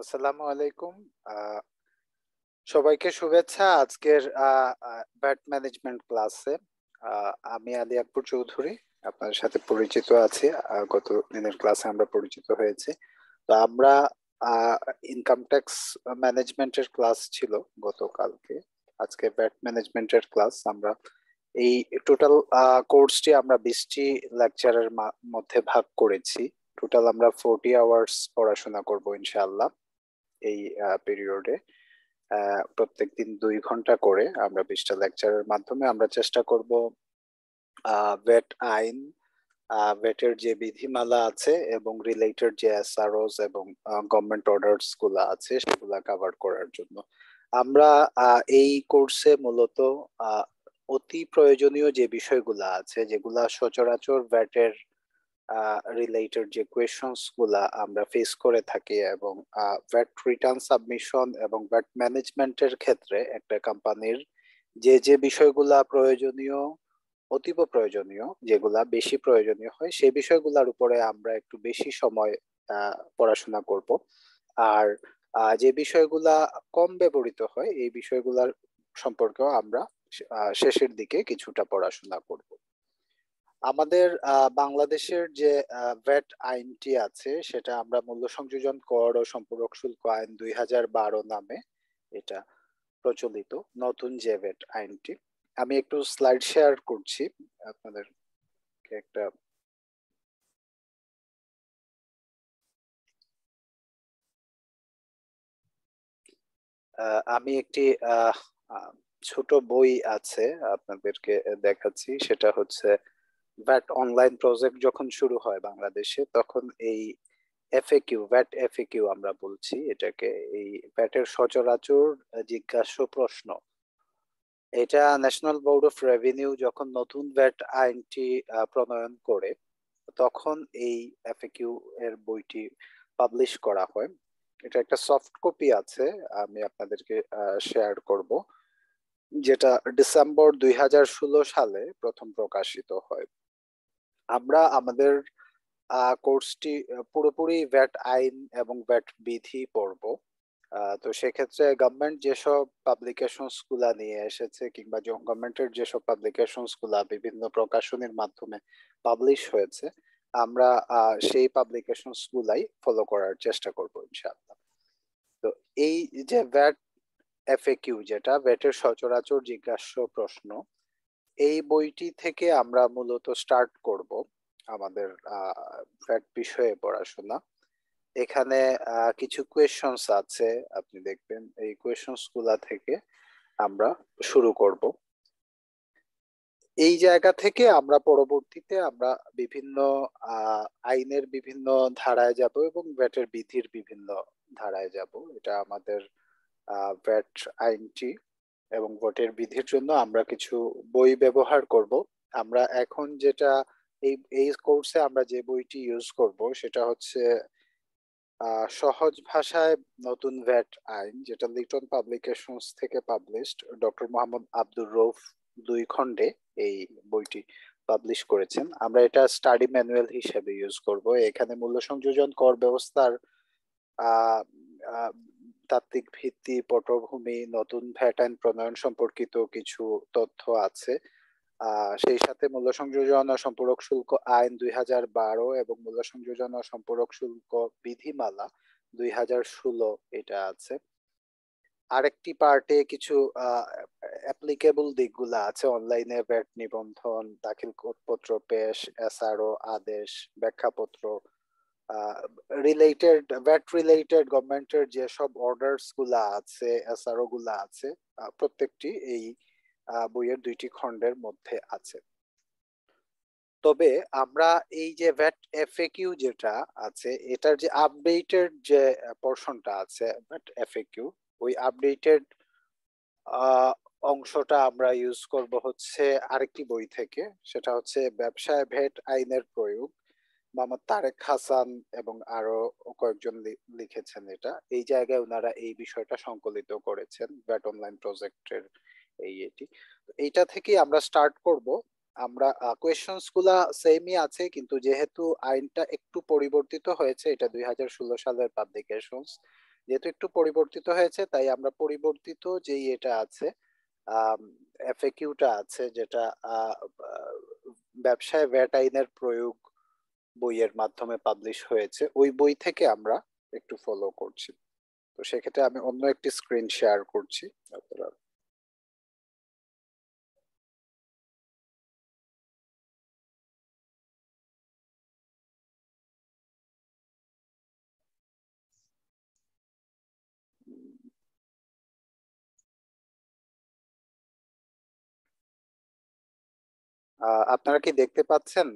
আসসালামু আলাইকুম। সবাইকে শুভেচ্ছা আজকের ব্যাট ম্যানেজমেন্ট ক্লাসে। আমি আলী আকবর চৌধুরী, আপনার সাথে পরিচিত আছি। গত দিনের ক্লাসে আমরা পরিচিত হয়েছি। তো আমরা ইনকাম ট্যাক্স ম্যানেজমেন্টের ক্লাস ছিল গতকালকে। আজকে ব্যাট ম্যানেজমেন্টের ক্লাস। আমরা এই টোটাল কোর্সটি আমরা বিশটি লেকচারের মধ্যে ভাগ করেছি। টোটাল আমরা ফোরটি আওয়ার্স পড়াশোনা করব ইনশাআল্লাহ। এই পিরিয়ডে প্রত্যেক দিন দুই ঘণ্টা করে আমরা বিশটা লেকচারের মাধ্যমে আমরা চেষ্টা করব ভেট আইন ভেটের যে বিধিমালা আছে এবং রিলেটেড যে এসআরওস এবং গভর্নমেন্ট অর্ডারসগুলা আছে সেগুলা কভার করার জন্য। আমরা এই কোর্সে মূলত অতি প্রয়োজনীয় যে বিষয়গুলো আছে যেগুলা সচরাচর ভ্যাটের রিলেটেড যে কোয়েশনসগুলা আমরা ফেস করে থাকি এবং ভ্যাট রিটার্ন সাবমিশন এবং ভ্যাট ম্যানেজমেন্টের ক্ষেত্রে একটা কোম্পানির যে যে বিষয়গুলা প্রয়োজনীয়, অতীব প্রয়োজনীয়, যেগুলা বেশি প্রয়োজনীয় হয়, সেই বিষয়গুলোর উপরে আমরা একটু বেশি সময় পড়াশোনা করব। আর যে বিষয়গুলা কম ব্যবহৃত হয়, এই বিষয়গুলার সম্পর্কেও আমরা শেষের দিকে কিছুটা পড়াশোনা করব। আমাদের বাংলাদেশের যে ভ্যাট আইনটি আছে, সেটা আমরা মূল্য সংযোজন কর ও সম্পূরক শুল্ক আইন দুই হাজার বারো নামে এটা প্রচলিত, নতুন যে ভ্যাট আইনটি। আমি একটু স্লাইড শেয়ার করছি আপনাদের একটা। আমি একটি ছোট বই আছে আপনাদেরকে দেখাচ্ছি, সেটা হচ্ছে ভ্যাট অনলাইন প্রজেক্ট যখন শুরু হয় বাংলাদেশে, তখন এই এফএকিউ ভ্যাট এফএকিউ আমরা বলছি, এটাকে এই ভ্যাটের সচরাচর জিজ্ঞাস্য প্রশ্ন। এটা ন্যাশনাল বোর্ড অফ রেভিনিউ যখন নতুন ভ্যাট আইনটি প্রণয়ন করে, তখন এই এফএকিউ এর বইটি পাবলিশ করা হয়। এটা একটা সফট কপি আছে, আমি আপনাদেরকে শেয়ার করব। যেটা ডিসেম্বর দুই হাজার ষোলো সালে প্রথম প্রকাশিত হয়। আমরা আমাদের কোর্সটি পুরোপুরি ভ্যাট আইন এবং ভ্যাট বিধি পড়ব। তো সেক্ষেত্রে গভর্নমেন্ট যেসব পাবলিকেশনসগুলা নিয়ে এসেছে কিংবা গভর্নমেন্টের যেসব পাবলিকেশনসগুলা বিভিন্ন প্রকাশনীর মাধ্যমে পাবলিশ হয়েছে, আমরা সেই পাবলিকেশনস গুলাই ফলো করার চেষ্টা করব ইনশাআল্লাহ। তো এই যে ভ্যাট এফএকিউ যেটা ভ্যাটের সচরাচর জিজ্ঞাস্য প্রশ্ন এই বইটি থেকে আমরা মূলত স্টার্ট করব আমাদের ফ্যাট বিষয়ে পড়াশোনা। এখানে কিছু কোয়েশনস আছে, আপনি দেখবেন এই কোয়েশনসগুলা থেকে আমরা শুরু করব। এই জায়গা থেকে আমরা পরবর্তীতে আমরা বিভিন্ন আইনের বিভিন্ন ধারায় যাব এবং ভ্যাটের বিধির বিভিন্ন ধারায় যাব। এটা আমাদের ভ্যাট আইনটি। এবং ভোটের বিধির জন্য আমরা কিছু বই ব্যবহার করব। আমরা এখন যেটা এই এই কোর্সে আমরা যে বইটি ইউজ করব সেটা হচ্ছে সহজ ভাষায় নতুন ভ্যাট আইন, যেটা লিটন পাবলিকেশনস থেকে পাবলিশড ডক্টর মোহাম্মদ আব্দুর রৌফ দুই খণ্ডে এই বইটি পাবলিশ করেছেন। আমরা এটা স্টাডি ম্যানুয়াল হিসেবে ইউজ করব। এখানে মূল্য সংযোজন কর ব্যবস্থার তাত্ত্বিক ভিত্তি, পটভূমি, নতুন ভ্যাট আইন প্রণয়ন সম্পর্কিত কিছু তথ্য আছে। সেই সাথে মূল্য সংযোজন সম্পূরক শুল্ক আইন দুই হাজার বারো এবং মূল্য সংযোজন সম্পূরক শুল্ক বিধিমালা দুই হাজার ষোলো এটা আছে। আরেকটি পার্টে কিছু অ্যাপ্লিকেবল দিকগুলো আছে। অনলাইনে ভ্যাট নিবন্ধন দাখিল পত্র পেশ এসআরও আদেশ, ব্যাখ্যাপত্র রিলেটেড ভ্যাট রিলেটেড গভর্নমেন্টের যে সব অর্ডারসগুলা আছে এসআরও গুলা আছে প্রত্যেকটি এই বইয়ের দুইটি খণ্ডের মধ্যে আছে। তবে আমরা এই যে ভ্যাট এফএকিউ যেটা আছে, এটার যে আপডেটেড যে পোর্শনটা আছে ভ্যাট এফএকিউ ওই আপডেটেড অংশটা আমরা ইউজ করব হচ্ছে আরেকটি বই থেকে, সেটা হচ্ছে ব্যবসায় ভ্যাট আইনের প্রয়োগ। মোহাম্মদ তারেক হাসান এবং আরও কয়েকজন লিখেছেন এটা। এই জায়গায় ওনারা এই বিষয়টা সংকলিত করেছেন, ব্যাট অনলাইন প্রজেক্টের এই এটি। এইটা থেকে আমরা স্টার্ট করব। আমরা কোয়েশ্চনসগুলা সেমই আছে, কিন্তু যেহেতু আইনটা একটু পরিবর্তিত হয়েছে, এটা দুই হাজার ষোলো সালের পাবলিকেশনস যেহেতু একটু পরিবর্তিত হয়েছে, তাই আমরা পরিবর্তিত যেই এটা আছে এফএকিউটা আছে, যেটা ব্যবসায় ভ্যাট আইনের প্রয়োগ বইয়ের মাধ্যমে পাবলিশ হয়েছে, ওই বই থেকে আমরা একটু ফলো করছি। তো সেক্ষেত্রে আমি অন্য একটি স্ক্রিন শেয়ার করছি। আপনারা আপনারা কি দেখতে পাচ্ছেন?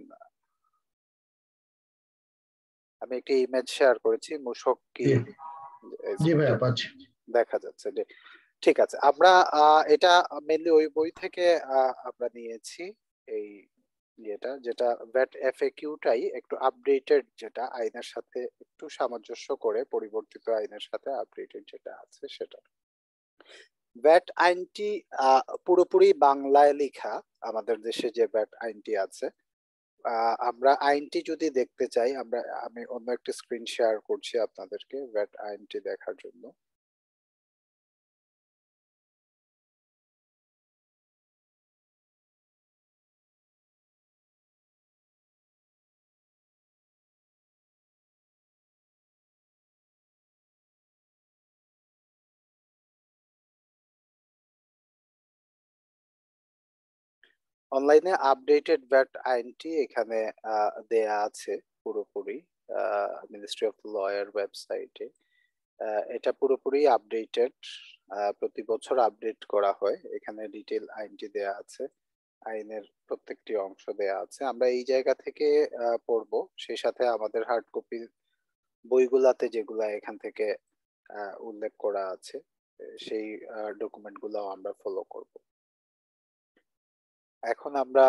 আমি একটি ইমেজ শেয়ার করেছি মূষক কি জি। ভাইয়া পাচ্ছি। দেখা যাচ্ছে যে ঠিক আছে আমরা এটা মেনলি ওই বই থেকে আমরা নিয়েছি এই ইয়েটা যেটা ভ্যাট এফএকিউটাই একটু আপডেটেড যেটা আইনের সাথে একটু সামঞ্জস্য করে পরিবর্তিত আইনের সাথে আপডেটেড যেটা আছে সেটা। ভ্যাট আইনটি পুরোপুরি বাংলায় লেখা আমাদের দেশে যে ভ্যাট আইনটি আছে আমরা আইনটি যদি দেখতে চাই, আমরা, আমি অন্য একটা স্ক্রিন শেয়ার করছি আপনাদেরকে ভ্যাট আইনটি দেখার জন্য। অনলাইনে আপডেটেড ভ্যাট আইনটি এখানে দেয়া আছে পুরোপুরি মিনিস্ট্রি অফ লয়ার ওয়েবসাইটে এটা পুরোপুরি আপডেটেড প্রতি বছর আপডেট করা হয়। এখানে ডিটেল আইনটি দেয়া আছে, আইনের প্রত্যেকটি অংশ দেয়া আছে। আমরা এই জায়গা থেকে পড়ব। সেই সাথে আমাদের হার্ড কপি বইগুলাতে যেগুলা এখান থেকে উল্লেখ করা আছে সেই ডকুমেন্ট গুলাও আমরা ফলো করব। এখন আমরা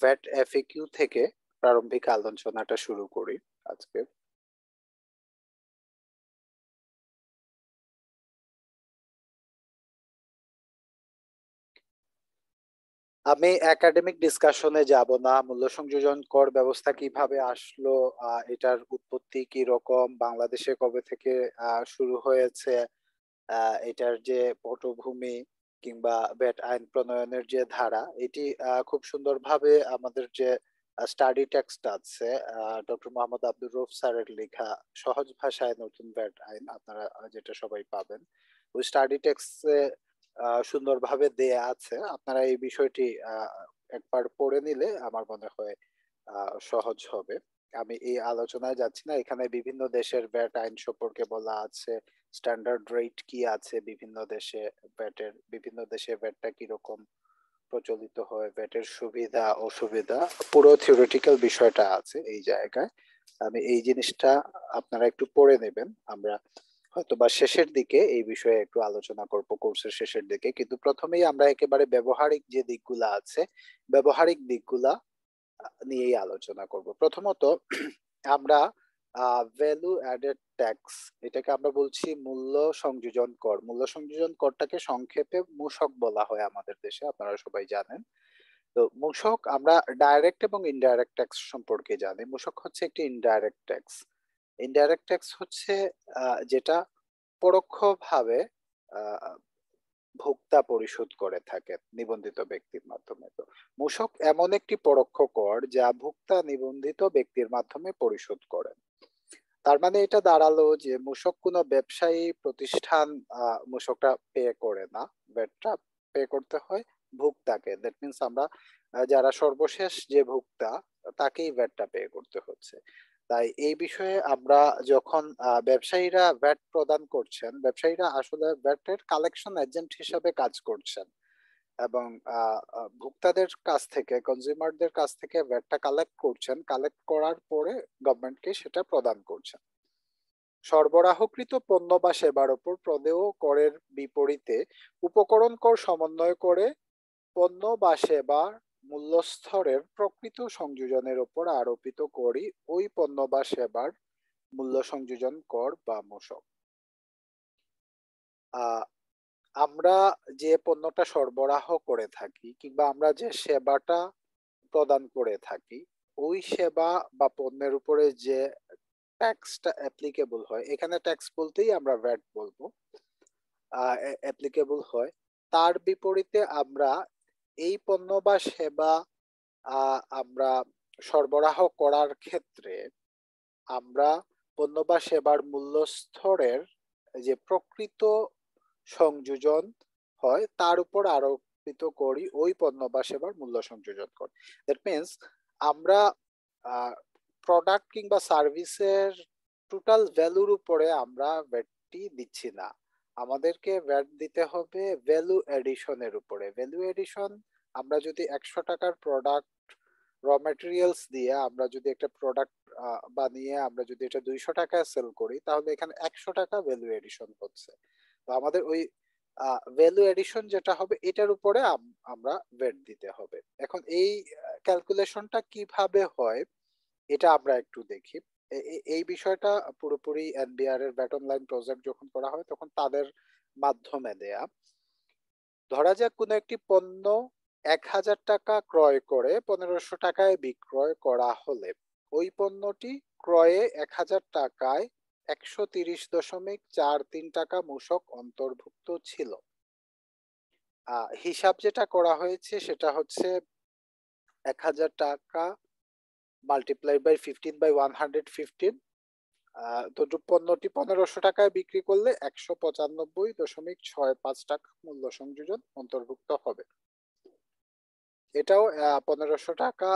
ভ্যাট এফএকিউ থেকে প্রারম্ভিক আলোচনাটা শুরু করি আজকে। আমি একাডেমিক ডিসকাশনে যাব না। মূল্য সংযোজন কর ব্যবস্থা কীভাবে আসলো এটার উৎপত্তি কি রকম বাংলাদেশে কবে থেকে শুরু হয়েছে এটার যে পটভূমি কিংবা ব্যাট আইন প্রণয়নের যে ধারা, এটি খুব সুন্দরভাবে আমাদের যে স্টাডি টেক্সট আছে ডক্টর মোহাম্মদ আব্দুর রফ স্যারের লেখা, সহজ ভাষায় নতুন ব্যাট আইন আপনারা যেটা সবাই পাবেন, ওই স্টাডি টেক্সটে সুন্দরভাবে দেয়া আছে। আপনারা এই বিষয়টি একবার পড়ে নিলে আমার মনে হয় সহজ হবে। আমি এই আলোচনায় যাচ্ছি না। এখানে বিভিন্ন দেশের ব্যাট আইন সম্পর্কে বলা আছে স্ট্যান্ডার্ড রেট কি আছে বিভিন্ন দেশে ব্যাটের বিভিন্ন দেশে ব্যাটটা কীরকম প্রচলিত হয় ব্যাটের সুবিধা, অসুবিধা, পুরো থিওরিটিক্যাল বিষয়টা আছে এই জায়গায়। আমি এই জিনিসটা আপনারা একটু পড়ে নেবেন। আমরা হয়তো বা শেষের দিকে এই বিষয়ে একটু আলোচনা করব কোর্সের শেষের দিকে। কিন্তু প্রথমেই আমরা একেবারে ব্যবহারিক যে দিকগুলা আছে, ব্যবহারিক দিকগুলা নিয়েই আলোচনা করব। প্রথমত, আমরা ভ্যালু অ্যাডেড ট্যাক্স এটাকে আমরা বলছি মূল্য সংযোজন কর। মূল্য সংযোজন করটাকে সংক্ষেপে মূসক বলা হয় আমাদের দেশে, আপনারা সবাই জানেন। তো মূসক আমরা ডাইরেক্ট এবং ইনডাইরেক্ট ট্যাক্স সম্পর্কে জানি। মূসক হচ্ছে একটি ইনডাইরেক্ট ট্যাক্স ইনডাইরেক্ট ট্যাক্স হচ্ছে যেটা পরোক্ষভাবে ভোক্তা পরিশোধ করে থাকেন নিবন্ধিত ব্যক্তির মাধ্যমে। তো মূসক এমন একটি পরোক্ষ কর যা ভোক্তা নিবন্ধিত ব্যক্তির মাধ্যমে পরিশোধ করেন। তার মানে এটা দাঁড়াল যে মূসক কোনো ব্যবসায়ী প্রতিষ্ঠান মূসকটা পে করে না ব্যাটটা পে করতে হয় ভোক্তাকে। দ্যাট মিনস আমরা যারা সর্বশেষ যে ভোক্তা, তাকেই ভ্যাটটা পে করতে হচ্ছে। তাই এই বিষয়ে আমরা যখন ব্যবসায়ীরা ভ্যাট প্রদান করছেন, ব্যবসায়ীরা আসলে ভ্যাটের কালেকশন এজেন্ট হিসাবে কাজ করছেন এবং ভোক্তাদের কাছ থেকে কনজিউমারদের কাছ থেকে ভ্যাটটা কালেক্ট করছেন কালেক্ট করার পরে গভর্নমেন্টকে সেটা প্রদান করছেন। সরবরাহকৃত পণ্য বা সেবার উপর প্রদেয় করের বিপরীতে উপকরণ কর সমন্বয় করে পণ্য বা সেবার মূল্যস্তরের প্রকৃত সংযোজনের উপর আরোপিত করি ওই পণ্য বা সেবার মূল্য সংযোজন কর বা মূসক। আমরা যে পণ্যটা সরবরাহ করে থাকি কিংবা আমরা যে সেবাটা প্রদান করে থাকি, ওই সেবা বা পণ্যের উপরে যে ট্যাক্সটা অ্যাপ্লিকেবল হয়, এখানে ট্যাক্স বলতেই আমরা ভ্যাট বলব অ্যাপ্লিকেবল হয়, তার বিপরীতে আমরা এই পণ্য বা সেবা আমরা সরবরাহ করার ক্ষেত্রে আমরা পণ্য বা সেবার মূল্য স্তরের যে প্রকৃত সংযোজন হয়, তার উপর আরোপিত করি, ওই পণ্য বা সেবার মূল্য সংযোজন করি। দ্যাট মিনস আমরা প্রোডাক্ট কিংবা সার্ভিসের টোটাল ভ্যালুর উপরে আমরা ভ্যাটটি দিচ্ছি না। আমাদেরকে ভ্যাট দিতে হবে ভ্যালু এডিশনের উপরে। ভ্যালু এডিশন আমরা যদি একশো টাকার প্রোডাক্ট র ম্যাটেরিয়ালস দিয়ে আমরা যদি একটা প্রোডাক্ট বানিয়ে আমরা যদি এটা দুইশো টাকায় সেল করি, তাহলে এখানে একশো টাকা ভ্যালু এডিশন হচ্ছে। তো আমাদের ওই ভ্যালু এডিশন যেটা হবে, এটার উপরে আমরা ভ্যাট দিতে হবে। এখন এই ক্যালকুলেশনটা কীভাবে হয়, এটা আমরা একটু দেখি। এই বিষয়টা পুরোপুরি এনবিআর এর ব্যাটন লাইন প্রজেক্ট যখন করা হয় তখন তাদের মাধ্যমে দেয়া। ধরা যাক কোনো একটি পণ্য এক হাজার টাকা ক্রয় করে পনেরোশো টাকায় বিক্রয় করা হলে, ওই পণ্যটি ক্রয়ে এক হাজার টাকায় একশো তিরিশ দশমিক চার তিন টাকা মূসক অন্তর্ভুক্ত ছিল। হিসাব যেটা করা হয়েছে সেটা হচ্ছে এক হাজার টাকা multiply by fifteen by one hundred fifteen তো পণ্যটি পনেরোশো টাকায় বিক্রি করলে একশো পঁচানব্বই দশমিক ছয় পাঁচ টাকা মূল্য সংযোজন অন্তর্ভুক্ত হবে। এটাও পনেরোশো টাকা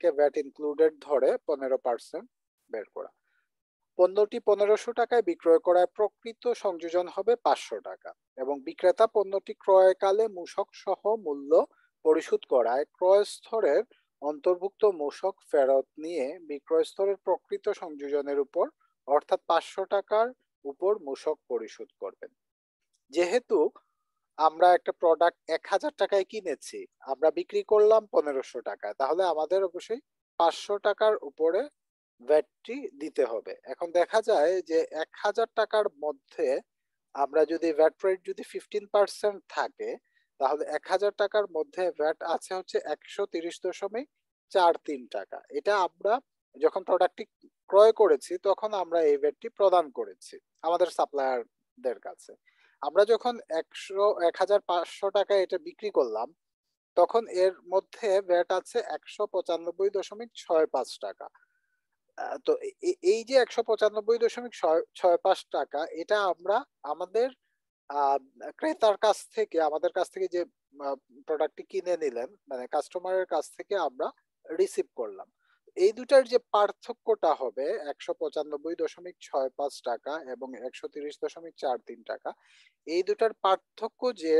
কে ভ্যাট ইনক্লুডেড ধরে পনেরো পার্সেন্ট বের করা। পণ্যটি পনেরোশো টাকায় বিক্রয় করায় প্রকৃত সংযোজন হবে পাঁচশো টাকা এবং বিক্রেতা পণ্যটি ক্রয়কালে মূসক সহ মূল্য পরিশোধ করায় ক্রয় স্তরের অন্তর্ভুক্ত মূসক ফেরত নিয়ে বিক্রয় স্তরের প্রকৃত সংযোজনের উপর, অর্থাৎ পাঁচশো টাকার উপর মূসক পরিশোধ করবেন। যেহেতু আমরা একটা প্রোডাক্ট এক হাজার টাকায় কিনেছি, আমরা বিক্রি করলাম পনেরোশো টাকায়, তাহলে আমাদের অবশ্যই পাঁচশো টাকার উপরে ভ্যাটটি দিতে হবে। এখন দেখা যায় যে এক হাজার টাকার মধ্যে আমরা যদি ভ্যাট রেট যদি ফিফটিন পার্সেন্ট থাকে তাহলে এক হাজার টাকার মধ্যে ভ্যাট আছে হচ্ছে একশো তিরিশ দশমিক চার তিন টাকা। এটা আমরা যখন প্রোডাক্টটি ক্রয় করেছি, তখন আমরা এই ভ্যাটটি প্রদান করেছি আমাদের সাপ্লায়ারদের কাছে। আমরা যখন একশো, এক হাজার পাঁচশো টাকা এটা বিক্রি করলাম, তখন এর মধ্যে ভ্যাট আছে একশো পঁচানব্বই দশমিক ছয় পাঁচ টাকা। তো এই যে একশো পঁচানব্বই দশমিক ছয় পাঁচ টাকা, এটা আমরা আমাদের ক্রেতার কাছ থেকে, আমাদের কাছ থেকে যে প্রোডাক্টটি কিনে নিলেন মানে কাস্টমারের কাছ থেকে আমরা রিসিভ করলাম। এই দুটার যে পার্থক্যটা হবে, একশো পঁচানব্বই দশমিক ছয় পাঁচ টাকা এবং একশো তিরিশ দশমিক চার তিন টাকা, এই দুটার পার্থক্য যে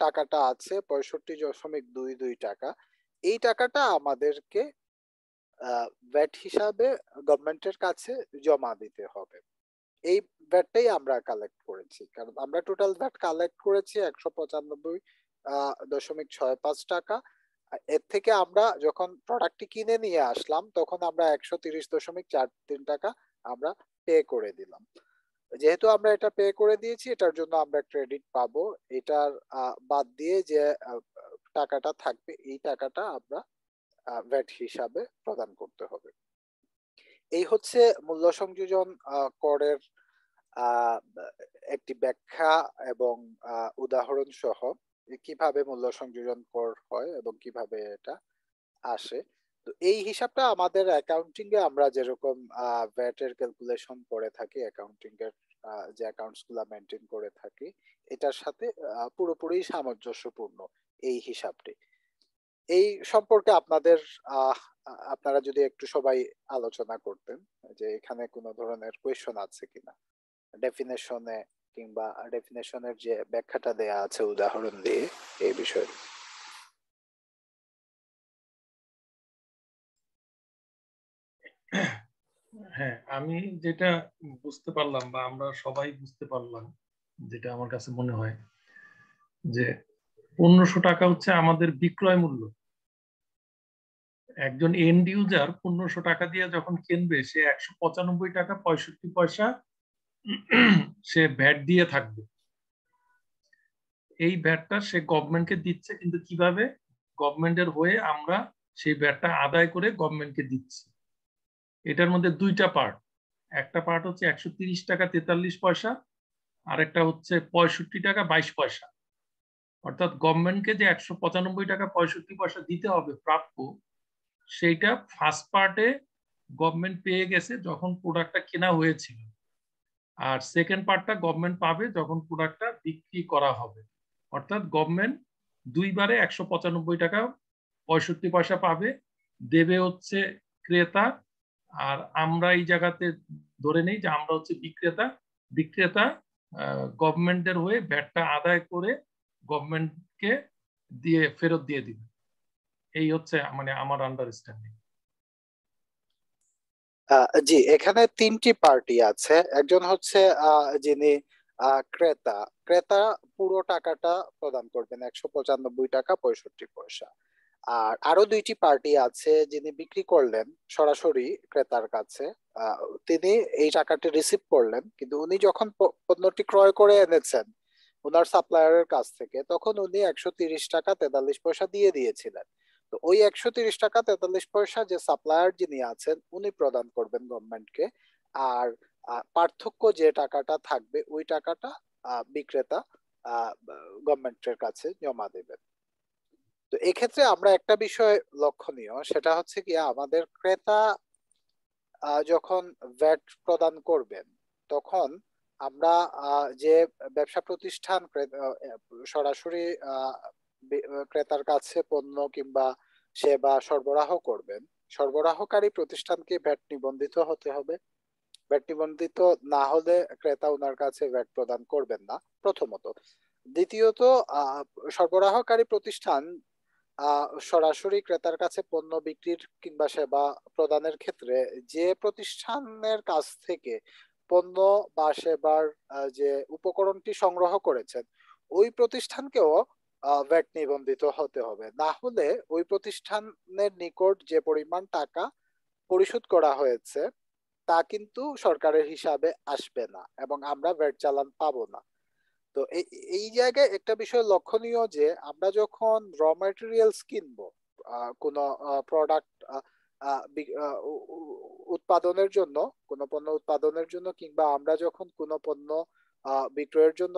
টাকাটা আছে, পঁয়ষট্টি দশমিক দুই দুই টাকা, এই টাকাটা আমাদেরকে ভ্যাট হিসাবে গভর্নমেন্টের কাছে জমা দিতে হবে। এই ভ্যাটটাই আমরা কালেক্ট করেছি। কারণ আমরা টোটাল ভ্যাট কালেক্ট করেছি একশো পঁচানব্বই দশমিক ছয় পাঁচ টাকা। এর থেকে আমরা যখন প্রোডাক্টটি কিনে নিয়ে আসলাম, তখন আমরা একশো তিরিশ দশমিক চার তিন টাকা আমরা পে করে দিলাম। যেহেতু আমরা এটা পে করে দিয়েছি, এটার জন্য আমরা ক্রেডিট পাবো। এটার বাদ দিয়ে যে টাকাটা থাকবে, এই টাকাটা আমরা ভ্যাট হিসাবে প্রদান করতে হবে। এই হচ্ছে মূল্য সংযোজন করের একটি ব্যাখ্যা এবং উদাহরণ সহ কীভাবে মূল্য সংযোজন কর হয় এবং কীভাবে এটা আসে। তো এই হিসাবটা আমাদের অ্যাকাউন্টিং এ আমরা যেরকম ভ্যাট এর ক্যালকুলেশন করে থাকি অ্যাকাউন্টিং এর যে অ্যাকাউন্টসগুলা মেনটেন করে থাকি, এটার সাথে পুরোপুরি সামঞ্জস্যপূর্ণ এই হিসাবটি। এই সম্পর্কে আপনাদের আপনারা যদি একটু সবাই আলোচনা করতেন যে এখানে কোনো ধরনের কোয়েশন আছে কিনা। ডেফিনেশনে কিংবা ডেফিনেশনের যে ব্যাখ্যাটা দেয়া আছে উদাহরণ দিয়ে এই বিষয়ে। হ্যাঁ আমি যেটা বুঝতে পারলাম বা আমরা সবাই বুঝতে পারলাম, যেটা আমার কাছে মনে হয় যে পনেরোশো টাকা হচ্ছে আমাদের বিক্রয় মূল্য। একজন এন্ড ইউজার পনেরোশো টাকা দিয়ে যখন কিনবে, সে একশো পঁচানব্বই টাকা পঁয়ষট্টি পয়সা সে ভ্যাট দিয়ে থাকবে। এই ভ্যাটটা সে গভর্নমেন্টকে দিচ্ছে, কিন্তু কীভাবে? গভর্নমেন্টের হয়ে আমরা সেই ভ্যাটটা আদায় করে গভর্নমেন্টকে দিচ্ছি। এটার মধ্যে দুইটা পার্ট একটা পার্ট হচ্ছে একশো তিরিশ টাকা তেতাল্লিশ পয়সা আর একটা হচ্ছে পঁয়ষট্টি টাকা বাইশ পয়সা। অর্থাৎ গভর্নমেন্টকে যে একশো পঁচানব্বই টাকা পঁয়ষট্টি পয়সা দিতে হবে প্রাপ্য, সেইটা ফার্স্ট পার্টে গভর্নমেন্ট পেয়ে গেছে যখন প্রোডাক্টটা কেনা হয়েছিল। আর সেকেন্ড পার্টটা গভর্নমেন্ট পাবে যখন প্রোডাক্টটা বিক্রি করা হবে। অর্থাৎ গভর্নমেন্ট দুইবারে একশো পঁচানব্বই টাকা পঁয়ষট্টি পয়সা পাবে। দেবে হচ্ছে ক্রেতা, আর আমরা এই জায়গাতে ধরে নেই যে আমরা হচ্ছে বিক্রেতা। বিক্রেতা গভর্নমেন্টের হয়ে ব্যাটটা আদায় করে গভর্নমেন্টকে দিয়ে ফেরত দিয়ে দিবে। এই হচ্ছে মানে আমার আন্ডারস্ট্যান্ডিং জি, এখানে তিনটি পার্টি আছে। একজন হচ্ছে যিনি ক্রেতা। ক্রেতা পুরো টাকাটা প্রদান করবেন, একশো পঁচানব্বই টাকা পঁয়ষট্টি পয়সা। আর আরও দুইটি পার্টি আছে যিনি বিক্রি করলেন, সরাসরি ক্রেতার কাছে। তিনি এই টাকাটি রিসিভ করলেন, কিন্তু উনি যখন পণ্যটি ক্রয় করে এনেছেন ওনার সাপ্লায়ারের কাছ থেকে, তখন উনি একশো তিরিশ টাকা তেতাল্লিশ পয়সা দিয়ে দিয়েছিলেন। তো ওই একশো তিরিশ টাকা তেতাল্লিশ পয়সা যে সাপ্লায়ার যিনি আছেন, উনি প্রদান করবেন গভর্নমেন্টকে। আর পার্থক্য যে টাকাটা থাকবে, ওই টাকাটা বিক্রেতা গভর্নমেন্টের কাছে জমা দেবেন। তো এক্ষেত্রে আমরা একটা বিষয় লক্ষণীয়, সেটা হচ্ছে কি, আমাদের ক্রেতা যখন ভ্যাট প্রদান করবেন, তখন আমরা যে ব্যবসা প্রতিষ্ঠান সরাসরি ক্রেতার কাছে পণ্য কিংবা সেবা সরবরাহ করবেন, সরবরাহকারী প্রতিষ্ঠানকে ভ্যাট নিবন্ধিত হতে হবে। ভ্যাট নিবন্ধিত না হলে ক্রেতা ওনার কাছে ভ্যাট প্রদান করবেন না, প্রথমত। দ্বিতীয়ত সরবরাহকারী প্রতিষ্ঠান সরাসরি ক্রেতার কাছে পণ্য বিক্রির কিংবা সেবা প্রদানের ক্ষেত্রে যে প্রতিষ্ঠানের কাছ থেকে পণ্য বা সেবার যে উপকরণটি সংগ্রহ করেছেন, ওই প্রতিষ্ঠানকেও ভ্যাট নিবন্ধিত হতে হবে। না হলে ওই প্রতিষ্ঠানের নিকট যে পরিমাণ টাকা পরিশোধ করা হয়েছে, তা কিন্তু সরকারের হিসাবে আসবে না এবং আমরা ভ্যাট চালান পাবো না। তো এই জায়গায় একটা বিষয় লক্ষণীয় যে, আমরা যখন র ম্যাটেরিয়ালস কিনবো কোন প্রোডাক্ট উৎপাদনের জন্য, কোন পণ্য উৎপাদনের জন্য কিংবা আমরা যখন কোন পণ্য বিক্রয়ের জন্য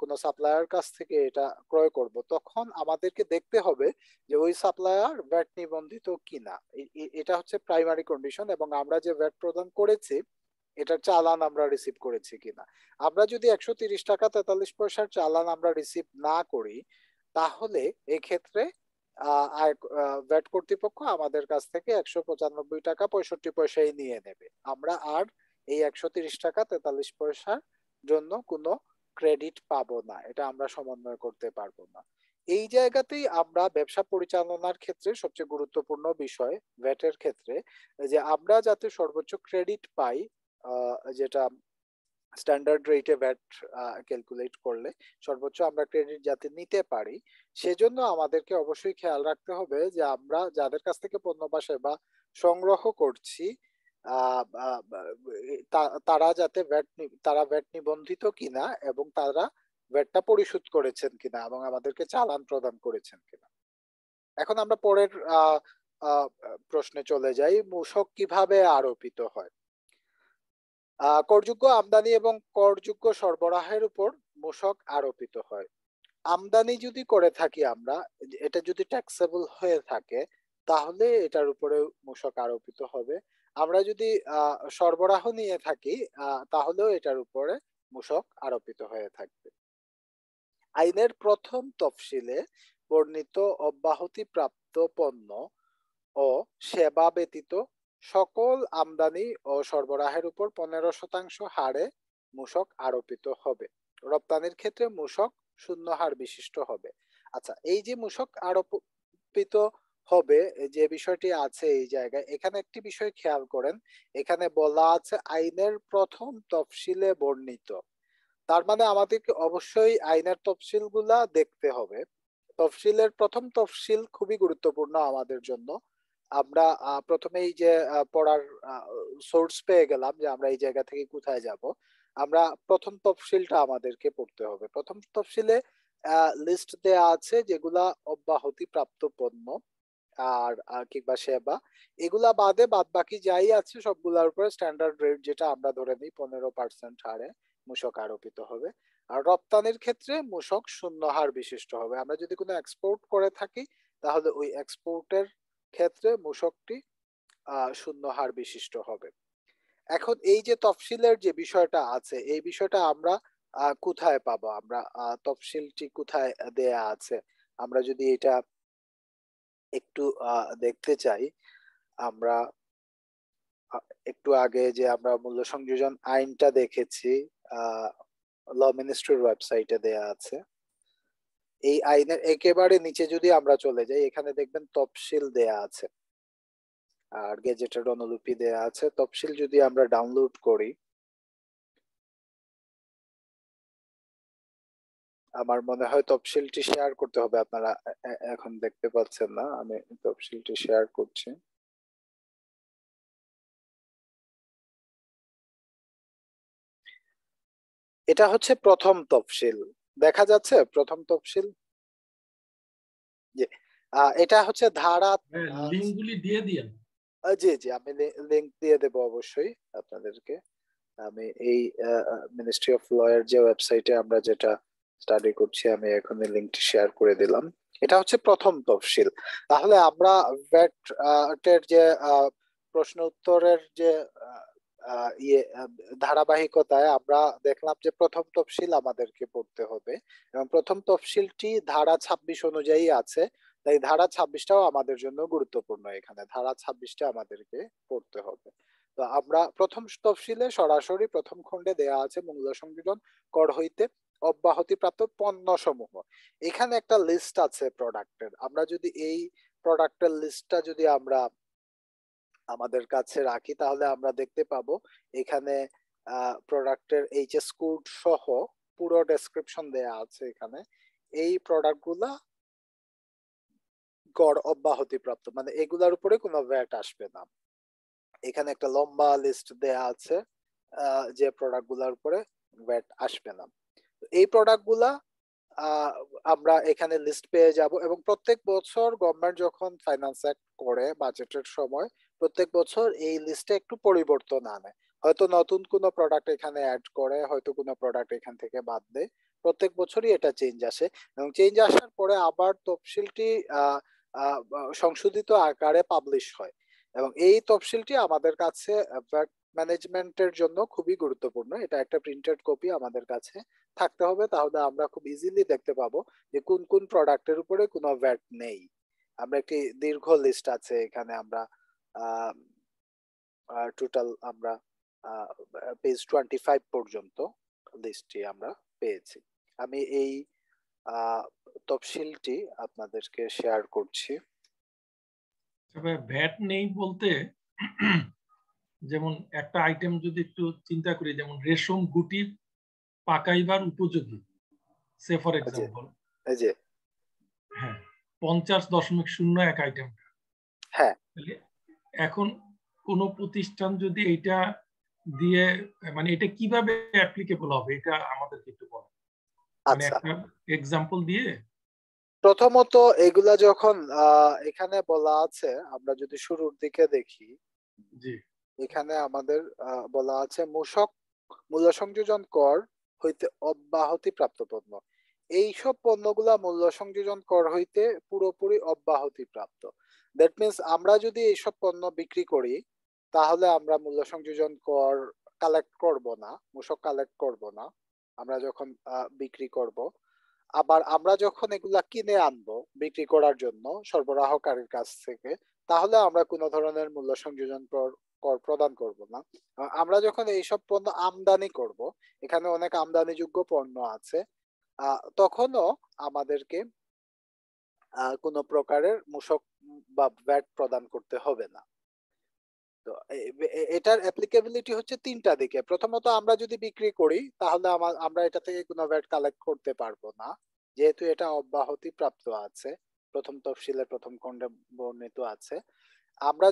কোন সাপ্লায়ার কাছ থেকে এটা ক্রয় করব, তখন আমাদেরকে দেখতে হবে যে ওই সাপ্লায়ার ভ্যাট নিবন্ধিত কিনা। এটা হচ্ছে প্রাইমারি কন্ডিশন এবং আমরা যে ভ্যাট প্রদান করেছি, এটার চালান আমরা রিসিভ করেছি কিনা। আমরা যদি একশো তিরিশ টাকা তেতাল্লিশ পয়সার চালান আমরা রিসিভ না করি, তাহলে এক্ষেত্রে ভ্যাট কর্তৃপক্ষ আমাদের কাছ থেকে একশো পঁচানব্বই টাকা পঁয়ষট্টি পয়সাই নিয়ে নেবে। আমরা আর এই একশো তিরিশ টাকা তেতাল্লিশ পয়সার জন্য কোনো ক্রেডিট পাবো না। এটা আমরা সমন্বয় করতে পারব না। এই জায়গাতেই আমরা ব্যবসা পরিচালনার ক্ষেত্রে সবচেয়ে গুরুত্বপূর্ণ বিষয় ভ্যাটের ক্ষেত্রে, যে আমরা যাতে সর্বোচ্চ ক্রেডিট পাই যেটা স্ট্যান্ডার্ড রেটে ভ্যাট ক্যালকুলেট করলে সর্বোচ্চ আমরা ক্রেডিট যাতে নিতে পারি, সেজন্য আমাদেরকে অবশ্যই খেয়াল রাখতে হবে যে আমরা যাদের কাছ থেকে পণ্য বা সেবা সংগ্রহ করছি তারা যাতে ভ্যাট তারা ভ্যাট নিবন্ধিত কিনা এবং তারা ভ্যাটটা পরিশোধ করেছেন কিনা এবং আমাদেরকে চালান প্রদান করেছেন কিনা। এখন আমরা পরের প্রশ্নে চলে যাই। মূসক কীভাবে আরোপিত হয়? করযোগ্য আমদানি এবং করযোগ্য সরবরাহের উপর মূসক আরোপিত হয়। আমদানি যদি করে থাকি আমরা, এটা যদি ট্যাক্সেবল হয়ে থাকে, তাহলে এটার উপরে মূসক আরোপিত হবে। আমরা যদি সরবরাহ নিয়ে থাকি তাহলেও এটার উপরে মূসক আরোপিত হয়ে থাকবে। আইনের প্রথম তফসিলে বর্ণিত অব্যাহতি প্রাপ্ত পণ্য ও সেবা ব্যতীত সকল আমদানি ও সরবরাহের উপর পনেরো শতাংশ হারে মূসক আরোপিত হবে। রপ্তানির ক্ষেত্রে মূসক শূন্য হার বিশিষ্ট হবে। আচ্ছা এই যে মূসক আরোপিত হবে যে বিষয়টি আছে এই জায়গায়, এখানে একটি বিষয় খেয়াল করেন। এখানে বলা আছে আইনের প্রথম তফসিলে বর্ণিত। তার মানে আমাদেরকে অবশ্যই আইনের তফসিলগুলা দেখতে হবে। তফসিলের প্রথম তফসিল খুবই গুরুত্বপূর্ণ আমাদের জন্য। আমরা প্রথমেই যে পড়ার সোর্স পেয়ে গেলাম যে আমরা এই জায়গা থেকে কোথায় যাব, আমরা প্রথম তফসিলটা আমাদেরকে পড়তে হবে। প্রথম তফসিলে লিস্ট দেয়া আছে যেগুলা অব্যাহতি প্রাপ্ত পণ্য, আর কিংবা সেবা, এগুলা বাদে বাদ বাকি যাই আছে সবগুলোর উপরে স্ট্যান্ডার্ড রেট যেটা আমরা ধরে নিই পনেরো পার্সেন্ট হারে মূসক আরোপিত হবে, আর রপ্তানির ক্ষেত্রে মূসক শূন্য হার বিশিষ্ট হবে। আমরা যদি কোনো এক্সপোর্ট করে থাকি, তাহলে ওই এক্সপোর্টের ক্ষেত্রে মূসকটি শূন্য হার বিশিষ্ট হবে। এখন এই যে তফসিলের যে বিষয়টা আছে, এই বিষয়টা আমরা কোথায় পাবো? আমরা তফসিলটি কোথায় দেয়া আছে? আমরা যদি এটা একটু দেখতে চাই, আমরা একটু আগে যে আমরা মূল্য সংযোজন আইনটা দেখেছি আহ ল মিনিস্ট্রির ওয়েবসাইটে দেয়া আছে। এই আইনের একেবারে নিচে যদি আমরা চলে যাই, এখানে দেখবেন তফসিল দেয়া আছে। আর গেজেটেড অনুলিপি দেয়া আছে। তফসিল যদি আমরা ডাউনলোড করি, আমার মনে হয় তফসিলটি শেয়ার করতে হবে। আপনারা এখন দেখতে পাচ্ছেন না, আমি তফসিলটি শেয়ার করছি। এটা হচ্ছে প্রথম তফসিল। দেখা যাচ্ছে প্রথম তফসিল। এটা হচ্ছে ধারা লিঙ্কগুলি হ্যাঁ, দিয়ে দিয়েন। জি জি আমি লিংক দিয়ে দেব অবশ্যই আপনাদেরকে। আমি এই মিনিস্ট্রি অফ লয়ার যে ওয়েবসাইটে আমরা যেটা স্টাডি করছি আমি এখন লিংকটি শেয়ার করে দিলাম। এটা হচ্ছে প্রথম তফসিল। তাহলে আমরা ভ্যাট যে প্রশ্ন উত্তরের যে ইয়ে ধারাবাহিকতায় আমরা দেখলাম যে প্রথম তফসিল আমাদেরকে পড়তে হবে এবং প্রথম তফসিলটি ধারা ছাব্বিশ অনুযায়ী আছে। তাই ধারা ছাব্বিশটাও আমাদের জন্য গুরুত্বপূর্ণ এখানে। ধারা ছাব্বিশটা আমাদেরকে পড়তে হবে। তো আমরা প্রথম তফসিলে সরাসরি প্রথম খণ্ডে দেয়া আছে মূল্য সংযোজন কর হইতে অব্যাহতিপ্রাপ্ত পণ্য সমূহ এখানে একটা লিস্ট আছে প্রোডাক্টের আমরা যদি এই প্রোডাক্টের লিস্টটা যদি আমরা আমাদের কাছে রাখি, তাহলে আমরা দেখতে পাবো। এখানে প্রোডাক্টের এইচএস কোড সহ পুরো ডেসক্রিপশন দেয়া আছে এখানে। এই প্রোডাক্টগুলা গড় অব্যাহতি প্রাপ্ত মানে এগুলার উপরে কোনো ভ্যাট আসবে না। এখানে একটা লম্বা লিস্ট দেয়া আছে যে প্রোডাক্টগুলার উপরে ভ্যাট আসবে না। এই প্রোডাক্টগুলা আমরা এখানে লিস্ট পেয়ে যাব এবং প্রত্যেক বছর গভর্নমেন্ট যখন ফাইন্যান্স অ্যাক্ট করে বাজেটের সময় প্রত্যেক বছর এই লিস্টে একটু পরিবর্তন আনে। হয়তো নতুন কোনো প্রোডাক্ট এখানে অ্যাড করে, হয়তো কোনো প্রোডাক্ট এখান থেকে বাদ দেয়। প্রত্যেক বছরই এটা চেঞ্জ আসে এবং চেঞ্জ আসার পরে আবার তফসিলটি সংশোধিত আকারে পাবলিশ হয়। এবং এই তফসিলটি আমাদের কাছে ম্যানেজমেন্টের জন্য খুবই গুরুত্বপূর্ণ। এটা একটা প্রিন্টেড কপি আমাদের কাছে থাকতে হবে। তাহলে আমরা খুব ইজিলি দেখতে পাবো যে কোন কোন প্রোডাক্টের উপরে কোনো ভ্যাট নেই। আমরা একটি দীর্ঘ লিস্ট আছে এখানে আমরা টোটাল আমরা পেজ টোয়েন্টি ফাইভ পর্যন্ত লিস্টটি আমরা পেয়েছি। আমি এই তফসিলটি আপনাদেরকে শেয়ার করছি। তবে ভ্যাট নেই বলতে যেমন একটা আইটেম যদি একটু চিন্তা করি যেমন রেশম গুটি পাকাইবার উপযোগী। সে ফর এক্সাম্পল হ্যাঁ পঞ্চাশ দশমিক শূন্য এক আইটেম হ্যাঁ। এখন কোন প্রতিষ্ঠান যদি এটা দিয়ে মানে এটা কীভাবে অ্যাপ্লিকেবল হবে এটা আমাদেরকে একটু বলো মানে আচ্ছা। এক্সাম্পল দিয়ে? প্রথমত এগুলা যখন এখানে বলা আছে আমরা যদি শুরুর দিকে দেখি জি। এখানে আমাদের বলা আছে মূসক মূল্য সংযোজন কর হইতে অব্যাহতি প্রাপ্ত পণ্য। এইসব পণ্যগুলা মূল্য সংযোজন কর হইতে পুরোপুরি অব্যাহতি প্রাপ্ত। দ্যাট মিনস আমরা যদি এইসব পণ্য বিক্রি করি, তাহলে আমরা মূল্য সংযোজন কর কালেক্ট করব না, মূসক কালেক্ট করব না, আমরা যখন বিক্রি করব। আবার আমরা যখন এগুলা কিনে আনব, বিক্রি করার জন্য, সরবরাহকারীর কাছ থেকে, তাহলে আমরা কোনো ধরনের মূল্য সংযোজন কর প্রদান করব না। আমরা যখন এইসব পণ্য আমদানি করব, এখানে অনেক আমদানিযোগ্য পণ্য আছে তখনও আমাদেরকে কোনো প্রকারের মূসক বা ভ্যাট প্রদান করতে হবে না। তো এটার অ্যাপ্লিকেবিলিটি হচ্ছে তিনটা দিকে। প্রথমত আমরা যদি বিক্রি করি, তাহলে আমরা এটা থেকে কোনো ভ্যাট কালেক্ট করতে পারব না। যেহেতু এটা অব্যাহতি প্রাপ্ত আছে, প্রথম তফসিলের প্রথম খণ্ডে বর্ণিত আছে। আমরা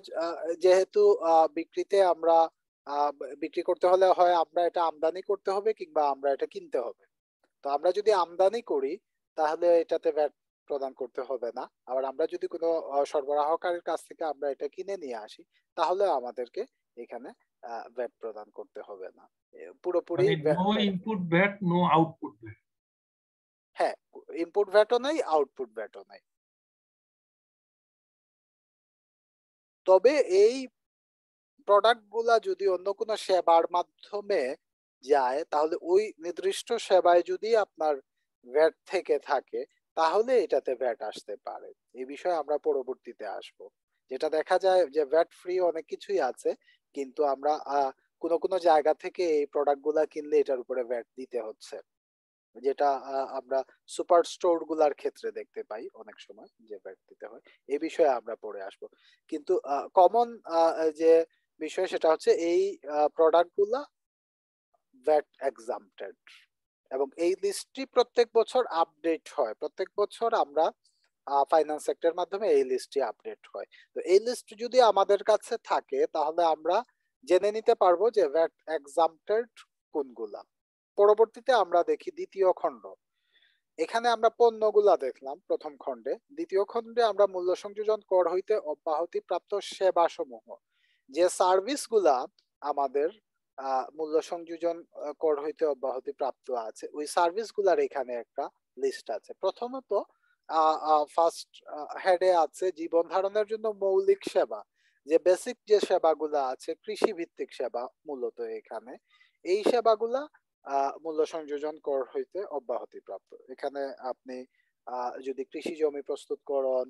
যেহেতু বিক্রিতে আমরা বিক্রি করতে হলে হয় আমরা এটা আমদানি করতে হবে কিংবা আমরা এটা কিনতে হবে। তো আমরা যদি আমদানি করি, তাহলে এটাতে ভ্যাট প্রদান করতে হবে না। আবার আমরা যদি কোনো সরবরাহকারীর কাছ থেকে আমরা এটা কিনে নিয়ে আসি তাহলে আমাদেরকে এখানে ভ্যাট প্রদান করতে হবে না। পুরোপুরি no input VAT no output VAT হ্যাঁ ইনপুট ভ্যাটও নাই আউটপুট ভ্যাটও নাই। তবে এই প্রোডাক্টগুলা যদি অন্য কোনো সেবার মাধ্যমে যায় তাহলে ওই নির্দিষ্ট সেবায় যদি আপনার ভ্যাট থেকে থাকে তাহলে এটাতে ভ্যাট আসতে পারে। এই বিষয়ে আমরা পরবর্তীতে আসব। যেটা দেখা যায় যে ভ্যাট ফ্রি অনেক কিছুই আছে, কিন্তু আমরা কোনো কোনো জায়গা থেকে এই প্রোডাক্টগুলা কিনলে এটার উপরে ভ্যাট দিতে হচ্ছে। যেটা আমরা সুপার স্টোরগুলার ক্ষেত্রে দেখতে পাই অনেক সময় যে ভ্যাট দিতে হয়। এই বিষয়ে আমরা পড়ে আসব। কিন্তু কমন যে বিষয় সেটা হচ্ছে এই প্রোডাক্টগুলা ভ্যাট এক্সামটেড এবং এই লিস্টটি প্রত্যেক বছর আপডেট হয়। প্রত্যেক বছর আমরা ফাইন্যান্স সেক্টরের মাধ্যমে এই লিস্টটি আপডেট হয়। তো এই লিস্ট যদি আমাদের কাছে থাকে, তাহলে আমরা জেনে নিতে পারব যে ভ্যাট এক্সামটেড কোনগুলা। পরবর্তীতে আমরা দেখি দ্বিতীয় খণ্ড। এখানে আমরা পণ্যগুলা দেখলাম প্রথম খণ্ডে। দ্বিতীয় খণ্ডে আমরা মূল্য সংযোজন কর হইতে অব্যাহতি প্রাপ্ত সেবা সমূহ যে সার্ভিসগুলা আমাদের মূল্য সংযোজন কর হইতে অব্যাহতি প্রাপ্ত আছে। ওই সার্ভিসগুলার এখানে একটা লিস্ট আছে। প্রথমত ফার্স্ট হেডে আছে জীবন ধারণের জন্য মৌলিক সেবা। যে বেসিক যে সেবাগুলা আছে কৃষি ভিত্তিক সেবা মূলত এখানে। এই সেবাগুলা মূল্য সংযোজন, কর হইতে অব্যাহতি প্রাপ্ত। এখানে আপনি যদি কৃষি জমি প্রস্তুতকরণ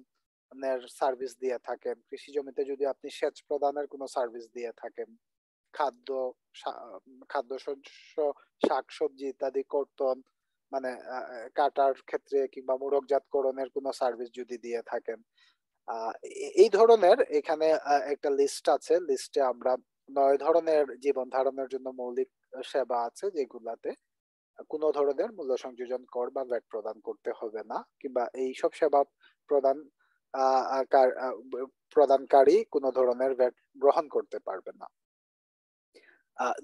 সার্ভিস দিয়ে থাকেন, কৃষি জমিতে যদি আপনি সেচ প্রদানের কোনো সার্ভিস দিয়ে থাকেন খাদ্য খাদ্য শস্য শাকসবজি ইত্যাদি কর্তন মানে কাটার ক্ষেত্রে কিংবা মোড়কজাতকরণের কোনো সার্ভিস যদি দিয়ে থাকেন। এই ধরনের এখানে একটা লিস্ট আছে। লিস্টে আমরা নয় ধরনের জীবন ধারণের জন্য মৌলিক সেবা আছে যেগুলাতে কোনো ধরনের মূল্য সংযোজন কর বা ভ্যাট প্রদান করতে হবে না কিংবা এই সব সেবা প্রদান প্রদানকারী কোনো ধরনের ভ্যাট গ্রহণ করতে পারবে না।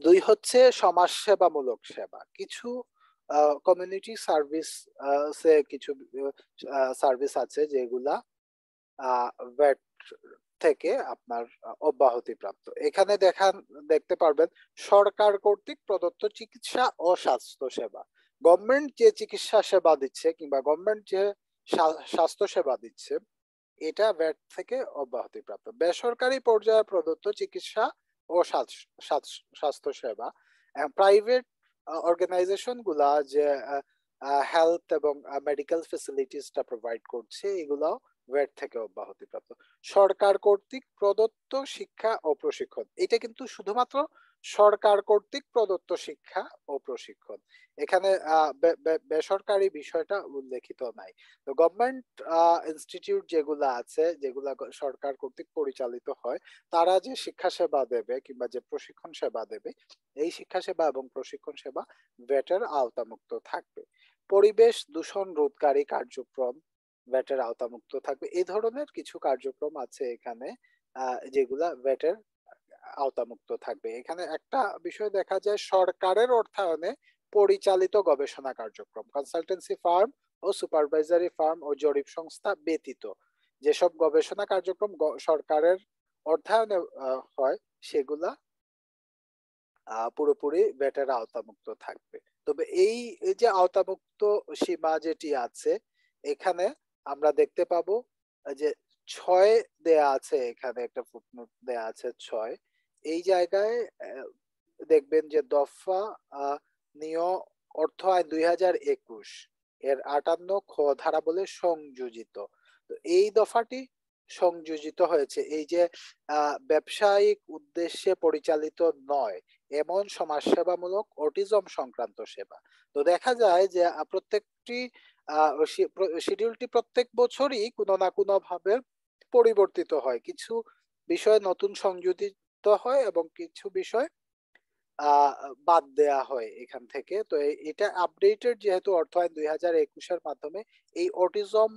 দুই হচ্ছে সমাজ সেবামূলক সেবা। কিছু কমিউনিটি সার্ভিস কিছু সার্ভিস আছে যেগুলা ভ্যাট থেকে আপনার অব্যাহতি প্রাপ্ত এখানে দেখান, দেখতে পারবেন সরকার কর্তৃক প্রদত্ত চিকিৎসা ও স্বাস্থ্য সেবা। গভর্নমেন্ট যে চিকিৎসা সেবা দিচ্ছে কিংবা গভর্নমেন্ট যে স্বাস্থ্য সেবা দিচ্ছে, এটা ভ্যাট থেকে অব্যাহতি প্রাপ্ত বেসরকারি পর্যায়ে প্রদত্ত চিকিৎসা ও স্বাস্থ্য সেবা প্রাইভেট অর্গানাইজেশনগুলা যে হেলথ এবং মেডিকেল ফেসিলিটিসটা প্রোভাইড করছে, এগুলাও ভ্যাট থেকে অব্যাহতি প্রাপ্ত সরকার কর্তৃক প্রদত্ত শিক্ষা ও প্রশিক্ষণ, এটা কিন্তু শুধুমাত্র সরকার কর্তৃক প্রদত্ত শিক্ষা ও প্রশিক্ষণ। এখানে বেসরকারি বিষয়টা উল্লেখিত নাই। তো গভর্নমেন্ট ইনস্টিটিউট যেগুলো আছে, যেগুলা সরকার কর্তৃক পরিচালিত হয়, তারা যে শিক্ষা সেবা দেবে কিংবা যে প্রশিক্ষণ সেবা দেবে, এই শিক্ষা সেবা এবং প্রশিক্ষণ সেবা ভ্যাটের আওতামুক্ত থাকবে। পরিবেশ দূষণ রোধকারী কার্যক্রম ভ্যাটের আওতামুক্ত থাকবে। এই ধরনের কিছু কার্যক্রম আছে এখানে যেগুলা ভ্যাটের আওতামুক্ত থাকবে। এখানে একটা বিষয় দেখা যায়, সরকারের অর্থায়নে পরিচালিত গবেষণা কার্যক্রম কনসালটেন্সি ফার্ম ও সুপারভাইজারি ফার্ম ও জরিপ সংস্থা ব্যতীত। যেসব গবেষণা কার্যক্রম সরকারের অর্থায়নে হয়, সেগুলা পুরোপুরি ভ্যাটের আওতামুক্ত থাকবে। তবে এই যে আওতামুক্ত সীমা যেটি আছে, এখানে আমরা দেখতে পাবো যে ছয় দেয়া আছে, এখানে একটা ফুটনোট দেয়া আছে ছয়। এই জায়গায় দেখবেন যে দফা নিয় অর্থ আইন দুই হাজার একুশ, এর আটান্ন খ ধারা বলে সংযোজিত। তো এই দফাটি সংযোজিত হয়েছে। এই যে ব্যবসায়িক উদ্দেশ্যে পরিচালিত নয়, এমন সমাজসেবামূলক অটিজম সংক্রান্ত সেবা। তো দেখা যায় যে প্রত্যেকটি শিডিউলটি প্রত্যেক বছরই কোনো না কোনো ভাবে পরিবর্তিত হয়। কিছু বিষয় নতুন সংযোজিত হয় এবং কিছু বিষয় বাদ দেয়া হয় এখান থেকে। তো এটা আপডেটেড যেহেতু অর্থায়ন দুই হাজার একুশের মাধ্যমে এই অটিজম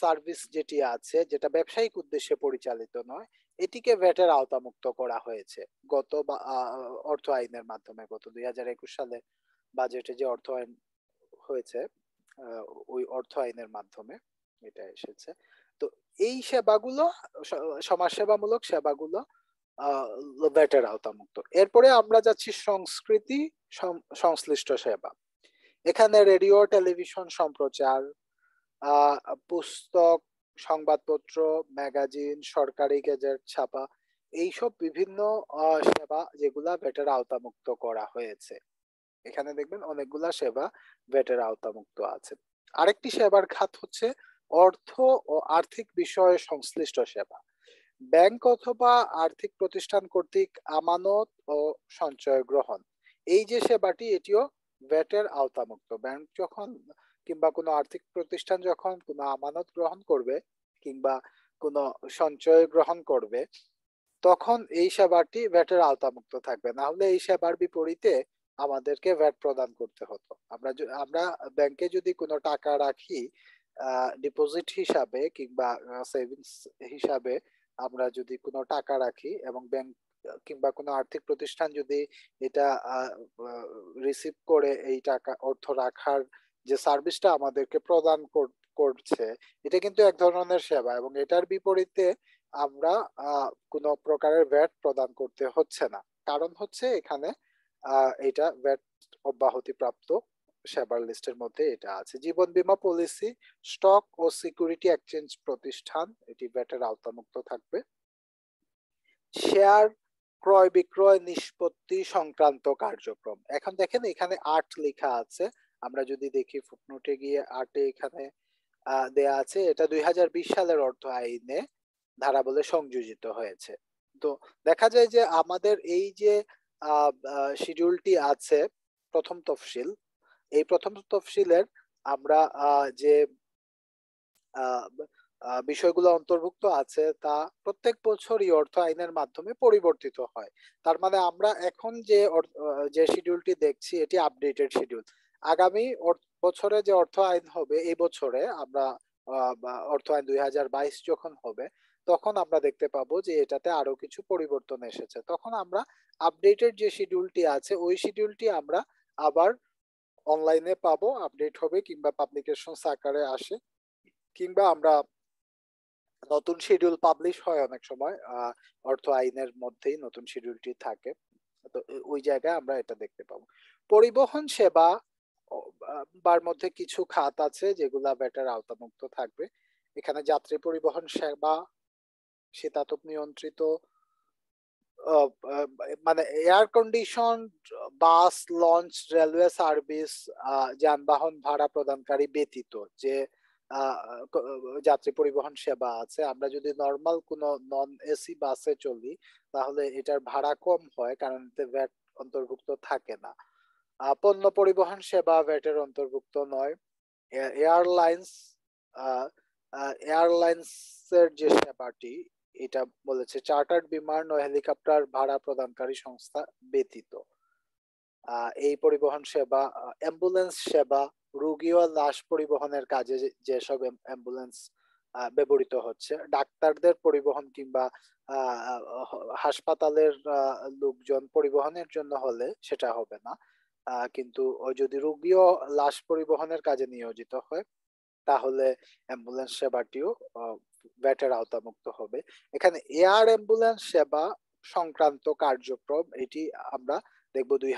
সার্ভিস যেটি আছে, যেটা ব্যবসায়িক উদ্দেশ্যে পরিচালিত নয়, এটিকে ভ্যাটের আওতামুক্ত করা হয়েছে গত অর্থ আইনের মাধ্যমে। গত দুই হাজার একুশ সালে বাজেটে যে অর্থ আইন হয়েছে ওই অর্থ আইনের মাধ্যমে এটা এসেছে। তো এই সেবাগুলো সমাজসেবামূলক সেবাগুলো ভ্যাটের আওতামুক্ত। এরপরে আমরা যাচ্ছি সংস্কৃতি সংশ্লিষ্ট সেবা। এখানে রেডিও টেলিভিশন সম্প্রচার পুস্তক, সংবাদপত্র ম্যাগাজিন সরকারি গেজেট ছাপা, এইসব বিভিন্ন সেবা যেগুলা ভ্যাটের আওতামুক্ত করা হয়েছে। এখানে দেখবেন অনেকগুলা সেবা ভ্যাটের আওতামুক্ত আছে। আরেকটি সেবার খাত হচ্ছে অর্থ ও আর্থিক বিষয়ে সংশ্লিষ্ট সেবা। ব্যাংক অথবা আর্থিক প্রতিষ্ঠান কর্তৃক আমানত ও সঞ্চয় গ্রহণ। এই যে সেবাটি, এটিও ভ্যাটের আওতামুক্ত। ব্যাংক যখন কিংবা কোনো আর্থিক প্রতিষ্ঠান যখন কোনো আমানত গ্রহণ করবে কিংবা কোনো সঞ্চয় গ্রহণ করবে, তখন এই সেবাটি ভ্যাটের আওতামুক্ত থাকবে। না হলে এই সেবার বিপরীতে আমাদেরকে ভ্যাট প্রদান করতে হতো। আমরা আমরা ব্যাংকে যদি কোনো টাকা রাখি ডিপোজিট হিসাবে কিংবা সেভিংস হিসাবে আমরা যদি কোনো টাকা রাখি এবং ব্যাংক কিংবা কোনো আর্থিক প্রতিষ্ঠান যদি এটা রিসিভ করে এই টাকা, অর্থ রাখার যে সার্ভিসটা আমাদেরকে প্রদান করছে, এটা কিন্তু এক ধরনের সেবা এবং এটার বিপরীতে আমরা কোনো প্রকারের ভ্যাট প্রদান করতে হচ্ছে না। কারণ হচ্ছে এখানে এটা ভ্যাট অব্যাহতি প্রাপ্ত সেবার লিস্টের মধ্যে এটা আছে। জীবন বীমা পলিসি, স্টক ও সিকিউরিটি এক্সচেঞ্জ প্রতিষ্ঠান, এটি ভ্যাটের আওতামুক্ত থাকবে। শেয়ার ক্রয় বিক্রয় নিষ্পত্তি সংক্রান্ত কার্যক্রম। এখন দেখেন এখানে আট লেখা আছে। আমরা যদি দেখি ফুটনোটে গিয়ে আটে এখানে দেয়া আছে, এটা দুই হাজার বিশ সালের অর্থ আইনে ধারা বলে সংযোজিত হয়েছে। তো দেখা যায় যে আমাদের এই যে শিডিউলটি আছে, প্রথম তফসিল এই প্রথম তফসিলের আমরা যে বিষয়গুলো অন্তর্ভুক্ত আছে তা প্রত্যেক বছরই অর্থ আইনের মাধ্যমে পরিবর্তিত হয়। তার মানে আমরা এখন যে যে শিডিউলটি দেখছি, এটি আপডেটেড শিডিউল আগামী বছরে যে অর্থ আইন হবে, এই বছরে আমরা অর্থ আইন দুই হাজার বাইশ যখন হবে, তখন আমরা দেখতে পাবো যে এটাতে আরও কিছু পরিবর্তন এসেছে। তখন আমরা আপডেটেড যে শিডিউলটি আছে, ওই শিডিউলটি আমরা আবার অনলাইনে পাবো আপডেট হবে কিংবা পাবলিকেশন আকারে আসে। কিংবা আমরা নতুন শিডিউল পাবলিশ হয় অনেক সময় অর্থ আইনের মধ্যেই নতুন শিডিউলটি থাকে। তো ওই জায়গায় আমরা এটা দেখতে পাবো। পরিবহন সেবা বার মধ্যে কিছু খাত আছে যেগুলা ব্যাটার আওতামুক্ত থাকবে। এখানে যাত্রী পরিবহন সেবা, শীতাতপ নিয়ন্ত্রিত মানে air condition bus launch railway service যানবাহন ভাড়া প্রদানকারী ব্যতীত যে যাত্রী পরিবহন সেবা আছে, আমরা যদি নর্মাল কোনো নন এসি বাসে চলি, তাহলে এটার ভাড়া কম হয় কারণ এতে ভ্যাট অন্তর্ভুক্ত থাকে না। পণ্য পরিবহন সেবা ভ্যাটের অন্তর্ভুক্ত নয়। এয়ারলাইন্স এয়ারলাইন্সের যে সেবাটি এটা বলেছে, চার্টার্ড বিমান ও হেলিকপ্টার ভাড়া প্রদানকারী সংস্থা ব্যতীত। এই পরিবহন সেবা অ্যাম্বুলেন্স সেবা, রোগী ও লাশ পরিবহনের কাজে যেসব অ্যাম্বুলেন্স ব্যবহৃত হচ্ছে, ডাক্তারদের পরিবহন কিংবা হাসপাতালের লোকজন পরিবহনের জন্য হলে সেটা হবে না। কিন্তু যদি রোগী ও লাশ পরিবহনের কাজে নিয়োজিত হয়, তাহলে অ্যাম্বুলেন্স সেবাটিও ভ্যাটের আওতামুক্ত হবে। এখানে এয়ার অ্যাম্বুলেন্স সেবা সংক্রান্ত কার্যক্রম, এটি আমরা দেখব দুই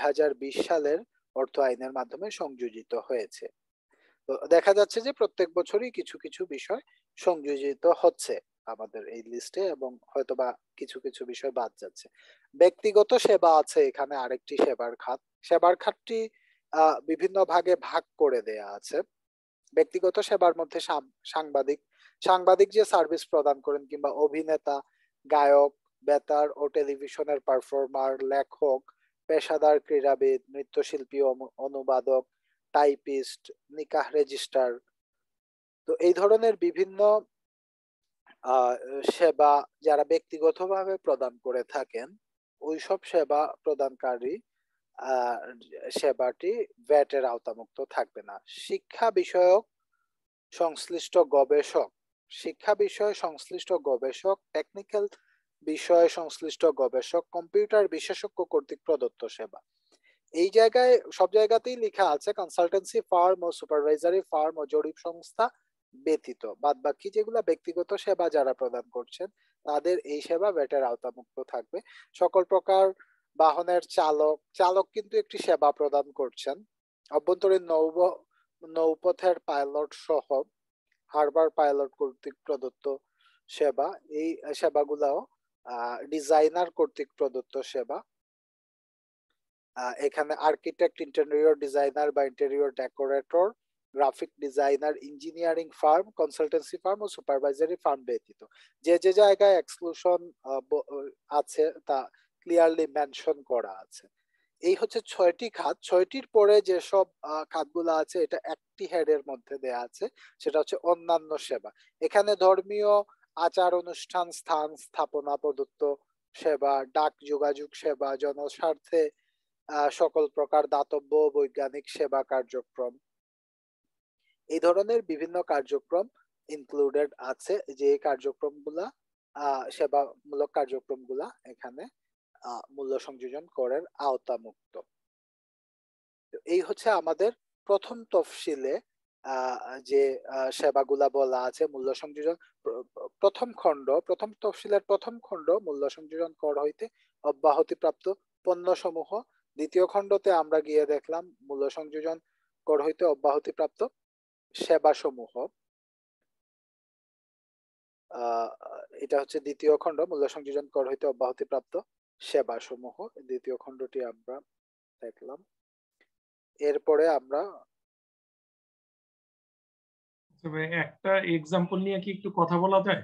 সালের অর্থ আইনের মাধ্যমে সংযোজিত হয়েছে। তো দেখা যাচ্ছে যে প্রত্যেক বছরই কিছু কিছু বিষয় সংযোজিত হচ্ছে আমাদের এই লিস্টে এবং হয়তোবা কিছু কিছু বিষয় বাদ যাচ্ছে। ব্যক্তিগত সেবা আছে, এখানে আরেকটি সেবার খাত। সেবার খাতটি বিভিন্ন ভাগে ভাগ করে দেয়া আছে। ব্যক্তিগত সেবার মধ্যে সাংবাদিক সাংবাদিক যে সার্ভিস প্রদান করেন কিংবা অভিনেতা, গায়ক, বেতার ও টেলিভিশনের পারফর্মার লেখক, পেশাদার ক্রীড়াবিদ, নৃত্যশিল্পী অনুবাদক টাইপিস্ট নিকাহ রেজিস্টার তো এই ধরনের বিভিন্ন সেবা যারা ব্যক্তিগতভাবে প্রদান করে থাকেন, ওইসব সেবা প্রদানকারী সেবাটি ভ্যাটের আওতামুক্ত থাকবে না। শিক্ষা বিষয়ক সংশ্লিষ্ট গবেষক শিক্ষা বিষয় সংশ্লিষ্ট গবেষক টেকনিক্যাল বিষয় সংশ্লিষ্ট গবেষক কম্পিউটার বিশেষজ্ঞ কর্তৃক প্রদত্ত সেবা। এই জায়গায়, সব জায়গাতেই লেখা আছে কনসালটেন্সি ফার্ম ও সুপারভাইজারি ফার্ম ও জরিপ সংস্থা ব্যতীত। বাদ বাকি যেগুলা ব্যক্তিগত সেবা যারা প্রদান করছেন, তাদের এই সেবা ভ্যাটের আওতামুক্ত থাকবে। সকল প্রকার বাহনের চালক চালক কিন্তু একটি সেবা প্রদান করছেন। অভ্যন্তরীণ নৌ নৌপথের পাইলট সহ হারবার পাইলট কর্তৃক প্রদত্ত সেবা। এই সেবাগুলাও ডিজাইনার কর্তৃক প্রদত্ত সেবা। এখানে আর্কিটেক্ট ইন্টেরিয়র ডিজাইনার বা interior decorator graphic designer engineering firm consultancy firm ও সুপারভাইজারি ফার্ম ব্যতীত। যে যে জায়গায় এক্সক্লুশন আছে তা ক্লিয়ারলি মেনশন করা আছে। এই হচ্ছে ছয়টি খাত। ছয়টির পরে যেসব খাতগুলো আছে, এটা একটি হেডের মধ্যে দেয়া আছে, সেটা হচ্ছে অন্যান্য সেবা। এখানে ধর্মীয় আচার অনুষ্ঠান, স্থান স্থাপনা, প্রদত্ত সেবা, ডাক যোগাযোগ সেবা, জনস্বার্থে সকল প্রকার দাতব্য বৈজ্ঞানিক সেবা কার্যক্রম। এই ধরনের বিভিন্ন কার্যক্রম ইনক্লুডেড আছে, যে কার্যক্রমগুলা সেবামূলক কার্যক্রমগুলা এখানে মূল্য সংযোজন করের আওতামুক্ত। এই হচ্ছে আমাদের প্রথম তফসিলে যে সেবাগুলা বলা আছে মূল্য সংযোজন প্রথম খণ্ড, প্রথম তফসিলের প্রথম খণ্ড মূল্য সংযোজন কর হইতে অব্যাহতিপ্রাপ্ত পণ্য সমূহ দ্বিতীয় খণ্ডতে আমরা গিয়ে দেখলাম মূল্য সংযোজন কর হইতে অব্যাহতিপ্রাপ্ত সেবা সমূহ এটা হচ্ছে দ্বিতীয় খণ্ড মূল্য সংযোজন কর হইতে অব্যাহতিপ্রাপ্ত সেবা সমূহ দ্বিতীয় খণ্ডটি আমরা দেখলাম। এরপরে আমরা একটা এক্সাম্পল নিয়ে কি একটু কথা বলা যায়?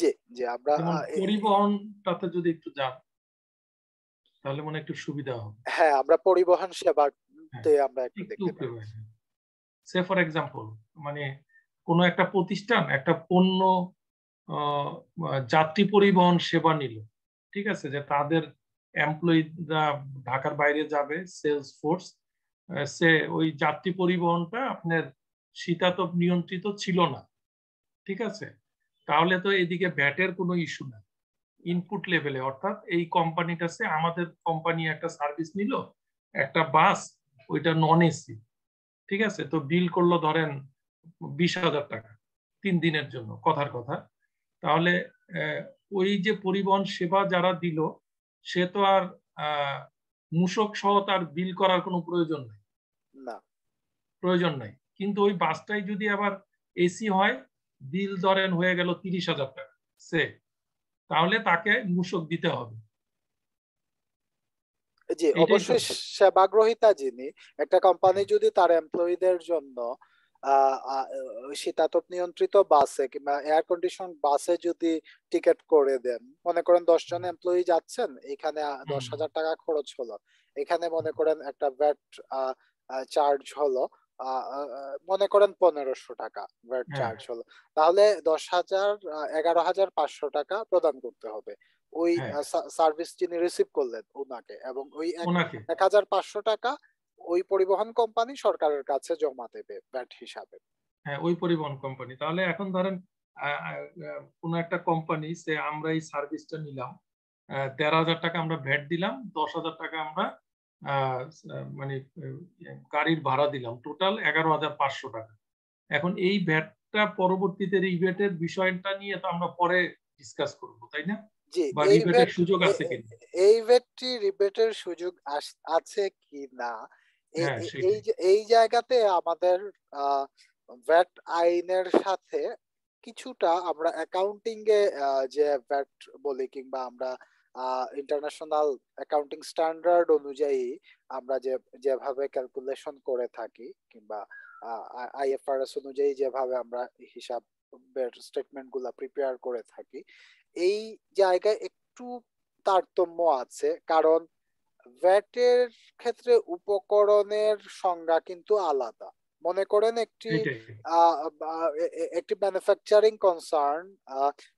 জি জি আমরা পরিবহনটাতে যদি একটু যান তাহলে মনে একটু সুবিধা হবে। হ্যাঁ আমরা পরিবহন সেবাতে হ্যাঁ, আমরা একটু দেখতে সে ফর এক্সাম্পল মানে কোন একটা প্রতিষ্ঠান একটা পণ্য যাত্রী পরিবহন সেবা নিল। ঠিক আছে? যে তাদের এমপ্লয়িরা ঢাকার বাইরে যাবে সেলস ফোর্স সে ওই যাত্রী পরিবহনটা আপনার শীতাতপ নিয়ন্ত্রিত ছিল না। ঠিক আছে? তাহলে তো এদিকে ভ্যাটের কোনো ইস্যু না। ইনপুট লেভেলে অর্থাৎ এই কোম্পানিটা সে আমাদের কোম্পানি একটা সার্ভিস নিল, একটা বাস ওইটা নন এসি ঠিক আছে? তো বিল করল ধরেন বিশ হাজার টাকা, তিন দিনের জন্য, কথার কথা। তাহলে ওই যে পরিবহন সেবা যারা দিল সে তো আর মূসক সহ তার বিল করার কোনো প্রয়োজন নাই। প্রয়োজন নাই। কিন্তু ওই বাসটাই যদি আবার এসি হয় বিল ধরেন হয়ে গেল তিরিশ হাজার টাকা সে। তাহলে তাকে মূসক দিতে হবে। জি অবশ্যই সেবাগ্রহিতা যিনি একটা কোম্পানি যদি তার এমপ্লয়ীদের জন্য শীতাতপ নিয়ন্ত্রিত বাসে কিংবা এয়ার কন্ডিশন বাসে যদি টিকিট করে দেন মনে করেন দশ জন এমপ্লয়ি যাচ্ছেন এখানে দশ হাজার টাকা খরচ হলো। এখানে মনে করেন একটা ভ্যাট চার্জ হলো মনে করেন পনেরোশো টাকা ভ্যাট চার্জ। হলো। তাহলে দশ হাজার এগারো হাজার পাঁচশো টাকা প্রদান করতে হবে। ওই সার্ভিস হ্যাঁ। যিনি রিসিভ করলেন ওনাকে এবং ওই এক হাজার পাঁচশো টাকা ওই পরিবহন কোম্পানি সরকারের কাছে জমা দেবে ব্যাট হিসাবে। হ্যাঁ ওই পরিবহন কোম্পানি। তাহলে এখন ধরেন কোন একটা কোম্পানি সে আমরা এই সার্ভিসটা নিলাম তেরো হাজার টাকা আমরা ভ্যাট দিলাম দশ হাজার টাকা আমরা মানে গাড়ির ভাড়া দিলাম। টোটাল এগারো হাজার পাঁচশো টাকা। এখন এই ভ্যাটটা পরবর্তীতে রিবেটের বিষয়টা নিয়ে তো আমরা পরে ডিসকাস করব তাই না? বা রিবেটের সুযোগ আছে কি এই ভ্যাটটি রিবেটের সুযোগ আছে কি না এই এই জায়গাতে আমাদের ভ্যাট আইনের সাথে কিছুটা আমরা অ্যাকাউন্টিং এ যে ভ্যাট বলি কিংবা আমরা ইন্টারন্যাশনাল অ্যাকাউন্টিং স্ট্যান্ডার্ড অনুযায়ী আমরা যে যেভাবে ক্যালকুলেশন করে থাকি কিংবা আইএফআরএস অনুযায়ী যেভাবে আমরা হিসাব স্টেটমেন্টগুলা প্রিপেয়ার করে থাকি এই জায়গায় একটু তারতম্য আছে। কারণ ভ্যাটের ক্ষেত্রে উপকরণের সংজ্ঞা কিন্তু আলাদা। মনে করেন একটি একটি ম্যানুফ্যাকচারিং কনসার্ন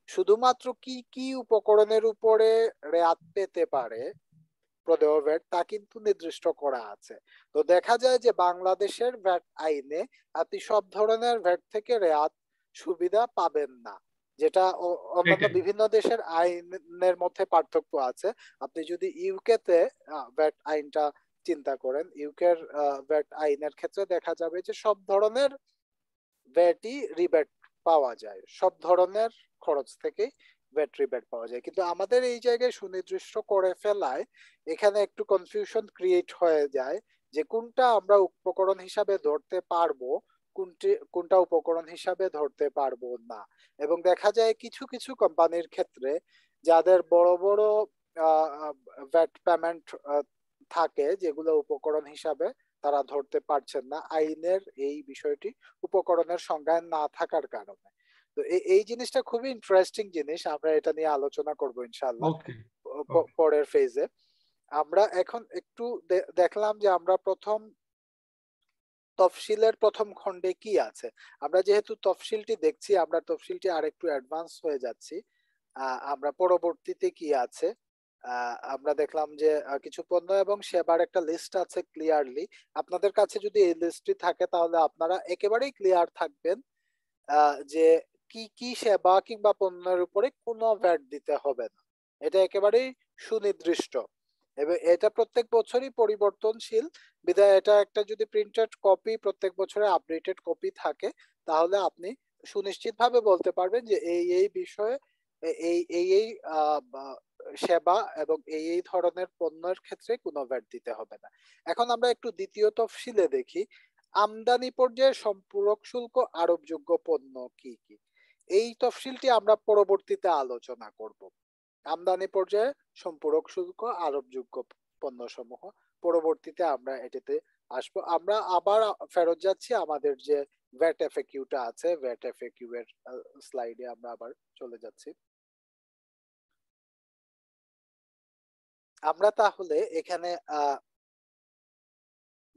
শুধুমাত্র কি কি উপকরণের উপরে রেয়াত পেতে পারে প্রদেয় ভ্যাট তা কিন্তু নির্দিষ্ট করা আছে। তো দেখা যায় যে বাংলাদেশের ভ্যাট আইনে আপনি সব ধরনের ভ্যাট থেকে রেয়াত সুবিধা পাবেন না। যেটা অন্যান্য বিভিন্ন দেশের আইনের মধ্যে পার্থক্য আছে। আপনি যদি ইউকে তে ভ্যাট আইনটা চিন্তা করেন ইউকের ভ্যাট আইনের ক্ষেত্রে দেখা যাবে যে সব ধরনের ভ্যাটই রিবেট পাওয়া যায়। সব ধরনের খরচ থেকে ভ্যাট রিবেট পাওয়া যায়। কিন্তু আমাদের এই জায়গায় সুনির্দিষ্ট করে ফেলায় এখানে একটু কনফিউশন ক্রিয়েট হয়ে যায় যে কোনটা আমরা উপকরণ হিসাবে ধরতে পারব কোনটি কোনটা উপকরণ হিসাবে ধরতে পারব না। এবং দেখা যায় কিছু কিছু কোম্পানির ক্ষেত্রে যাদের বড় বড় ভ্যাট পেমেন্ট থাকে যেগুলো উপকরণ হিসাবে তারা ধরতে পারছেন না আইনের এই বিষয়টি উপকরণের সংজ্ঞায় না থাকার কারণে। তো এই জিনিসটা খুবই ইন্টারেস্টিং জিনিস আমরা এটা নিয়ে আলোচনা করব ইনশাআল্লাহ পরের ফেজে আমরা এখন একটু দেখলাম যে আমরা প্রথম তফসিলের প্রথম খণ্ডে কি আছে? আমরা যেহেতু তফসিলটি দেখছি, আমরা তফসিলটি আর একটু অ্যাডভান্স হয়ে যাচ্ছি। আমরা পরবর্তীতে কি আছে? আমরা দেখলাম যে কিছু পণ্য এবং সেবার একটা লিস্ট আছে ক্লিয়ারলি আপনাদের কাছে যদি এই লিস্টটি থাকে, তাহলে আপনারা একেবারেই ক্লিয়ার থাকবেন যে কি কি সেবা কিংবা পণ্যের উপরে কোনো ভ্যাট দিতে হবে না। এটা একেবারেই সুনির্দিষ্ট। এটা প্রত্যেক বছরই পরিবর্তনশীল। বিধায় এটা একটা যদি প্রিন্টেড কপি প্রত্যেক বছরে আপডেটেড কপি থাকে, তাহলে আপনি সুনিশ্চিত ভাবে বলতে পারবেন যে এই এই বিষয়ে এই এই এই সেবা এবং এই এই ধরনের পণ্যের ক্ষেত্রে কোনো ভ্যাট দিতে হবে না। এখন আমরা একটু দ্বিতীয় তফসিলে দেখি, আমদানি পর্যায়ে সম্পূরক শুল্ক আরোপযোগ্য পণ্য কি কি? এই তফসিলটি আমরা পরবর্তীতে আলোচনা করব। আমদানি পর্যায়ে সম্পূরক শুল্ক আরোপযোগ্য পণ্য সমূহ পরবর্তীতে আমরা এটিতে আসব। আমরা আবার ফেরত যাচ্ছি আমাদের যে ভ্যাট এফএকিউটা আছে ভ্যাট এফএকিউ এর স্লাইডে আমরা আবার চলে যাচ্ছি। আমরা তাহলে এখানে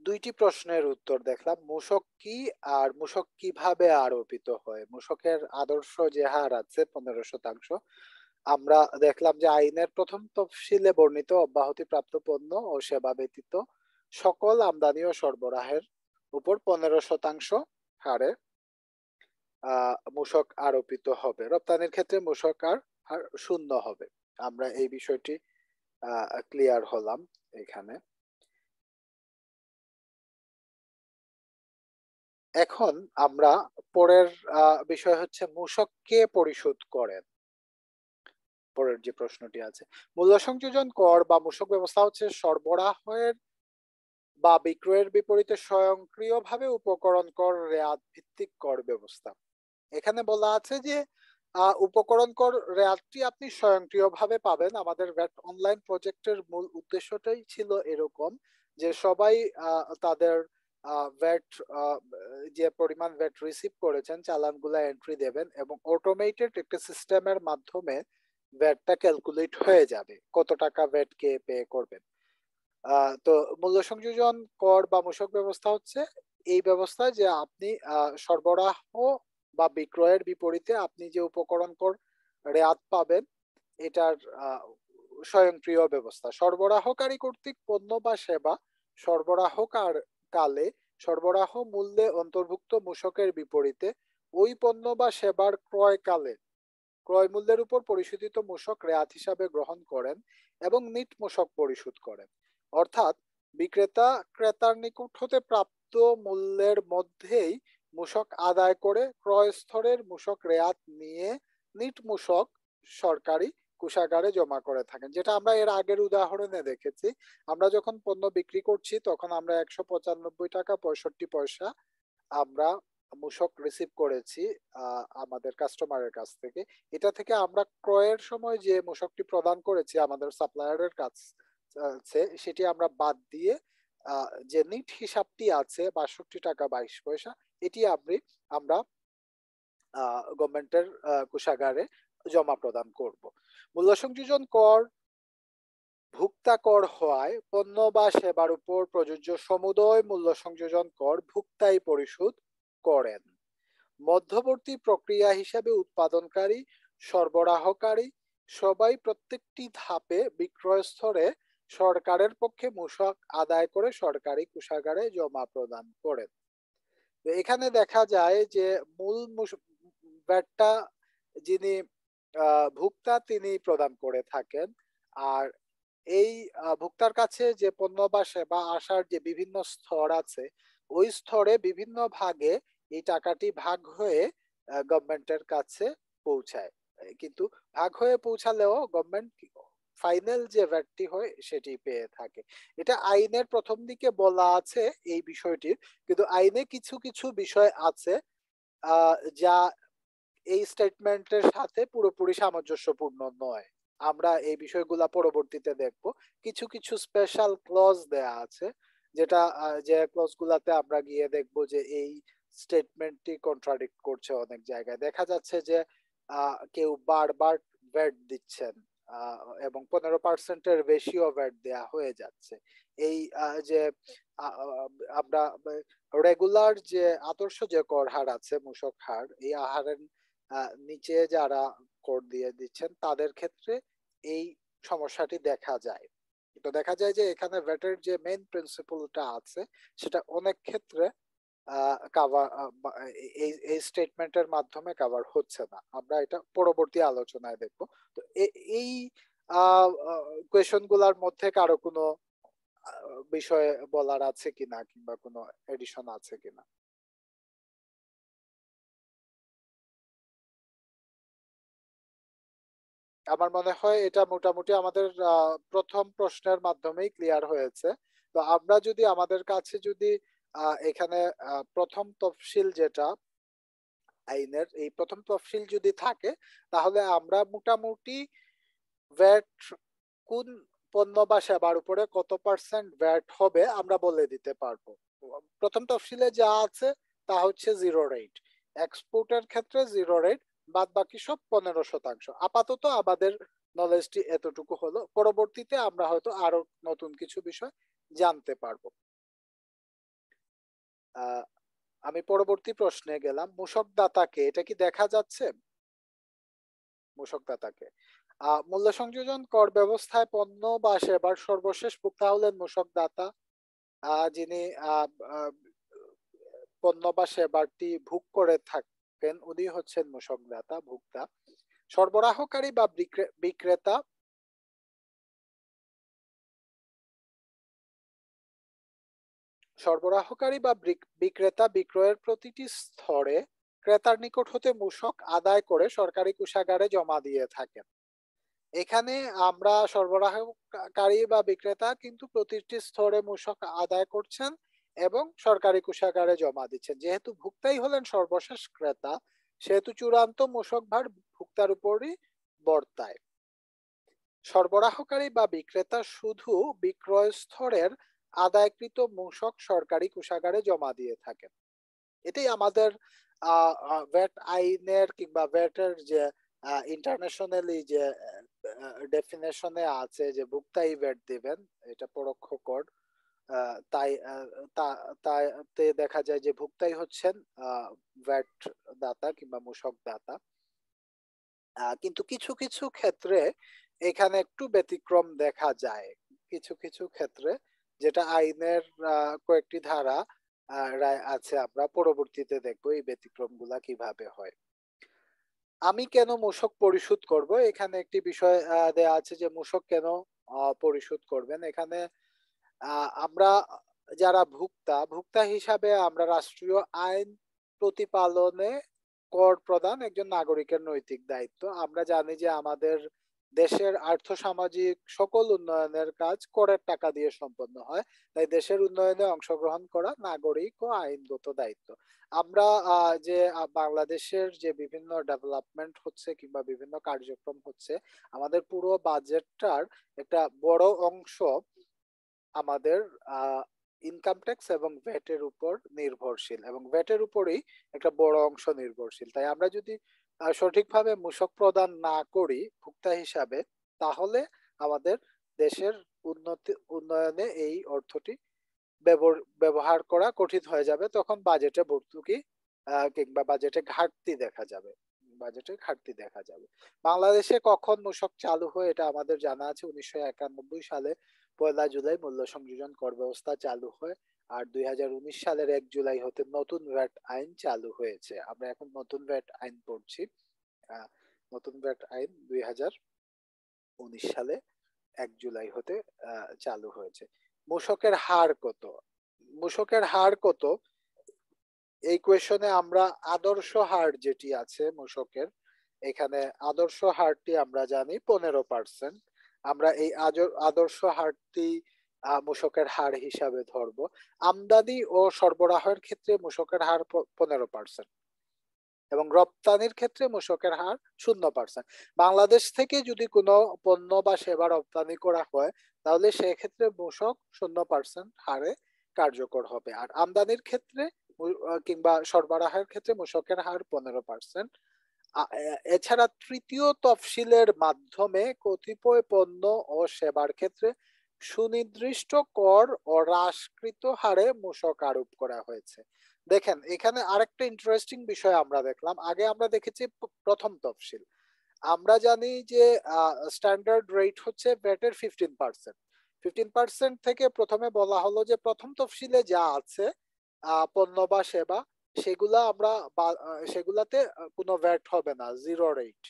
দুইটি প্রশ্নের উত্তর দেখলাম। মূসক কি আর মূসক কীভাবে আরোপিত হয়? মূসকের আদর্শ যে হার আছে পনেরো শতাংশ। আমরা দেখলাম যে আইনের প্রথম তফসিলে বর্ণিত অব্যাহতি প্রাপ্ত পণ্য ও সেবা ব্যতীত সকল আমদানি ও সরবরাহের উপর পনেরো শতাংশ হারে মূসক আরোপিত হবে। রপ্তানির ক্ষেত্রে মূসক আর শূন্য হবে। আমরা এই বিষয়টি ক্লিয়ার হলাম এখানে। এখন আমরা পরের বিষয় হচ্ছে মূসক কে পরিশোধ করেন? পরের যে প্রশ্নটি আছে, মূল্য সংযোজন কর বা মূসক ব্যবস্থা হচ্ছে সরবরাহের বা বিক্রয়ের বিপরীতে স্বয়ংক্রিয়ভাবে উপকরণ কর, রেয়াত ভিত্তিক কর ব্যবস্থা। এখানে বলা আছে যে উপকরণ কর, রেয়াতটি আপনি স্বয়ংক্রিয়ভাবে পাবেন। আমাদের ভ্যাট অনলাইন প্রজেক্টের মূল উদ্দেশ্যটাই ছিল এরকম যে, সবাই তাদের ভ্যাট যে পরিমাণ ভ্যাট রিসিভ করেছেন, চালানগুলো এন্ট্রি দেবেন এবং অটোমেটেড একটা সিস্টেমের মাধ্যমে ভ্যাটটা ক্যালকুলেট হয়ে যাবে। কত টাকা ভ্যাট কে পে করবেন? তো মূল্য সংযোজন কর বা মূসক ব্যবস্থা হচ্ছে এই ব্যবস্থা যে আপনি সরবরাহ বা বিক্রয়ের বিপরীতে আপনি যে উপকরণ কর রেয়াত পাবেন, এটার স্বয়ংক্রিয় ব্যবস্থা। সরবরাহকারী কর্তৃক পণ্য বা সেবা সরবরাহকার কালে সরবরাহ মূল্যে অন্তর্ভুক্ত মূসকের বিপরীতে ওই পণ্য বা সেবার ক্রয়কালে ক্রয় মূল্যের উপর পরিশোধিত মূসক রেয়াত হিসাবে গ্রহণ করেন এবং নিট মূসক পরিশোধ করেন। অর্থাৎ বিক্রেতা ক্রেতার নিকট হতে প্রাপ্ত মূল্যের মধ্যেই মূসক আদায় করে ক্রয় স্তরের মূসক রেয়াত নিয়ে নিট মূসক সরকারি কুষাগারে জমা করে থাকেন, যেটা আমরা এর আগের উদাহরণে দেখেছি। আমরা যখন পণ্য বিক্রি করছি, তখন আমরা একশো পঁচানব্বই টাকা পঁয়ষট্টি পয়সা আমরা মূসক রিসিভ করেছি আমাদের কাস্টমারের কাছ থেকে। এটা থেকে আমরা ক্রয়ের সময় যে মূসকটি প্রদান করেছি আমাদের সাপ্লায়ারের কাছ সেটি আমরা বাদ দিয়ে যে নিট হিসাবটি আছে বাষট্টি টাকা বাইশ পয়সা, এটি আপনি, আমরা গভর্নমেন্টের কোষাগারে জমা প্রদান করব। মূল্য সংযোজন কর, ভুক্তা কর হওয়ায় পণ্য বা সেবার উপর প্রযোজ্য সমুদয় মূল্য সংযোজন কর ভুক্তাই পরিশোধ করেন। মধ্যবর্তী প্রক্রিয়া হিসাবে উৎপাদনকারী, সরবরাহকারী, সবাই প্রত্যেকটি ধাপে বিক্রয় স্তরে সরকারের পক্ষে মূসক আদায় করে সরকারি কোষাগারে জমা প্রদান করেন। এখানে দেখা যায় যে মূল ব্যাটটা যিনি ভুক্তা তিনি প্রদান করে থাকেন। আর এই ভোক্তার কাছে যে পণ্য বা সেবা আসার যে বিভিন্ন স্তর আছে, ওই স্তরে বিভিন্ন ভাগে এই টাকাটি ভাগ হয়ে গভর্নমেন্টের কাছে পৌঁছায়। কিন্তু ভাগ হয়ে পৌঁছালেও গভর্নমেন্ট ফাইনাল যে ভ্যাটটি হয়, সেটি পেয়ে থাকে। এটা আইনের প্রথম দিকে বলা আছে এই বিষয়টির, কিন্তু আইনে কিছু কিছু বিষয় আছে যা এই স্টেটমেন্টের সাথে পুরোপুরি সামঞ্জস্যপূর্ণ নয়। আমরা এই বিষয়গুলা পরবর্তীতে দেখব। কিছু কিছু স্পেশাল ক্লজ দেয়া আছে, যেটা যে ক্লজ গুলাতে আমরা গিয়ে দেখব যে এই স্টেটমেন্টটি কন্ট্রাডিক্ট করছে অনেক জায়গায়। দেখা যাচ্ছে যে কেউ বারবার ভ্যাট দিচ্ছেন এবং পনেরো পার্সেন্টের বেশিও ভ্যাট দেয়া হয়ে যাচ্ছে। এই যে আমরা রেগুলার যে আদর্শ যে কর হার আছে, মূসক হার, এই আহারের নিচে যারা কর দিয়ে দিচ্ছেন, তাদের ক্ষেত্রে এই সমস্যাটি দেখা যায়। তো দেখা যায় যে, এখানে ভ্যাটের যে মেইন প্রিন্সিপলটা আছে, সেটা অনেক ক্ষেত্রে কাভার এই এই স্টেটমেন্টের মাধ্যমে কাভার হচ্ছে না। আমরা এটা পরবর্তী আলোচনায় দেখব। তো এই কোয়েশনগুলার মধ্যে কারও কোনো বিষয়ে বলার আছে কিনা কিংবা কোনো এডিশন আছে কিনা? আমার মনে হয় এটা মোটামুটি আমাদের প্রথম প্রশ্নের মাধ্যমেই ক্লিয়ার হয়েছে। তো আমরা যদি আমাদের কাছে যদি এখানে প্রথম তফসিল যেটা, আইনের, এই প্রথম তফসিল যদি থাকে, তাহলে আমরা মোটামুটি ভ্যাট কোন পণ্য বা সেবার উপরে কত পার্সেন্ট ভ্যাট হবে আমরা বলে দিতে পারব। প্রথম তফসিলে যা আছে, তা হচ্ছে জিরো রেট এক্সপোর্টের ক্ষেত্রে জিরো রেট বাদ বাকি সব পনেরো শতাংশ। আপাতত আমাদের নলেজটি এতটুকু হলো। পরবর্তীতে আমরা হয়তো আরও নতুন কিছু বিষয় জানতে পারব। আমি পরবর্তী প্রশ্নে গেলাম মূসক দাতাকে এটা কি দেখা যাচ্ছে? মূসক দাতাকে মূল্য সংযোজন কর ব্যবস্থায় পণ্য বা সেবার সর্বশেষ ভোক্তা হলেন মূসক দাতা যিনি পণ্য বা সেবাটি ভোগ করে থাকেন উনি হচ্ছেন মূসক দাতা ভোক্তা। সরবরাহকারী বা বিক্রেতা সরবরাহকারী বা বিক্রেতা বিক্রয়ের প্রতিটি স্তরে ক্রেতার নিকট হতে মূসক আদায় করে সরকারি কোষাগারে জমা দিয়ে থাকেন। এখানে আমরা সরবরাহকারী বা বিক্রেতা কিন্তু প্রতিটি স্তরে মূসক আদায় করছেন এবং সরকারি কোষাগারে জমা দিচ্ছেন। যেহেতু ভুক্তাই হলেন সর্বশেষ ক্রেতা, সেহেতু চূড়ান্ত মূসক ভার ভুক্তার উপরই বর্তায়। সরবরাহকারী বা বিক্রেতা শুধু বিক্রয় স্তরের আদায়কৃত মূসক সরকারি কোষাগারে জমা দিয়ে থাকেন। এটাই আমাদের ভ্যাট আইনের কিংবা ভ্যাটের যে ইন্টারন্যাশনালি যে ডেফিনেশনে আছে যে ভুক্তাই ভ্যাট দিবেন, এটা পরোক্ষ কর তাই তাতে দেখা যায় যে ভুক্তাই হচ্ছেন ভ্যাট দাতা কিংবা মূসক দাতা কিন্তু কিছু কিছু ক্ষেত্রে এখানে একটু ব্যতিক্রম দেখা যায়। কিছু কিছু ক্ষেত্রে যেটা আইনের কয়েকটি ধারা রায় আছে, আমরা পরবর্তীতে দেখব এই ব্যতিক্রমগুলা কীভাবে হয়। আমি কেন মূসক পরিশোধ করব? এখানে একটি বিষয় দেয়া আছে যে মূসক কেন পরিশোধ করবেন? এখানে আমরা যারা ভুক্তা ভুক্তা হিসাবে আমরা রাষ্ট্রীয় আইন প্রতিপালনে কর প্রদান একজন নাগরিকের নৈতিক দায়িত্ব। আমরা জানি যে আমাদের দেশের আর্থ সামাজিক সকল উন্নয়নের কাজ করের টাকা দিয়ে সম্পন্ন হয়। তাই দেশের উন্নয়নে অংশগ্রহণ করা নাগরিক ও আইনগত দায়িত্ব। আমরা যে বাংলাদেশের যে বিভিন্ন ডেভেলপমেন্ট হচ্ছে কিংবা বিভিন্ন কার্যক্রম হচ্ছে, আমাদের পুরো বাজেটটার একটা বড় অংশ আমাদের ইনকাম ট্যাক্স এবং ভ্যাটের উপর নির্ভরশীল এবং ভ্যাটের উপরেই একটা বড় অংশ নির্ভরশীল। তাই আমরা যদি সঠিকভাবে মূসক প্রদান না করি ভুক্তা হিসাবে, তাহলে আমাদের দেশের উন্নতি, উন্নয়নে এই অর্থটি ব্যবহার করা কঠিন হয়ে যাবে। তখন বাজেটে ভর্তুকি কিংবা বাজেটে ঘাটতি দেখা যাবে। বাজেটে ঘাটতি দেখা যাবে। বাংলাদেশে কখন মূসক চালু হয় এটা আমাদের জানা আছে। উনিশশো একানব্বই সালে পয়লা জুলাই মূল্য সংযোজন কর ব্যবস্থা চালু হয়। আর দুই হাজার উনিশ সালের এক জুলাই হতে নতুন ভ্যাট আইন চালু হয়েছে। আমরা এখন নতুন ভ্যাট আইন পড়ছি। নতুন ভ্যাট আইন দুই হাজার উনিশ সালে এক জুলাই হতে চালু হয়েছে। মূসকের হার কত? মূসকের হার কত? এই কোয়েশনে আমরা আদর্শ হার যেটি আছে মূসকের এখানে আদর্শ হারটি আমরা জানি পনেরো পার্সেন্ট আমরা এই আদর্শ হারটি মূসকের হার হিসাবে ধরব। আমদানি ও সরবরাহের ক্ষেত্রে মূসকের হার পনেরো পার্সেন্ট এবং রপ্তানির ক্ষেত্রে মূসকের হার শূন্য পার্সেন্ট বাংলাদেশ থেকে যদি কোনো পণ্য বা সেবা রপ্তানি করা হয়, তাহলে সেক্ষেত্রে মূসক শূন্য পার্সেন্ট হারে কার্যকর হবে। আর আমদানির ক্ষেত্রে কিংবা সরবরাহের ক্ষেত্রে মূসকের হার পনেরো পার্সেন্ট এছাড়া তৃতীয় তফসিলের মাধ্যমে কতিপয় পণ্য ও সেবার ক্ষেত্রে সুনির্দিষ্ট কর ও হ্রাসকৃত হারে মূসক আরোপ করা হয়েছে। দেখেন, এখানে আরেকটা ইন্টারেস্টিং বিষয় আমরা দেখলাম। আগে আমরা দেখেছি প্রথম তফসিল। আমরা জানি যে স্ট্যান্ডার্ড রেট হচ্ছে ব্যাটের ফিফটিন পার্সেন্ট ফিফটিন পার্সেন্ট থেকে প্রথমে বলা হলো যে, প্রথম তফসিলে যা আছে পণ্য বা সেবা, সেগুলা আমরা সেগুলাতে কোনো ভ্যাট হবে না জিরো রেট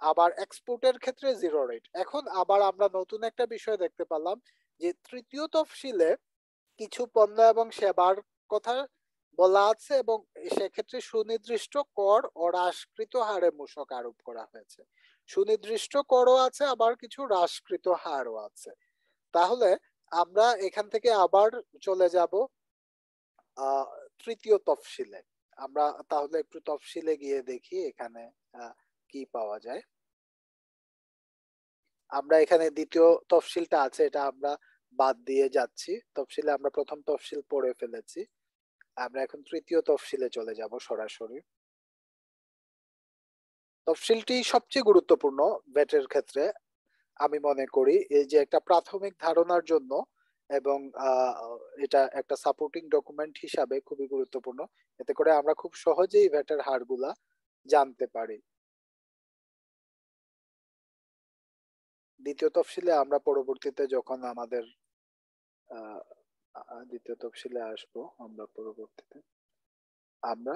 আবার এক্সপোর্টের ক্ষেত্রে জিরো রেট এখন আবার আমরা নতুন একটা বিষয় দেখতে পেলাম যে তৃতীয় তফসিলে কিছু পণ্য এবং সেবার কথা বলা আছে এবং সেক্ষেত্রে সুনির্দিষ্ট কর ও হ্রাসকৃত হারে মূসক আরোপ করা হয়েছে। সুনির্দিষ্ট করও আছে, আবার কিছু হ্রাসকৃত হারও আছে। তাহলে আমরা এখান থেকে আবার চলে যাব তৃতীয় তফসিলে। আমরা তাহলে একটু তফসিলে গিয়ে দেখি এখানে কি পাওয়া যায়? আমরা এখানে দ্বিতীয় তফসিলটা আছে, এটা আমরা বাদ দিয়ে যাচ্ছি। তফসিলে আমরা প্রথম তফসিল পড়ে ফেলেছি। আমরা এখন তৃতীয় তফসিলে চলে যাব সরাসরি। তফসিলটি সবচেয়ে গুরুত্বপূর্ণ ব্যাটের ক্ষেত্রে, আমি মনে করি। এই যে একটা প্রাথমিক ধারণার জন্য এবং এটা একটা সাপোর্টিং ডকুমেন্ট হিসাবে খুবই গুরুত্বপূর্ণ। এতে করে আমরা খুব সহজেই ভ্যাটের হারগুলা জানতে পারি। দ্বিতীয় তফসিলে আমরা পরবর্তীতে যখন আমাদের দ্বিতীয় তফসিলে আসব আমরা পরবর্তীতে, আমরা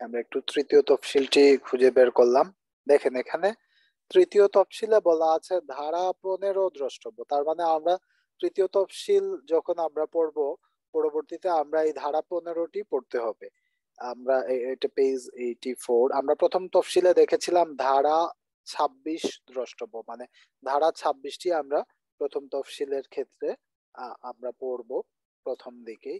আমরা একটু তৃতীয় তফসিলটি খুঁজে বের করলাম। দেখেন এখানে তৃতীয় তফসিলে বলা আছে, ধারা পনেরো দ্রষ্টব্য। তার মানে আমরা তৃতীয় তফসিল যখন আমরা পড়ব, পরবর্তীতে আমরা এই ধারা পনেরোটি পড়তে হবে। আমরা এটা পেজ এইটি ফোর আমরা প্রথম তফসিলে দেখেছিলাম ধারা ছাব্বিশ দ্রষ্টব্য। মানে ধারা ছাব্বিশটি আমরা প্রথম তফসিলের ক্ষেত্রে আমরা পড়ব প্রথম দিকেই।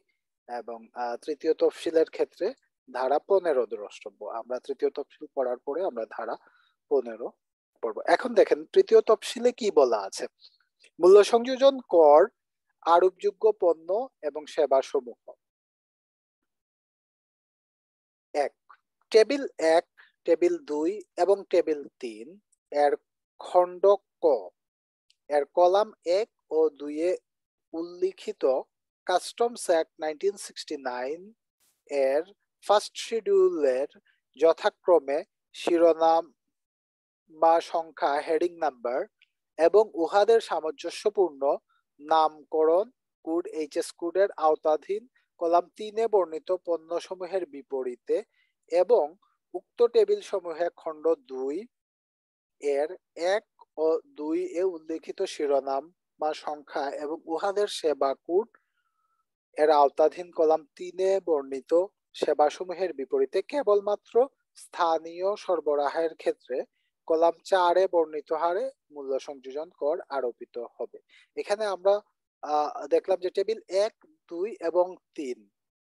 এবং তৃতীয় তফসিলের ক্ষেত্রে ধারা পনেরো দ্রষ্টব্য। আমরা তৃতীয় তফসিল পড়ার পরে আমরা ধারা পনেরো পড়ব। এখন দেখেন, তৃতীয় তফসিলে কি বলা আছে? মূল্য সংযোজন কর, আরোপযোগ্য পণ্য এবং সেবা সমূহ এক, টেবিল এক, টেবিল দুই এবং টেবিল তিন, এর খণ্ড ক। এর কলাম এক ও দুইয়ে উল্লিখিত customs act nineteen sixty nine এর ফার্স্ট শিডিউলের যথাক্রমে শিরোনাম বা সংখ্যা হেডিং নাম্বার এবং উহাদের সামঞ্জস্যপূর্ণ নামকরণ কোড এইচএস কোডের আওতাধীন কলাম তিনে বর্ণিত পণ্যসমূহের বিপরীতে এবং উক্ত টেবিল সমূহে খণ্ড দুই এর এক ও দুই এ উল্লেখিত শিরোনাম বা সংখ্যা এবং উহাদের সেবা কোড এর আওতাধীন কলাম তিনে বর্ণিত সেবাসমূহের বিপরীতে কেবলমাত্র স্থানীয় সরবরাহের ক্ষেত্রে কলাম চারে বর্ণিত হারে মূল্য সংযোজন কর আরোপিত হবে। এখানে আমরা দেখলাম যে টেবিল এক, দুই এবং তিন,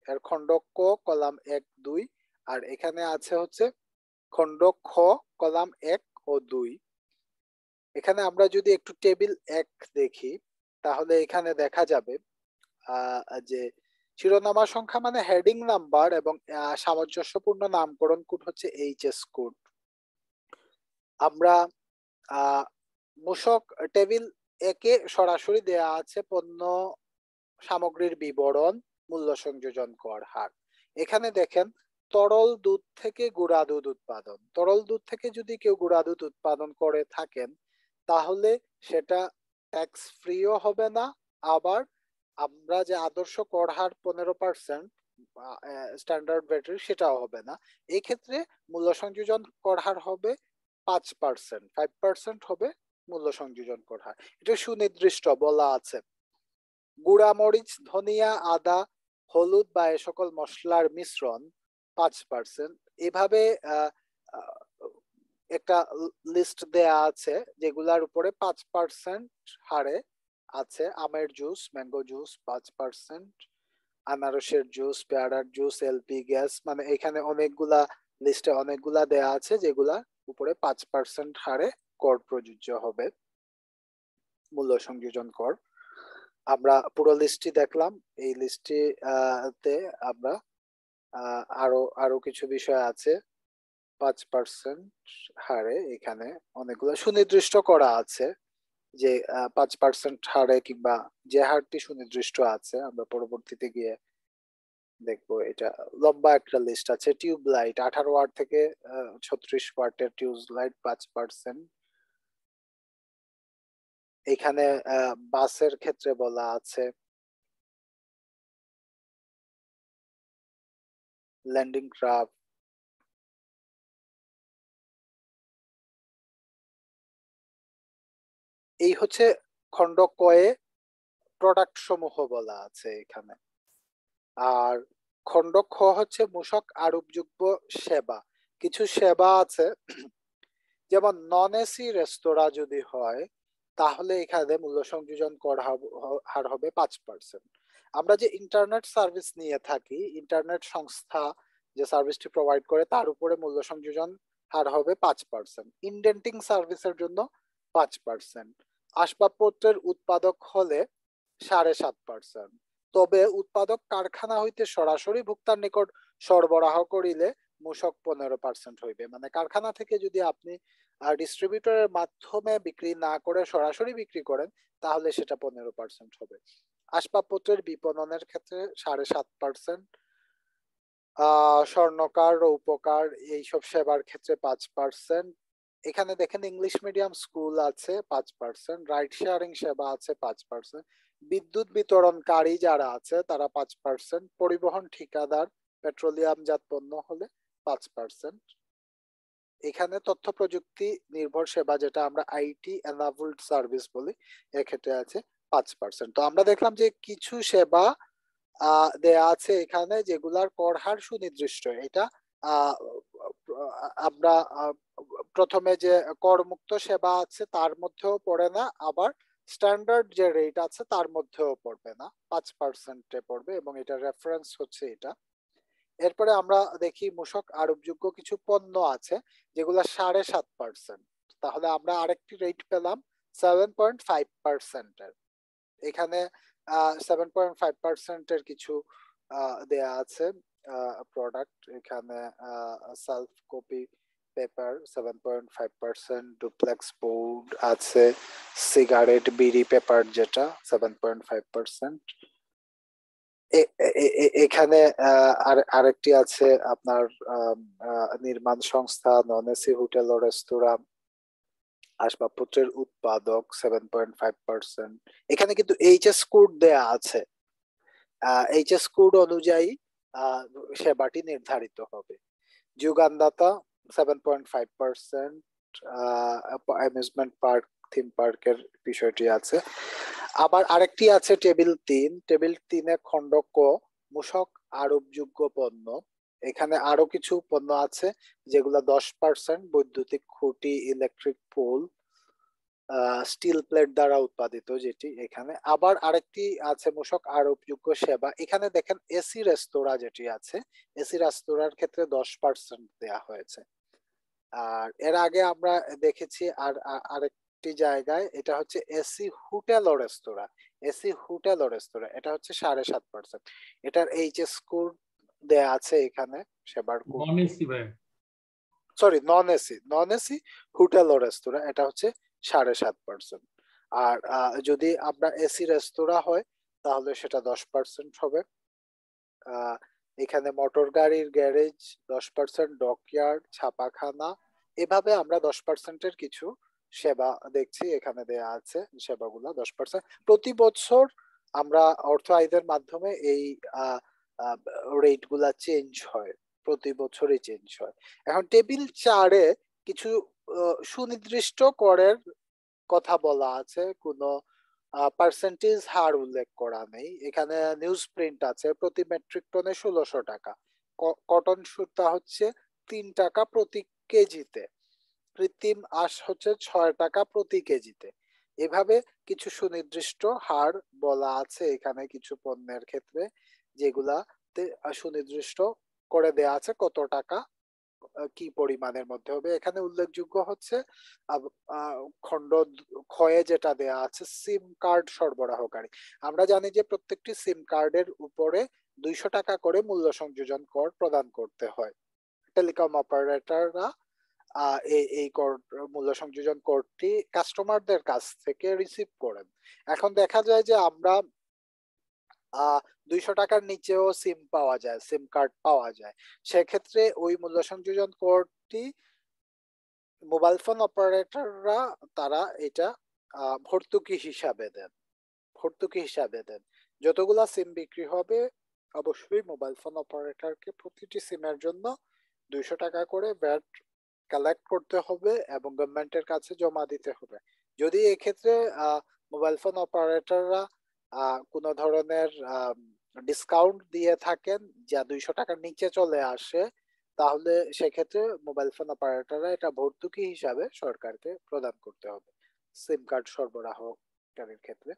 এর খণ্ড ক, কলাম এক, দুই, আর এখানে আছে হচ্ছে খণ্ড খ, কলাম এক ও দুই। এখানে আমরা যদি একটু টেবিল এক দেখি, তাহলে এখানে দেখা যাবে যে শিরোনামা সংখ্যা মানে হেডিং নাম্বার এবং সামঞ্জস্যপূর্ণ নামকরণ কোড হচ্ছে এইচএস কোড আমরা মূসক টেবিল একে সরাসরি দেয়া আছে পণ্য সামগ্রীর বিবরণ, মূল্য সংযোজন কর, হার। এখানে দেখেন, তরল দুধ থেকে গুড়া দুধ উৎপাদন। তরল দুধ থেকে যদি কেউ গুড়া দুধ উৎপাদন করে থাকেন, তাহলে সেটা ট্যাক্স ফ্রিও হবে না। আবার আমরা যে আদর্শ কর, হার পনেরো পার্সেন্ট স্ট্যান্ডার্ড ব্যাটারি সেটাও হবে না। এক্ষেত্রে মূল্য সংযোজন কর, হার হবে পাঁচ পার্সেন্ট ফাইভ পার্সেন্ট হবে মূল্য সংযোজন কর হার এটা সুনির্দিষ্ট, বলা আছে। গুঁড়া মরিচ ধনিয়া, আদা, হলুদ বা এ সকল মশলার মিশ্রণ পাঁচ পার্সেন্ট এভাবে একটা লিস্ট দেয়া আছে যেগুলার উপরে পাঁচ পার্সেন্ট হারে আছে। আমের জুস ম্যাঙ্গো জুস পাঁচ পার্সেন্ট আনারসের জুস পেয়ারার জুস এলপি গ্যাস মানে এখানে অনেকগুলা লিস্টে অনেকগুলা দেয়া আছে যেগুলা উপরে পাঁচ পার্সেন্ট হারে কর প্রযোজ্য হবে। মূল্য সংযোজন কর। আমরা পুরো লিস্টটি দেখলাম। এই লিস্টটি তে আমরা আরও আরও কিছু বিষয় আছে। পাঁচ পার্সেন্ট হারে এখানে অনেকগুলো সুনির্দিষ্ট করা আছে যে পাঁচ পার্সেন্ট হারে কিংবা যে হারটি সুনির্দিষ্ট আছে, আমরা পরবর্তীতে গিয়ে দেখব এটা। লম্বা একটা লিস্ট আছে। টিউব লাইট আঠারো ওয়াট থেকে ছত্রিশ ওয়াটের টিউব লাইট পাঁচ পার্সেন্ট এখানে বাসের ক্ষেত্রে বলা আছে। ল্যান্ডিং ক্রাফট এই হচ্ছে খণ্ড কয়ে প্রোডাক্ট সমূহ বলা আছে এখানে। আর খণ্ড খ হচ্ছে মূসক আরোপযোগ্য সেবা। কিছু সেবা আছে, যেমন নন এসি রেস্তোরাঁ যদি হয়, তাহলে এখানে মূল্য সংযোজন কর হার হবে পাঁচ পার্সেন্ট আমরা যে ইন্টারনেট সার্ভিস নিয়ে থাকি ইন্টারনেট সংস্থা যে সার্ভিসটি প্রোভাইড করে, তার উপরে মূল্য সংযোজন হার হবে পাঁচ পার্সেন্ট ইন্ডেন্টিং সার্ভিসের জন্য পাঁচ পার্সেন্ট আসবাবপত্রের উৎপাদক হলে সাড়ে সাত পার্সেন্ট তবে উৎপাদক কারখানা হইতে সরাসরি ভোক্তার নিকট সরবরাহ করিলে মূসক পনেরো পার্সেন্ট হইবে। মানে কারখানা থেকে যদি আপনি ডিস্ট্রিবিউটরের মাধ্যমে বিক্রি না করে সরাসরি বিক্রি করেন, তাহলে সেটা পনেরো পার্সেন্ট হবে। আসবাবপত্রের বিপণনের ক্ষেত্রে সাড়ে সাত পার্সেন্ট স্বর্ণকার উপকার এইসব সেবার ক্ষেত্রে পাঁচ পার্সেন্ট এখানে দেখেন ইংলিশ মিডিয়াম স্কুল আছে পাঁচ পার্সেন্ট রাইড শেয়ারিং সেবা আছে পাঁচ পার্সেন্ট বিদ্যুৎ বিতরণকারী যারা আছে, তারা পাঁচ পার্সেন্ট পরিবহন ঠিকাদার, পেট্রোলিয়াম জাত পণ্য হলে পাঁচ পার্সেন্ট এখানে তথ্য প্রযুক্তি নির্ভর সেবা, যেটা আমরা আইটি এনাবলড সার্ভিস বলি এক্ষেত্রে আছে পাঁচ পার্সেন্ট তো আমরা দেখলাম যে কিছু সেবা দেয়া আছে এখানে যেগুলার কর হার সুনির্দিষ্ট। এটা আমরা প্রথমে যে করমুক্ত সেবা আছে তার মধ্যেও পড়ে না, আবার স্ট্যান্ডার্ড যে রেট আছে তার মধ্যেও পড়বে না, পাঁচ পার্সেন্টে পড়বে এবং এটা রেফারেন্স হচ্ছে এটা। এরপরে আমরা দেখি মূসক আরোপযোগ্য কিছু পণ্য আছে, যেগুলো সাড়ে সাত পার্সেন্ট তাহলে আমরা আরেকটি রেট পেলাম সেভেন পয়েন্ট ফাইভ পার্সেন্টের এখানে সেভেন পয়েন্ট ফাইভ পার্সেন্টের কিছু দেয়া আছে প্রোডাক্ট এখানে self copy paper seven point five percent duplex board আছে সিগারেট বিড়ি পেপার যেটা সেভেন পয়েন্ট ফাইভ পার্সেন্ট এখানে আরেকটি আছে আপনার নির্মাণ সংস্থা নন এসি হোটেল ও রেস্তোরাঁ, আসবাবপত্রের উৎপাদক সেভেন পয়েন্ট ফাইভ পার্সেন্ট এখানে কিন্তু এইচএস কোড দেয়া আছে। এইচএস কোড অনুযায়ী সেবাটি নির্ধারিত হবে। যুগানদাতা seven point five percent amusement park theme পার্কের বিষয়টি আছে। আবার আরেকটি আছে টেবিল তিন। টেবিল তিনে খণ্ড ক মূসক আরোপযোগ্য পণ্য। এখানে আরও কিছু পণ্য আছে, যেগুলো দশ পার্সেন্ট বৈদ্যুতিক খুঁটি ইলেকট্রিক পোল স্টিল প্লেট দ্বারা উৎপাদিত, যেটি এখানে। আবার আরেকটি আছে মূসক আরোপযোগ্য সেবা। এখানে দেখেন এসি রেস্তোরাঁ যেটি আছে, এসি রেস্তোরাঁর ক্ষেত্রে দশ পার্সেন্ট দেওয়া হয়েছে। আর এর আগে আমরা দেখেছি আর আরেকটি জায়গায় এটা হচ্ছে এসি হোটেল ও রেস্তোরাঁ। এসি হোটেল ও রেস্তোরাঁ এটা হচ্ছে সাড়ে সাত পার্সেন্ট এটার এইচএস কোড দেয়া আছে এখানে সেবার sorry non AC non AC hotel ও রেস্তোরাঁ এটা হচ্ছে সাড়ে সাত পার্সেন্ট আর যদি আমরা এসি রেস্তোরাঁ হয় তাহলে সেটা দশ পার্সেন্ট হবে। এখানে মোটর গাড়ির গ্যারেজ দশ পার্সেন্ট ডকইয়ার্ড ছাপাখানা, এভাবে আমরা দশ পার্সেন্টের কিছু সেবা দেখছি, এখানে দেয়া আছে সেবাগুলা, দশ পার্সেন্ট প্রতি বছর আমরা অর্থ আইদের মাধ্যমে এই রেটগুলা চেঞ্জ হয়, প্রতি বছরই চেঞ্জ হয়। এখন টেবিল চারে কিছু সুনির্দিষ্ট করের কথা বলা আছে, কোনো পার্সেন্টেজ হার উল্লেখ করা নেই। এখানে নিউজ প্রিন্ট আছে, প্রতি মেট্রিক টনে ষোলোশো টাকা। কটন সুতা হচ্ছে তিন টাকা প্রতি কেজিতে। কৃত্রিম আঁশ হচ্ছে ছয় টাকা প্রতি কেজিতে। এভাবে কিছু সুনির্দিষ্ট হার বলা আছে এখানে কিছু পণ্যের ক্ষেত্রে, যেগুলাতে সুনির্দিষ্ট করে দেয়া আছে কত টাকা কি পরিমাণের মধ্যে হবে। এখানে উল্লেখযোগ্য হচ্ছে খণ্ড ক্ষয়ে যেটা দেয়া আছে সিম কার্ড সরবরাহকারী। আমরা জানি যে প্রত্যেকটি সিম কার্ডের উপরে দুইশো টাকা করে মূল্য সংযোজন কর প্রদান করতে হয়। টেলিকম অপারেটররা এই কর, মূল্য সংযোজন করটি কাস্টমারদের কাছ থেকে রিসিভ করেন। এখন দেখা যায় যে আমরা দুইশো টাকার নিচেও সিম পাওয়া যায় সিম কার্ড পাওয়া যায়। সেক্ষেত্রে ওই মূল্য সংযোজন কোডটি মোবাইল ফোন অপারেটররা তারা এটা ভর্তুকি হিসাবে দেন, ভর্তুকি হিসাবে দেন। যতগুলা সিম বিক্রি হবে, অবশ্যই মোবাইল ফোন অপারেটরকে প্রতিটি সিমের জন্য দুইশো টাকা করে ব্যাট কালেক্ট করতে হবে এবং গভর্নমেন্টের কাছে জমা দিতে হবে। যদি এক্ষেত্রে মোবাইল ফোন অপারেটররা কোনো ধরনের ডিসকাউন্ট দিয়ে থাকেন যা দুইশো টাকার নিচে চলে আসে, তাহলে সেক্ষেত্রে মোবাইল ফোন অপারেটররা এটা ভর্তুকি হিসাবে সরকারকে প্রদান করতে হবে সিম কার্ড সরবরাহকারীর ক্ষেত্রে।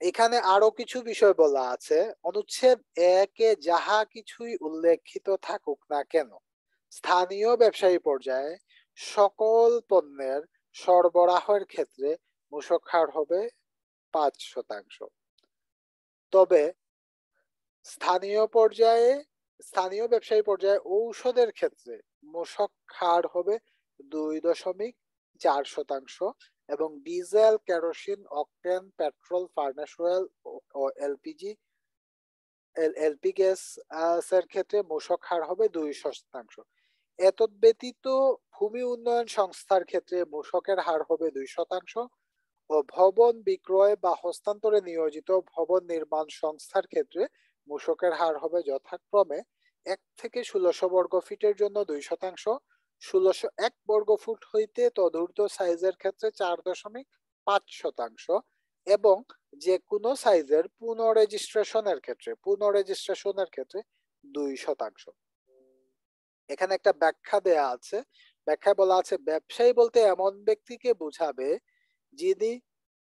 এখানে আরও কিছু বিষয় বলা আছে, অনুচ্ছেদ একে যাহা কিছুই উল্লেখিত থাকুক না কেন, স্থানীয় ব্যবসায়ী পর্যায়ে সকল পণ্যের সরবরাহের ক্ষেত্রে মূসক হার হবে পাঁচ শতাংশ। তবে স্থানীয় পর্যায়ে, স্থানীয় ব্যবসায়ী পর্যায়ে ঔষধের ক্ষেত্রে মূসক হার হবে দুই দশমিক চার শতাংশ এবং diesel, kerosene, octane, petrol, furnace oil ও এলপিজি এলপি গ্যাস এর ক্ষেত্রে মূসক হার হবে দুই শতাংশ। এত ব্যতীত ভূমি উন্নয়ন সংস্থার ক্ষেত্রে মূসকের হার হবে দুই শতাংশ ও ভবন বিক্রয় বা হস্তান্তরে নিয়োজিত ভবন নির্মাণ সংস্থার ক্ষেত্রে মূসকের হার হবে যথাক্রমে এক থেকে ষোলোশো বর্গ ফিটের জন্য দুই শতাংশ। ষোলোশো এক বর্গ ফুট হইতে তদূর্ধ্ব সাইজের ক্ষেত্রে চার দশমিক পাঁচ শতাংশ এবং যে কোনো সাইজের পুনঃরেজিস্ট্রেশনের ক্ষেত্রে পুনঃরেজিস্ট্রেশনের ক্ষেত্রে দুই শতাংশ। এখানে একটা ব্যাখ্যা দেয়া আছে। ব্যাখ্যায় বলা আছে, ব্যবসায়ী বলতে এমন ব্যক্তিকে বুঝাবে যিনি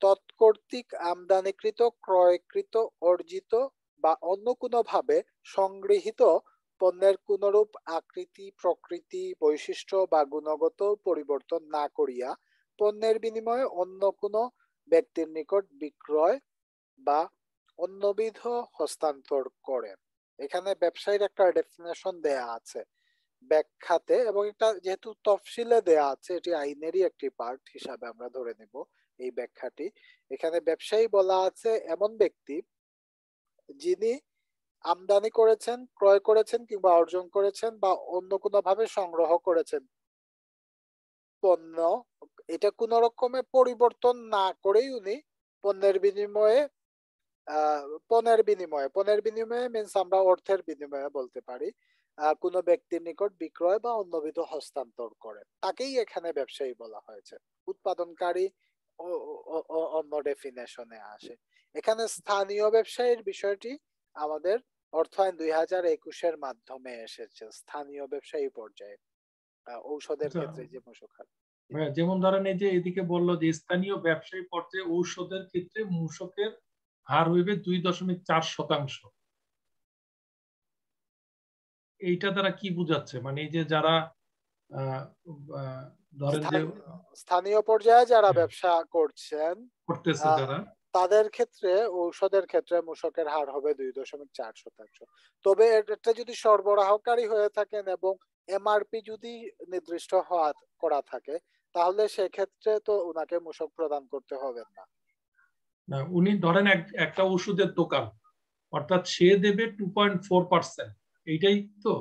তৎকর্তৃক আমদানিকৃত, ক্রয়কৃত, অর্জিত বা অন্য কোনো ভাবে সংগৃহীত পণ্যের কোনরূপ আকৃতি, প্রকৃতি, বৈশিষ্ট্য বা গুণগত পরিবর্তন না করিয়া পণ্যের বিনিময়ে অন্য কোনো ব্যক্তির নিকট বিক্রয় বা অন্যবিধ হস্তান্তর করেন। এখানে ব্যবসায়ীর একটা ডেফিনেশন দেয়া আছে। ব্যাখ্যাতে এবং এটা যেহেতু তফসিলে দেয়া আছে, এটি আইনেরই একটি পার্ট হিসাবে আমরা ধরে নিব। এই ব্যাখ্যাটি। এখানে ব্যবসায়ী বলা আছে এমন ব্যক্তি যিনি আমদানি করেছেন, ক্রয় করেছেন কিংবা অর্জন করেছেন বা অন্য কোনো ভাবে সংগ্রহ করেছেন। পণ্য, এটা কোন রকমের পরিবর্তন না করেই উনি পণ্যের বিনিময়ে পণ্যের বিনিময়ে পণ্যের বিনিময়ে মিনস আমরা অর্থের বিনিময়ে বলতে পারি কোন ব্যক্তির নিকট বিক্রয় বা অন্যবিধ হস্তান্তর করে। তাকেই এখানে ব্যবসায়ী বলা হয়েছে। উৎপাদনকারী অন্য ডেফিনেশনে আসে। এখানে স্থানীয় ব্যবসায়ীর বিষয়টি আমাদের অর্থায়ন দুই হাজার একুশের মাধ্যমে এসেছে স্থানীয় ব্যবসায়ী পর্যায়ে। ঔষধের আচ্ছা। ক্ষেত্রে যে মূসক হ্যাঁ, যেমন ধরেন এই যে এদিকে বলল যে স্থানীয় ব্যবসায়ী পর্যায়ে ঔষধের ক্ষেত্রে মূসকের হার হইবে দুই দশমিক চার শতাংশ। এইটা দ্বারা কি বুঝাচ্ছে? মানে এই যে যারা ধরেন যে স্থানীয় পর্যায়ে যারা হ্যাঁ। ব্যবসা করছেন করতেছে তাদের ক্ষেত্রে ঔষধের ক্ষেত্রে মূসকের হার হবে দুই দশমিক চার শতাংশ। তবে এটা যদি সরবরাহকারী হয়ে থাকেন এবং এমআরপি যদি নির্দিষ্ট হওয়া করা থাকে তাহলে সেক্ষেত্রে তো উনাকে মূসক প্রদান করতে হবে না। না উনি ধরেন একটা ওষুধের দোকান অর্থাৎ সে দেবে টু পয়েন্ট ফোর পার্সেন্ট এইটাই তো?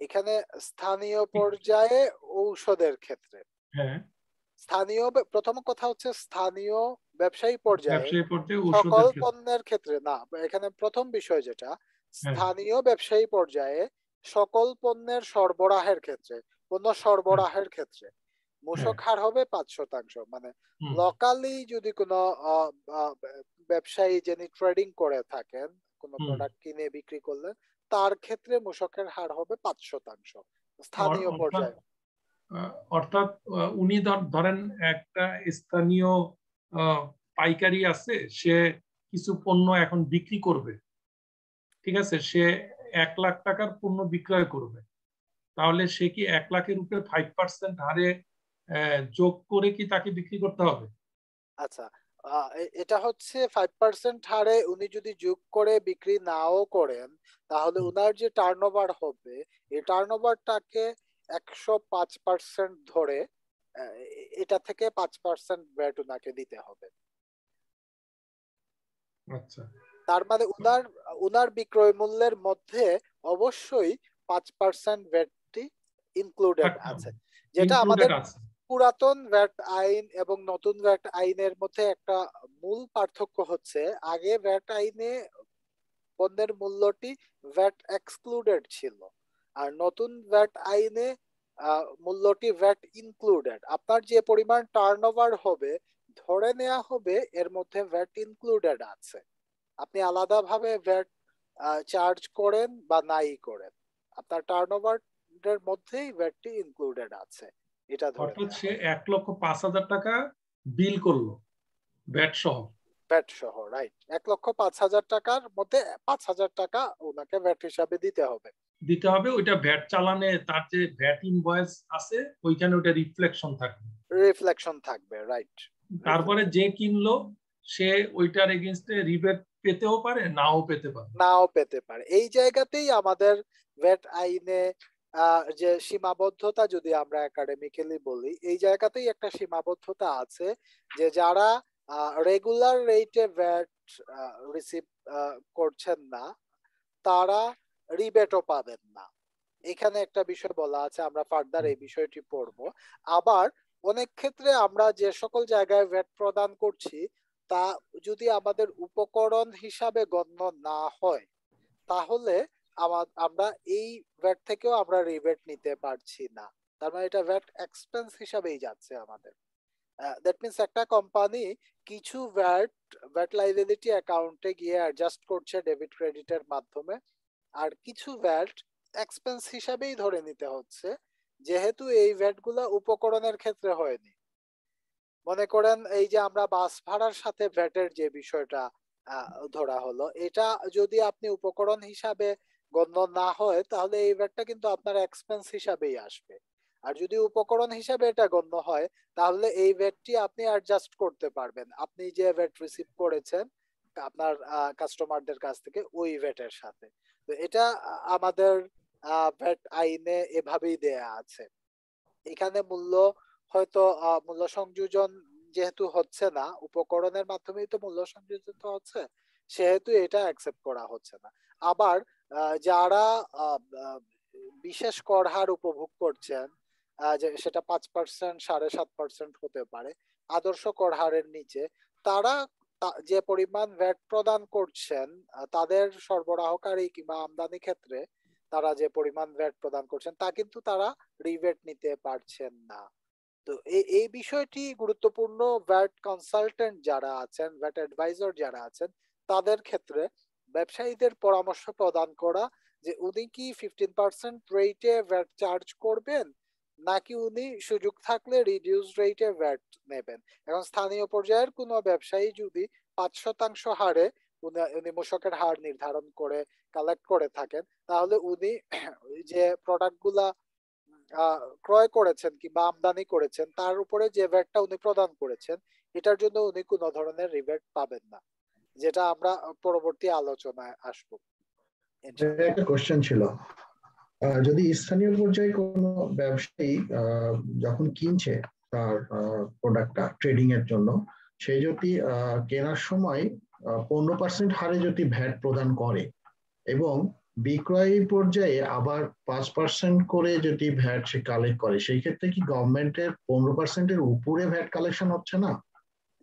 এখানে স্থানীয় পর্যায়ে ঔষধের ক্ষেত্রে। হ্যাঁ। স্থানীয় প্রথম কথা হচ্ছে স্থানীয় ব্যবসায়ী পর্যায়ে সকল পণ্যের ক্ষেত্রে না এখানে প্রথম বিষয় যেটা হ্যাঁ। স্থানীয় ব্যবসায়ী পর্যায়ে সকল পণ্যের সরবরাহের ক্ষেত্রে পণ্য সরবরাহের ক্ষেত্রে মূসক হার হবে পাঁচ শতাংশ। মানে লোকালি যদি কোনো ব্যবসায়ী যিনি ট্রেডিং করে থাকেন কোনো প্রোডাক্ট কিনে বিক্রি করলেন তার ক্ষেত্রে মূসকের হার হবে পাঁচ শতাংশ স্থানীয় পর্যায়ে। অর্থাৎ উনি ধরেন একটা স্থানীয় পাইকারি আছে সে কিছু পণ্য এখন বিক্রি করবে ঠিক আছে? সে এক লাখ টাকার পণ্য বিক্রয় করবে। তাহলে সে কি এক লাখের উপরে ফাইভ পার্সেন্ট হারে যোগ করে কি তাকে বিক্রি করতে হবে? আচ্ছা এটা হচ্ছে ফাইভ পার্সেন্ট হারে উনি যদি যোগ করে বিক্রি নাও করেন তাহলে উনার যে টার্ন হবে এই টার্ন ওভারটাকে একশো পাঁচ পার্সেন্ট ধরে এটা থেকে পাঁচ পার্সেন্ট ব্যাট উনাকে দিতে হবে। আচ্ছা। তার মানে উনার উনার বিক্রয় মূল্যের মধ্যে অবশ্যই পাঁচ পার্সেন্ট ভ্যাটটি ইনক্লুডেড আছে। যেটা আমাদের পুরাতন ভ্যাট আইন এবং নতুন ভ্যাট আইনের মধ্যে একটা মূল পার্থক্য হচ্ছে, আগে ভ্যাট আইনে পণ্যের মূল্যটি ভ্যাট এক্সক্লুডেড ছিল, আর নতুন ভ্যাট আইনে মূল্যটি ভ্যাট ইনক্লুডেড। আপনার যে পরিমাণ টার্নওভার হবে, ধরে নেওয়া হবে এর মধ্যে ভ্যাট ইনক্লুডেড আছে। আপনি আলাদাভাবে ভ্যাট চার্জ করেন বা নাই করেন, আপনার টার্নওভার এর মধ্যেই ভ্যাটটি ইনক্লুডেড আছে। এটা ধরে সে এক লক্ষ পাঁচ হাজার টাকা বিল করল ভ্যাট সহ। ভ্যাট সহ রাইট এক লক্ষ পাঁচ হাজার টাকার মধ্যে পাঁচ হাজার টাকা ওনাকে ভ্যাট হিসাবে দিতে হবে। দিতে হবে ওইটা ভ্যাট চালানে তার যে ভ্যাট ইনভয়েস আছে ওইখানে ওটা রিফ্লেকশন থাকবে। রিফ্লেকশন থাকবে রাইট তারপরে যে কিনলো সে ওইটার এগেইনস্টে রিবেট পেতেও পারে নাও পেতে পারে। নাও পেতে পারে। এই জায়গাতেই আমাদের ভ্যাট আইনে যে সীমাবদ্ধতা যদি আমরা একাডেমিক্যালি বলি এই জায়গাতেই একটা সীমাবদ্ধতা আছে যে যারা রেগুলার রেটে ভ্যাট রিসিভ করছেন না তারা রিবেটও পাবেন না। এখানে একটা বিষয় বলা আছে আমরা ফার্দার এই বিষয়টি পড়ব। আবার অনেক ক্ষেত্রে আমরা যে সকল জায়গায় ভ্যাট প্রদান করছি তা যদি আমাদের উপকরণ হিসাবে গণ্য না হয় তাহলে আমরা এই ভ্যাট থেকেও আমরা রিবেট নিতে পারছি না। তার মানে এটা ভ্যাট এক্সপেন্স হিসাবেই যাচ্ছে আমাদের। দ্যাট একটা কোম্পানি কিছু ভ্যাট ভ্যাট লাইবিলিটি অ্যাকাউন্টে গিয়ে অ্যাডজাস্ট করছে ডেবিট ক্রেডিটের মাধ্যমে। আর কিছু ভ্যাট এক্সপেন্স হিসাবেই ধরে নিতে হচ্ছে, যেহেতু এই ভ্যাটগুলা উপকরণের ক্ষেত্রে হয়নি। মনে করেন এই যে আমরা বাস ভাড়ার সাথে ভ্যাটের যে বিষয়টা ধরা হলো, এটা যদি আপনি উপকরণ হিসাবে গণ্য না হয়, তাহলে এই ভ্যাটটা কিন্তু আপনার এক্সপেন্স হিসাবেই আসবে। আর যদি উপকরণ হিসাবে এটা গণ্য হয়, তাহলে এই ভ্যাটটি আপনি অ্যাডজাস্ট করতে পারবেন। আপনি যে ভ্যাট রিসিভ করেছেন, আপনার কাস্টমারদের কাছ থেকে ওই ভ্যাটের সাথে। তো এটা আমাদের ভ্যাট আইনে এভাবেই দেয়া আছে। এখানে মূল্য হয়তো মূল্য সংযোজন যেহেতু হচ্ছে না, উপকরণের মাধ্যমেই তো মূল্য সংযোজন হচ্ছে, সেহেতু এটা অ্যাকসেপ্ট করা হচ্ছে না। আবার যারা বিশেষ কর হার উপভোগ করছেন সেটা পাঁচ পার্সেন্ট সাড়ে সাত পার্সেন্ট হতে পারে, আদর্শ কর হারের নিচে, তারা যে পরিমাণ ভ্যাট প্রদান করছেন তাদের সরবরাহকারী কিংবা আমদানি ক্ষেত্রে তারা যে পরিমাণ ভ্যাট প্রদান করছেন, তা কিন্তু তারা রিভেট নিতে পারছেন না। তো এই বিষয়টি গুরুত্বপূর্ণ ভ্যাট কনসালটেন্ট যারা আছেন, ভ্যাট অ্যাডভাইজার যারা আছেন, তাদের ক্ষেত্রে ব্যবসায়ীদের পরামর্শ প্রদান করা যে উনি কি ফিফটিন পার্সেন্ট রেটে ভ্যাট চার্জ করবেন, নাকি উনি সুযোগ থাকলে রিডিউস রেটে ভ্যাট নেবেন? এখন স্থানীয় পর্যায়ের কোনো ব্যবসায়ী যদি পাঁচ শতাংশ হারে উনি মূসকের হার নির্ধারণ করে কালেক্ট করে থাকেন, তাহলে উনি যে প্রোডাক্টগুলা ক্রয় করেছেন কিংবা আমদানি করেছেন, তার উপরে যে ভ্যাটটা উনি প্রদান করেছেন, এটার জন্য উনি কোনো ধরনের রিবেট পাবেন না। যেটা আমরা পরবর্তী আলোচনায় আসব। একটা কোশ্চেন ছিল যদি স্থানীয় পর্যায়ে কোনো ব্যবসায়ী যখন কিনছে তার প্রোডাক্টটা ট্রেডিং এর জন্য সে যদি কেনার সময় পনেরো পার্সেন্ট হারে যদি ভ্যাট প্রদান করে এবং বিক্রয় পর্যায়ে আবার পাঁচ পার্সেন্ট করে যদি ভ্যাট সে কালেক্ট করে সেই ক্ষেত্রে কি গভর্নমেন্টের পনেরো পার্সেন্টের উপরে ভ্যাট কালেকশন হচ্ছে না?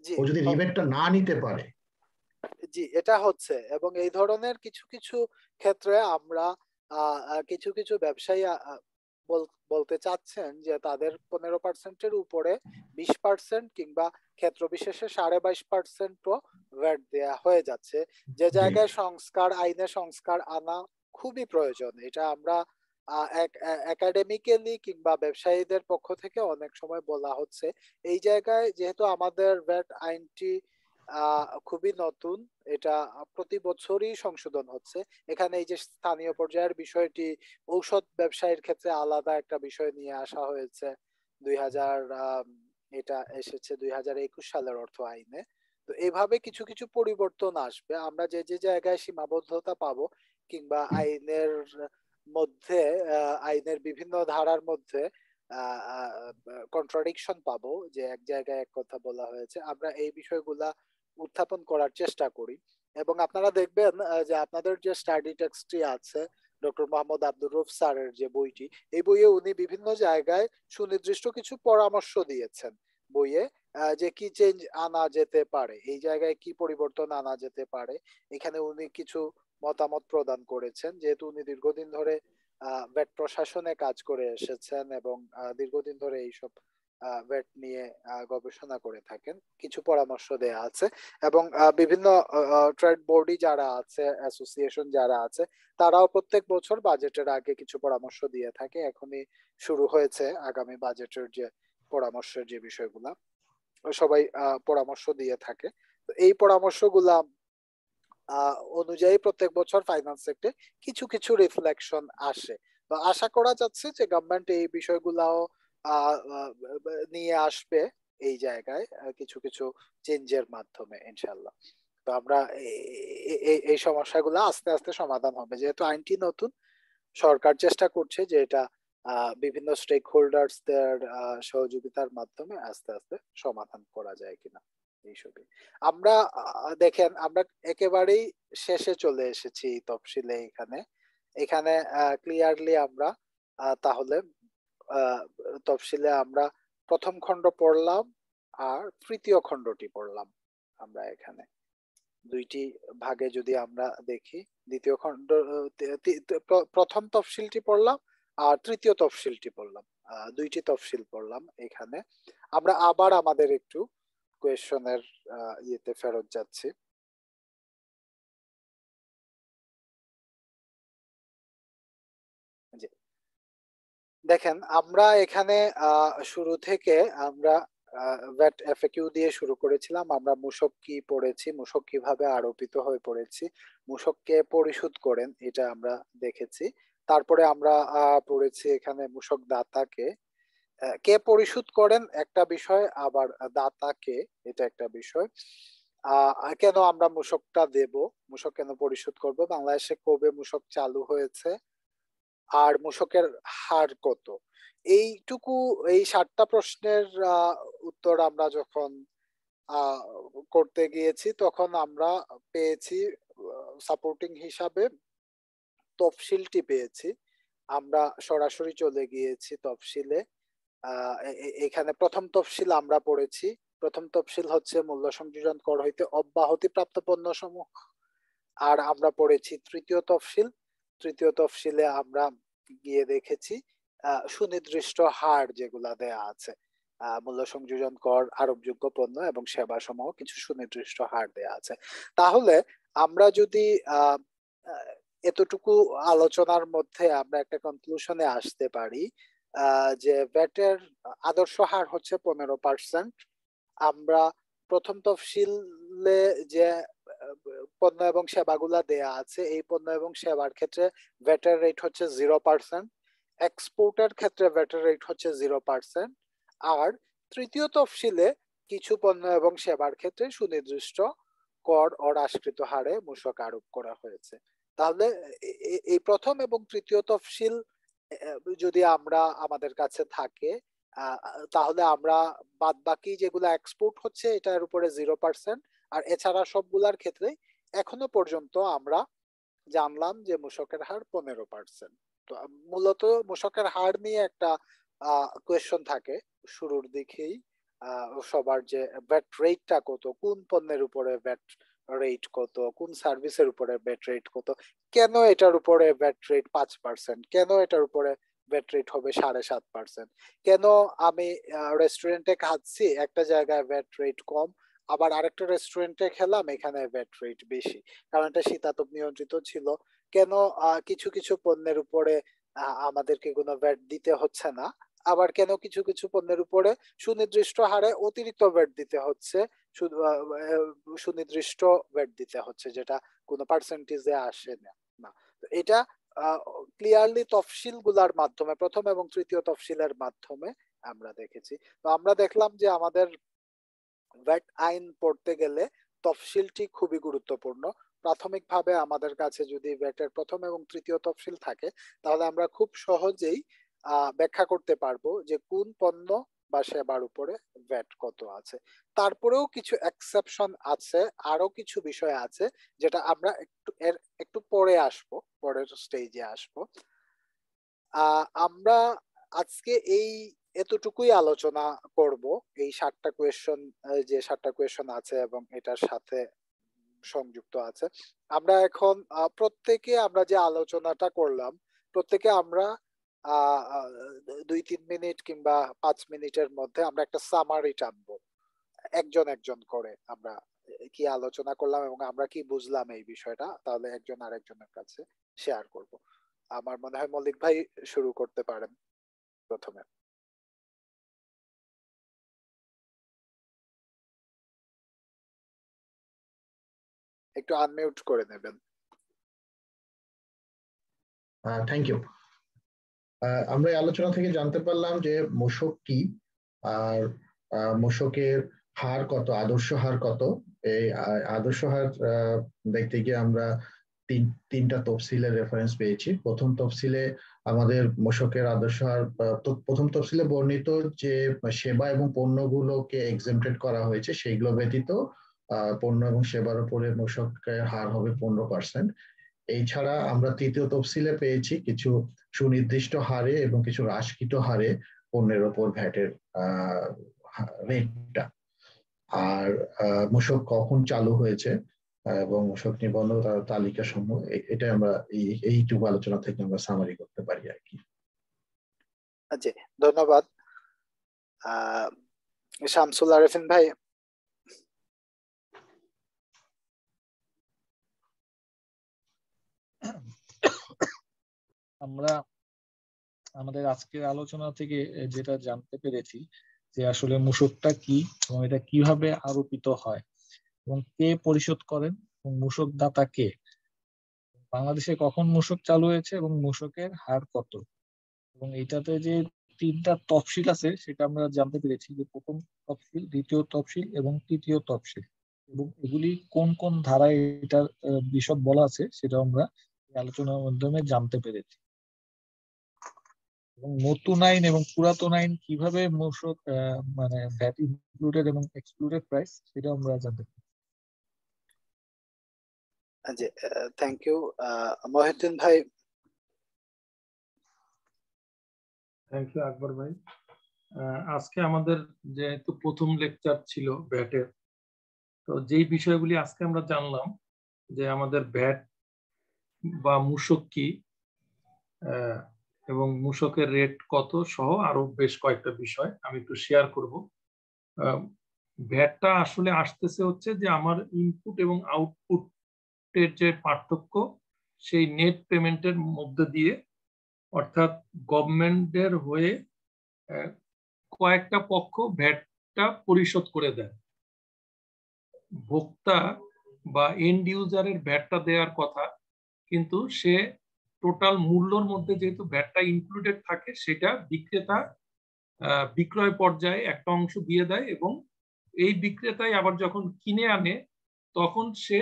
ও যদি রিবেটটা না নিতে পারে জি এটা হচ্ছে। এবং এই ধরনের কিছু কিছু ক্ষেত্রে আমরা কিছু কিছু ব্যবসায়ী বলতে চাচ্ছেন যে তাদের পনেরো পার্সেন্টের উপরে বিশ পার্সেন্ট কিংবা ক্ষেত্র বিশেষে সাড়ে বাইশ পার্সেন্টও ভ্যাট দেয়া হয়ে যাচ্ছে। যে জায়গায় সংস্কার আইনে সংস্কার আনা খুবই প্রয়োজন। এটা আমরা একাডেমিক্যালি কিংবা ব্যবসায়ীদের পক্ষ থেকে অনেক সময় বলা হচ্ছে। এই জায়গায় যেহেতু আমাদের ভ্যাট আইনটি খুবই নতুন। এটা প্রতি বছরই সংশোধন হচ্ছে। এখানে এই যে স্থানীয় পর্যায়ের বিষয়টি, ঔষধ ব্যবসায়ীর ক্ষেত্রে আলাদা একটা বিষয় নিয়ে আসা হয়েছে। দুই হাজার এটা এসেছে দুই হাজার একুশ সালের অর্থ আইনে। তো এভাবে কিছু কিছু পরিবর্তন আসবে। আমরা যে যে জায়গায় সীমাবদ্ধতা পাবো কিংবা আইনের মধ্যে আইনের বিভিন্ন ধারার মধ্যে কন্ট্রাডিকশন পাবো যে এক জায়গায় এক কথা বলা হয়েছে। আমরা এই বিষয়গুলা উত্থাপন করার চেষ্টা করি। এবং আপনারা দেখবেন যে আপনাদের যে স্টাডি টেক্সটটি আছে ডক্টর মোহাম্মদ আব্দুর রুফ স্যারের যে বইটি, এই বইয়ে উনি বিভিন্ন জায়গায় সুনির্দিষ্ট কিছু পরামর্শ দিয়েছেন বইয়ে যে কি চেঞ্জ আনা যেতে পারে, এই জায়গায় কি পরিবর্তন আনা যেতে পারে। এখানে উনি কিছু মতামত প্রদান করেছেন, যেহেতু উনি দীর্ঘদিন ধরে ভ্যাট প্রশাসনে কাজ করে এসেছেন এবং দীর্ঘদিন ধরে এইসব ভ্যাট নিয়ে গবেষণা করে থাকেন। কিছু পরামর্শ দেয়া আছে এবং বিভিন্ন ট্রেড বোর্ডই যারা আছে অ্যাসোসিয়েশন যারা আছে, তারাও প্রত্যেক বছর বাজেটের আগে কিছু পরামর্শ দিয়ে থাকে। এখনই শুরু হয়েছে আগামী বাজেটের যে পরামর্শের যে বিষয়গুলা, সবাই পরামর্শ দিয়ে থাকে। এই পরামর্শগুলা অনুযায়ী প্রত্যেক বছর ফাইন্যান্স সেক্টরে কিছু কিছু রিফ্লেকশন আসে। তো আশা করা যাচ্ছে যে গভর্নমেন্ট এই বিষয়গুলাও নিয়ে আসবে এই জায়গায় কিছু কিছু চেঞ্জের মাধ্যমে ইনশাল্লাহ তো আমরা এই সমস্যাগুলো আস্তে আস্তে সমাধান হবে। যেহেতু আইনটি নতুন, সরকার চেষ্টা করছে যে এটা বিভিন্ন স্টেক হোল্ডার্সদের সহযোগিতার মাধ্যমে আস্তে আস্তে সমাধান করা যায় কিনা এইসবই আমরা দেখেন, আমরা একেবারেই শেষে চলে এসেছি তফসিলে এখানে। এখানে ক্লিয়ারলি আমরা তাহলে তফসিলে আমরা প্রথম খণ্ড পড়লাম আর তৃতীয় খণ্ডটি পড়লাম আমরা এখানে। দুইটি ভাগে যদি আমরা দেখি, দ্বিতীয় খণ্ড প্রথম তফসিলটি পড়লাম আর তৃতীয় তফসিলটি পড়লাম। দুইটি তফসিল পড়লাম এখানে। আমরা আবার আমাদের একটু কোয়েশনের ইয়েতে ফেরত যাচ্ছি। দেখেন, আমরা এখানে শুরু থেকে আমরা ভ্যাট এফএকিউ দিয়ে শুরু করেছিলাম। আমরা মূসক কি পড়েছি, মূসক কীভাবে আরোপিত হয়ে পড়েছি, মূসককে পরিশোধ করেন, এটা আমরা দেখেছি। তারপরে আমরা পড়েছি এখানে মূসক দাতাকে। কে পরিশোধ করেন? একটা বিষয়, আবার দাতাকে, এটা একটা বিষয়। কেন আমরা মূসকটা দেব? মূসক কেন পরিশোধ করব? বাংলাদেশে কবে মূসক চালু হয়েছে? আর মূসকের হার কত? এইটুকু, এই সাতটা প্রশ্নের উত্তর আমরা যখন করতে গিয়েছি, তখন আমরা পেয়েছি সাপোর্টিং হিসাবে তফসিলটি পেয়েছি। আমরা সরাসরি চলে গিয়েছি তফসিলে। এখানে প্রথম তফসিল আমরা পড়েছি। প্রথম তফসিল হচ্ছে মূল্য সংযোজন কর হইতে অব্যাহতি প্রাপ্ত পণ্য সমূহ আর আমরা পড়েছি তৃতীয় তফসিল। তৃতীয় তফসিলে আমরা গিয়ে দেখেছি সুনির্দিষ্ট হার যেগুলা দেয়া আছে মূল্য সংযোজন কর, আরোপযোগ্য পণ্য এবং সেবা সমূহ কিছু সুনির্দিষ্ট হার দেয়া আছে। তাহলে আমরা যদি এতটুকু আলোচনার মধ্যে আমরা একটা কনক্লুশনে আসতে পারি যে ব্যাটের আদর্শ হার হচ্ছে পনেরো পার্সেন্ট আমরা প্রথম তফসিলে যে পণ্য এবং সেবাগুলা দেয়া আছে। এই পণ্য এবং সেবার ক্ষেত্রে ভ্যাটের রেট হচ্ছে জিরো পার্সেন্ট এক্সপোর্টের ক্ষেত্রে ভ্যাটের রেট হচ্ছে জিরো পার্সেন্ট আর তৃতীয় তফসিলে কিছু পণ্য এবং সেবার ক্ষেত্রে সুনির্দিষ্ট কর ও রাষ্ট্রিত হারে মূসক আরোপ করা হয়েছে। তাহলে এই প্রথম এবং তৃতীয় তফসিল যদি আমরা আমাদের কাছে থাকে তাহলে আমরা বাদ বাকি যেগুলো এক্সপোর্ট হচ্ছে এটার উপরে জিরো পার্সেন্ট আর এছাড়া সবগুলার ক্ষেত্রে এখনও পর্যন্ত আমরা জানলাম যে মূসকের হার পনেরো পার্সেন্ট মূলত মূসকের হার নিয়ে একটা কোয়েশ্চন থাকে। শুরুর দিকেই সবার যে ব্যাট রেটটা কত, কোন পণ্যের উপরে ব্যাট রেট কত, কোন সার্ভিসের উপরে ব্যাট রেট কত, কেন এটার উপরে ব্যাট রেট পাঁচ পার্সেন্ট কেন এটার উপরে ব্যাট রেট হবে সাড়ে সাত পার্সেন্ট কেন আমি রেস্টুরেন্টে খাচ্ছি, একটা জায়গায় ব্যাট রেট কম আবার আরেকটা রেস্টুরেন্টে খেলাম, এখানে ব্যাট রেট বেশি। কারণ এটা শীতাতপ নিয়ন্ত্রিত ছিল। কেন কিছু কিছু পণ্যের উপরে আমাদেরকে কোনো ব্যাট দিতে হচ্ছে না। আবার কেন কিছু কিছু পণ্যের উপরে সুনির্দিষ্ট হারে অতিরিক্ত ব্যাট দিতে হচ্ছে? সুনির্দিষ্ট ব্যাট দিতে হচ্ছে, যেটা কোনো পার্সেন্টেজে আসে না। এটা ক্লিয়ারলি তফসিলগুলার মাধ্যমে, প্রথম এবং তৃতীয় তফসিলের মাধ্যমে আমরা দেখেছি। তো আমরা দেখলাম যে আমাদের ভ্যাট আইন পড়তে গেলে তফসিলটি খুবই গুরুত্বপূর্ণ। প্রাথমিকভাবে আমাদের কাছে যদি ভ্যাটের প্রথম এবং তৃতীয় তফসিল থাকে, তাহলে আমরা খুব সহজেই ব্যাখ্যা করতে পারব যে কোন পণ্য বা সেবার উপরে ভ্যাট কত আছে। তারপরেও কিছু এক্সেপশন আছে আরও কিছু বিষয় আছে, যেটা আমরা একটু, এর একটু পরে আসব, পরের স্টেজে আসব। আমরা আজকে এই এতটুকুই আলোচনা করব। এই সাতটা কোয়েশন যে সাতটা কোয়েশন আছে এবং এটার সাথে সংযুক্ত আছে। আমরা এখন প্রত্যেকে আমরা যে আলোচনাটা করলাম, প্রত্যেকে আমরা দুই তিন মিনিট কিংবা পাঁচ মিনিটের মধ্যে আমরা একটা সামারি টানবো একজন একজন করে আমরা কি আলোচনা করলাম এবং আমরা কি বুঝলাম এই বিষয়টা, তাহলে একজন আরেকজনের কাছে শেয়ার করব। আমার মনে হয় মল্লিক ভাই শুরু করতে পারেন প্রথমে। একটু আনমিউট করে নেবেন। থ্যাংক ইউ আমরা এই আলোচনা থেকে জানতে পারলাম যে মোশক কি, আর মোশকের হার কত, আদর্শ হার কত? এই আদর্শ হার দেখতে গিয়ে আমরা তিন, তিনটা তফসিলের রেফারেন্স পেয়েছি। প্রথম তফসিলে আমাদের মোশকের আদর্শ হার প্রথম তফসিলে বর্ণিত যে সেবা এবং পণ্যগুলোকে এক্সেমটেড করা হয়েছে, সেইগুলো ব্যতীত পণ্য এবং সেবার উপরে মোশকের হার হবে পনেরো পার্সেন্ট এই ছাড়া আমরা তৃতীয় তফসিলে পেয়েছি কিছু সুনির্দিষ্ট হারে এবং কিছু হ্রাসকৃত হারে পণ্যের ওপর ভ্যাটের রেটটা। আর মূসক কখন চালু হয়েছে এবং মূসক নিবন্ধ তালিকা সমূহ এটা আমরা এই এইটুকু আলোচনা থেকে আমরা সামারি করতে পারি আর কি। আচ্ছা ধন্যবাদ। শামসুল আরেফিন ভাই আমরা আমাদের আজকের আলোচনা থেকে যেটা জানতে পেরেছি যে আসলে মূসকটা কি এবং এটা কীভাবে আরোপিত হয় এবং কে পরিশোধ করেন এবং মূসক দাতা কে? বাংলাদেশে কখন মূসক চালু হয়েছে এবং মূসকের হার কত? এবং এটাতে যে তিনটা তফসিল আছে, সেটা আমরা জানতে পেরেছি যে প্রথম তফসিল, দ্বিতীয় তফসিল এবং তৃতীয় তফসিল। এবং এগুলি কোন কোন ধারায় এটার বিশদ বলা আছে সেটা আমরা আলোচনার মাধ্যমে জানতে পেরেছি। এবং নতুন আইন এবং পুরাতন আইন কীভাবে মূসক মানে ভ্যাট ইনক্লুডেড এবং এক্সক্লুডেড প্রাইস সেটা আমরা জানতে পারি জি থ্যাংক ইউ মহিউদ্দিন ভাই। থ্যাংক ইউ আকবর ভাই। আজকে আমাদের যেহেতু প্রথম লেকচার ছিল ভ্যাটের তো যেই বিষয়গুলি আজকে আমরা জানলাম যে আমাদের ভ্যাট বা মূসক কি এবং মূসকের রেট কত সহ আরও বেশ কয়েকটা বিষয় আমি একটু শেয়ার করব। ভ্যাটটা আসলে আসতেছে হচ্ছে যে আমার ইনপুট এবং আউটপুটের যে পার্থক্য সেই নেট পেমেন্টের মধ্যে দিয়ে অর্থাৎ গভর্নমেন্টের হয়ে কয়েকটা পক্ষ ভ্যাটটা পরিশোধ করে দেয়। ভোক্তা বা এন্ড ইউজারের ভ্যাটটা দেওয়ার কথা, কিন্তু সে টোটাল মূল্যর মধ্যে যেহেতু ভ্যাটটা ইনক্লুডেড থাকে, সেটা বিক্রেতা বিক্রয় পর্যায়ে একটা অংশ দিয়ে দেয় এবং এই বিক্রেতাই আবার যখন কিনে আনে, তখন সে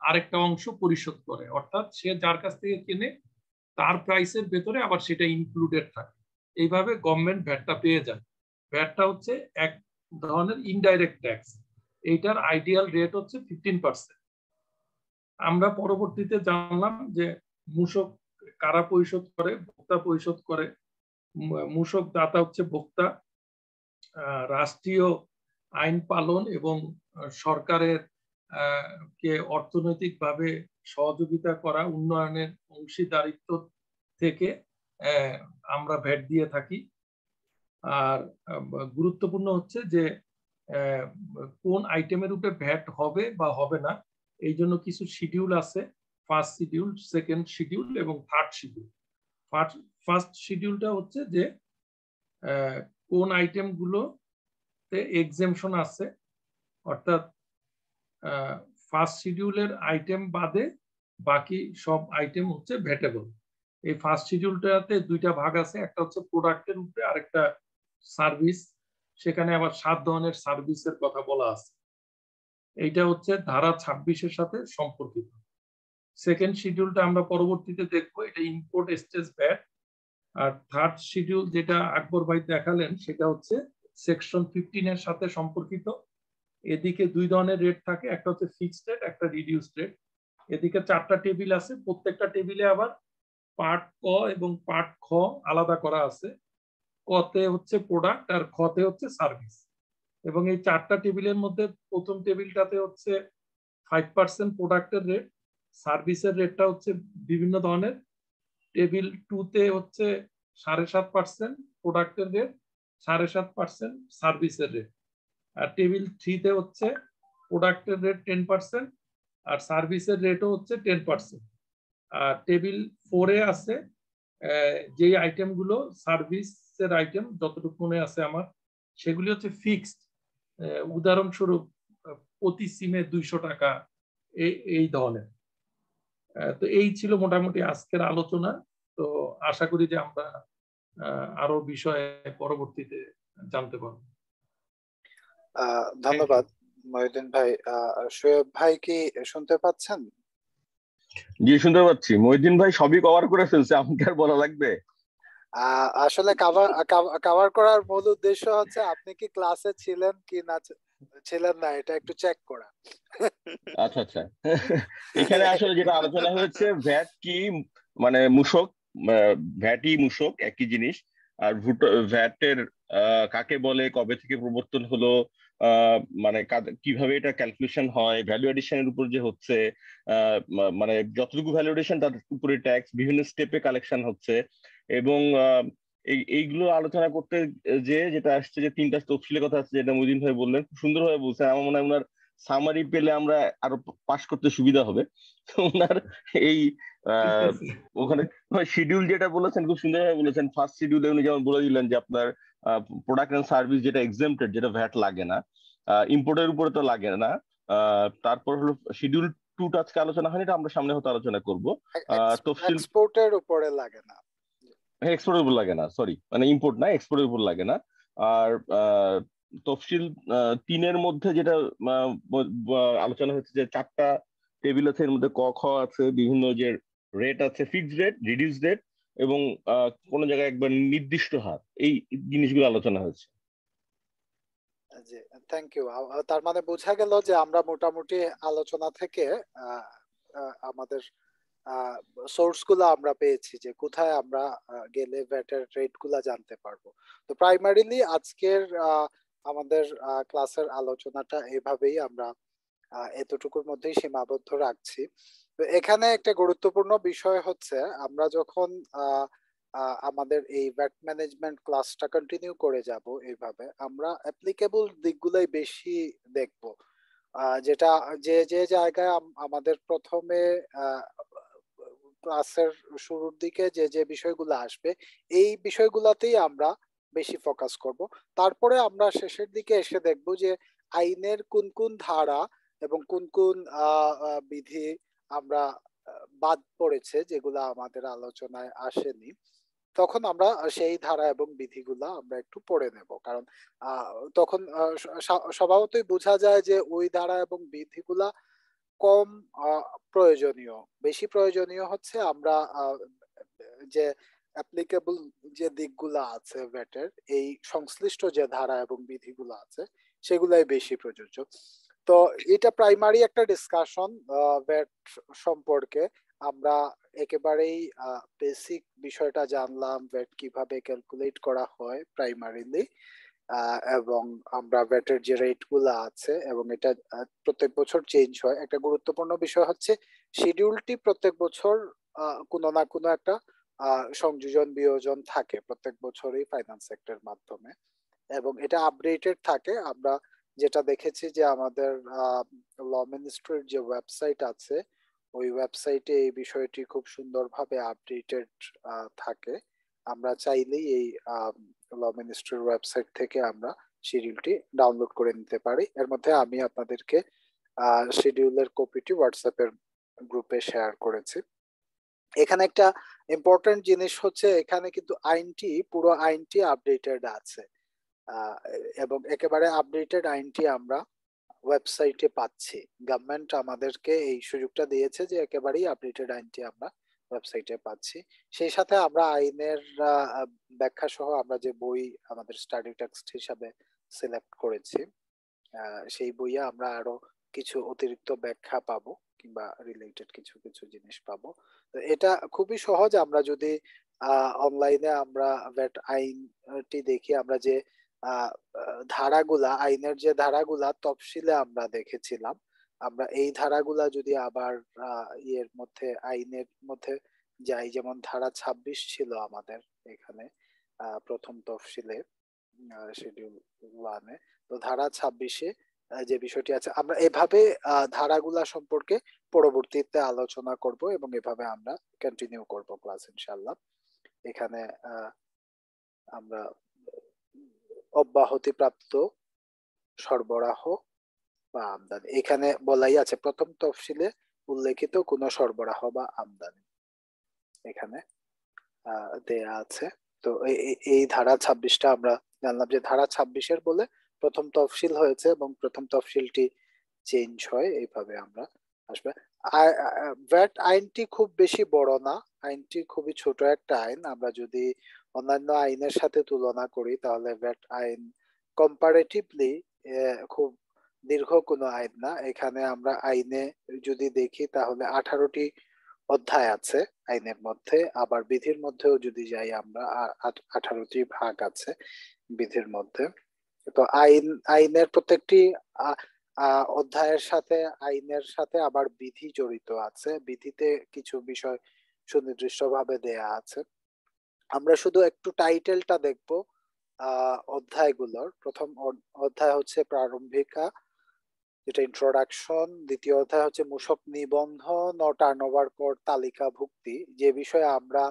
আরেকটা অংশ পরিশোধ করে। অর্থাৎ সে যার কাছ থেকে কেনে, তার প্রাইসের ভেতরে আবার সেটা ইনক্লুডেড থাকে। এইভাবে গভর্নমেন্ট ভ্যাটটা পেয়ে যায়। ভ্যাটটা হচ্ছে এক ধরনের ইনডাইরেক্ট ট্যাক্স এইটার আইডিয়াল রেট হচ্ছে ফিফটিন পার্সেন্ট আমরা পরবর্তীতে জানলাম যে মূসক কারা পরিশোধ করে? ভোক্তা পরিশোধ করে। মূসক দাতা হচ্ছে ভোক্তা। রাষ্ট্রীয় আইন পালন এবং সরকারের কে অর্থনৈতিকভাবে সহযোগিতা করা উন্নয়নের অংশীদারিত্ব থেকে আমরা ভ্যাট দিয়ে থাকি। আর গুরুত্বপূর্ণ হচ্ছে যে কোন আইটেমের উপরে ভ্যাট হবে বা হবে না, এই জন্য কিছু শিডিউল আছে। ফার্স্ট শিডিউল সেকেন্ড শিডিউল এবং থার্ড শিডিউল ফার্স্ট শিডিউলটা হচ্ছে যে কোন আইটেম গুলোতে এক্সেমশন আছে, অর্থাৎ ফার্স্ট শিডিউলের আইটেম বাদে বাকি সব আইটেম হচ্ছে ভেটেবল এই ফার্স্ট শিডিউলটাতে দুইটা ভাগ আছে, একটা হচ্ছে প্রোডাক্টের উপরে, আরেকটা সার্ভিস সেখানে আবার সাত ধরনের সার্ভিসের কথা বলা আছে। এইটা হচ্ছে ধারা ছাব্বিশের সাথে সম্পর্কিত। সেকেন্ড শিডিউলটা আমরা পরবর্তীতে দেখব, এটা ইম্পোর্ট স্টেজ ব্যাট আর থার্ড শিডিউল যেটা আকবর ভাই দেখালেন, সেটা হচ্ছে সেকশন ফিফটিন এর সাথে সম্পর্কিত। এদিকে দুই ধরনের রেট থাকে, একটা হচ্ছে ফিক্সড রেট একটা রিডিউসড রেট এদিকে চারটা টেবিল আছে, প্রত্যেকটা টেবিলে আবার পার্ট ক এবং পার্ট খ আলাদা করা আছে। কতে হচ্ছে প্রোডাক্ট আর খতে হচ্ছে সার্ভিস এবং এই চারটা টেবিলের মধ্যে প্রথম টেবিলটাতে হচ্ছে ফাইভ পার্সেন্ট প্রোডাক্টের রেট সার্ভিসের রেটটা হচ্ছে বিভিন্ন ধরনের। টেবিল টুতে হচ্ছে সাড়ে সাত পার্সেন্ট প্রোডাক্টের রেট সাড়ে সাত পার্সেন্ট সার্ভিসের রেট আর টেবিল থ্রিতে হচ্ছে প্রোডাক্টের রেট টেন পার্সেন্ট আর সার্ভিসের রেটও হচ্ছে টেন পার্সেন্ট আর টেবিল ফোরে আছে যেই আইটেমগুলো সার্ভিসের আইটেম যতটুকু মনে আছে আমার, সেগুলি হচ্ছে ফিক্সড উদাহরণস্বরূপ, প্রতি সিমে দুইশো টাকা এই ধরনের। তো এই ছিল মোটামুটি আজকের আলোচনা। তো আশা করি যে আমরা আরও বিষয়ে পরবর্তীতে জানতে পারব। ধন্যবাদ মহিউদ্দিন ভাই। শোয়েব ভাই কি শুনতে পাচ্ছেন? জি শুনতে পাচ্ছি। মহিউদ্দিন ভাই সবই কভার করে ফেলছে আমাকে আর বলা লাগবে? আসলে কাভার কভার করার মূল উদ্দেশ্য হচ্ছে আপনি কি ক্লাসে ছিলেন কি না ছিলেন না, এটা একটু চেক করা। আচ্ছা আচ্ছা। এখানে আসলে যেটা আলোচনা হয়েছে ভ্যাট কি মানে মূসক ভ্যাটই মূসক একই জিনিস। আর ভ্যাটের কাকে বলে, কবে থেকে প্রবর্তন হলো মানে কীভাবে এটা ক্যালকুলেশন হয় ভ্যালু এডিশনের উপর যে হচ্ছে মানে যতটুকু ভ্যালু এডিশন তার উপরে ট্যাক্স বিভিন্ন স্টেপে কালেকশন হচ্ছে। এবং এই এইগুলো আলোচনা করতে যে যেটা আসছে যে তিনটা তফসিলের কথা আছে যেটা মুদিন ভাই বললেন খুব সুন্দরভাবে বলছেন। আমার মনে হয় ওনার সামারি পেলে আমরা আরও পাস করতে সুবিধা হবে। ওনার এই ওখানে শিডিউল যেটা বলেছেন খুব সুন্দরভাবে বলেছেন। ফার্স্ট শিডিউলে উনি যেমন বলে দিলেন যে আপনার প্রোডাক্ট এন্ড সার্ভিস যেটা এক্সামটেড যেটা ভ্যাট লাগে না ইম্পোর্টের উপরে তো লাগে না। তারপর হলো শিডিউল টু আজকে আলোচনা হয়নি এটা আমরা সামনে হয়তো আলোচনা করব। তফসিল এক্সপোর্টের উপরে লাগে না। এক্সপোর্টের উপর লাগে না সরি মানে ইম্পোর্ট না এক্সপোর্টের উপর লাগে না। আর তফসিল তিনের মধ্যে যেটা আলোচনা হচ্ছে যে চারটা টেবিল আছে, এর মধ্যে ক, খ আছে, বিভিন্ন যে রেট আছে ফিক্সড রেট রিডিউস রেট এবং কোন জায়গায় একবার নির্দিষ্ট হার, এই জিনিসগুলো আলোচনা হয়েছে। জি থ্যাংক ইউ তার মানে বোঝা গেল যে আমরা মোটামুটি আলোচনা থেকে আমাদের সোর্সগুলো আমরা পেয়েছি যে কোথায় আমরা গেলে ভ্যাটের রেটগুলা জানতে পারব। তো প্রাইমারিলি আজকের আমাদের ক্লাসের আলোচনাটা এভাবেই আমরা এতটুকুর মধ্যেই সীমাবদ্ধ রাখছি। এখানে একটা গুরুত্বপূর্ণ বিষয় হচ্ছে, আমরা যখন আমাদের এই ভ্যাট ম্যানেজমেন্ট ক্লাসটা কন্টিনিউ করে যাব এইভাবে, আমরা অ্যাপ্লিকেবল দিকগুলোই বেশি দেখব। যেটা, যে যে জায়গায় আমাদের প্রথমে ক্লাসের শুরুর দিকে যে যে বিষয়গুলো আসবে, এই বিষয়গুলোতেই আমরা বেশি ফোকাস করব। তারপরে আমরা শেষের দিকে এসে দেখব যে, আইনের কোন কোন ধারা এবং কোন কোন বিধি আমরা বাদ পড়েছে যেগুলো আমাদের আলোচনায় আসেনি। তখন আমরা সেই ধারা এবং বিধিগুলা আমরা একটু পড়ে নেব। কারণ তখন স্বভাবতই বোঝা যায় যে, ওই ধারা এবং বিধিগুলা কম প্রয়োজনীয়। বেশি প্রয়োজনীয় হচ্ছে আমরা যে অ্যাপ্লিকেবল যে দিকগুলো আছে ভ্যাটের এই সংশ্লিষ্ট যে ধারা এবং বিধিগুলো আছে, সেগুলাই বেশি প্রযোজ্য। তো এটা প্রাইমারি একটা ডিসকাশন ভ্যাট সম্পর্কে। আমরা একেবারেই বেসিক বিষয়টা জানলাম ভ্যাট কীভাবে ক্যালকুলেট করা হয় প্রাইমারিলি এবং আমরা ভ্যাটের যে রেটগুলো আছে এবং এটা প্রত্যেক বছর চেঞ্জ হয়, একটা গুরুত্বপূর্ণ বিষয় হচ্ছে শিডিউলটি প্রত্যেক বছর কোনো না কোনো একটা সংযোজন, বিয়োজন থাকে প্রত্যেক বছরই ফাইন্যান্স সেক্টরের মাধ্যমে এবং এটা আপডেটেড থাকে। আমরা যেটা দেখেছি যে আমাদের ল মিনিস্ট্রির যে ওয়েবসাইট আছে, ওই ওয়েবসাইটে এই বিষয়টি খুব সুন্দরভাবে আপডেটেড থাকে। আমরা চাইলেই এই ল মিনিস্ট্রির ওয়েবসাইট থেকে আমরা শিডিউলটি ডাউনলোড করে নিতে পারি। এর মধ্যে আমি আপনাদেরকে শিডিউলের কপিটি হোয়াটসঅ্যাপের গ্রুপে শেয়ার করেছি। এখানে একটা ইম্পর্টেন্ট জিনিস হচ্ছে, এখানে কিন্তু আইনটি, পুরো আইনটি আপডেটেড আছে। এবং একেবারে আপডেটেড আইনটি আমরা ওয়েবসাইটে পাচ্ছি। গভর্নমেন্ট আমাদেরকে এই সুযোগটা দিয়েছে যে একেবারেই আপডেটেড আইনটি আমরা ওয়েবসাইটে পাচ্ছি। সেই সাথে আমরা আইনের ব্যাখ্যা সহ আমরা যে বই আমাদের স্টাডি টেক্সট হিসাবে সিলেক্ট করেছি সেই বইয়ে আমরা আরও কিছু অতিরিক্ত ব্যাখ্যা পাবো কিংবা রিলেটেড কিছু কিছু জিনিস পাবো। তো এটা খুবই সহজ। আমরা যদি অনলাইনে আমরা ভ্যাট আইনটি দেখি, আমরা যে ধারাগুলা, আইনের যে ধারাগুলা তফসিলে আমরা দেখেছিলাম আমরা এই ধারাগুলা যদি আবার ইয়ের মধ্যে, আইনের মধ্যে যাই, যেমন ধারা ২৬ ছিল আমাদের এখানে প্রথম তফসিলে শিডিউল ওয়ানে তো ধারা ছাব্বিশে যে বিষয়টি আছে, আমরা এভাবে ধারাগুলা সম্পর্কে পরবর্তীতে আলোচনা করব এবং এভাবে আমরা কন্টিনিউ করব ক্লাস ইনশাল্লাহ এখানে আমরা অব্যাহতি প্রাপ্ত সরবরাহ বা আমদানি। এখানে বলাই আছে, প্রথম তফসিলে উল্লেখিত কোন সরবরাহ বা আমদানি এখানে দেয়া আছে। তো এই ধারা ছাব্বিশটা আমরা জানলাম যে ধারা ছাব্বিশের বলে প্রথম তফসিল হয়েছে এবং প্রথম তফসিলটি চেঞ্জ হয়, এইভাবে আমরা আসবে। ভ্যাট আইনটি খুব বেশি বড় না, আইনটি খুবই ছোট একটা আইন। আমরা যদি অন্যান্য আইনের সাথে তুলনা করি, তাহলে ভ্যাট আইন কম্পারেটিভলি খুব দীর্ঘ কোনো আইন না। এখানে আমরা আইনে যদি দেখি তাহলে আঠারোটি অধ্যায় আছে আইনের মধ্যে। আবার বিধির মধ্যেও যদি যাই আমরা আঠারোটি ভাগ আছে বিধির মধ্যে। তো আইন, আইনের প্রত্যেকটি অধ্যায়ের সাথে, আইনের সাথে আবার বিধি জড়িত আছে। বিধিতে কিছু বিষয় সুনির্দিষ্টভাবে দেয়া আছে। আমরা শুধু একটু টাইটেলটা দেখব অধ্যায়গুলোর। প্রথম অধ্যায় হচ্ছে প্রারম্ভিকা যেটা ইন্ট্রোডাকশন দ্বিতীয় অধ্যায় হচ্ছে মূসক নিবন্ধন ও টার্নওভার কোড তালিকা ভুক্তি। যে বিষয়ে আমরা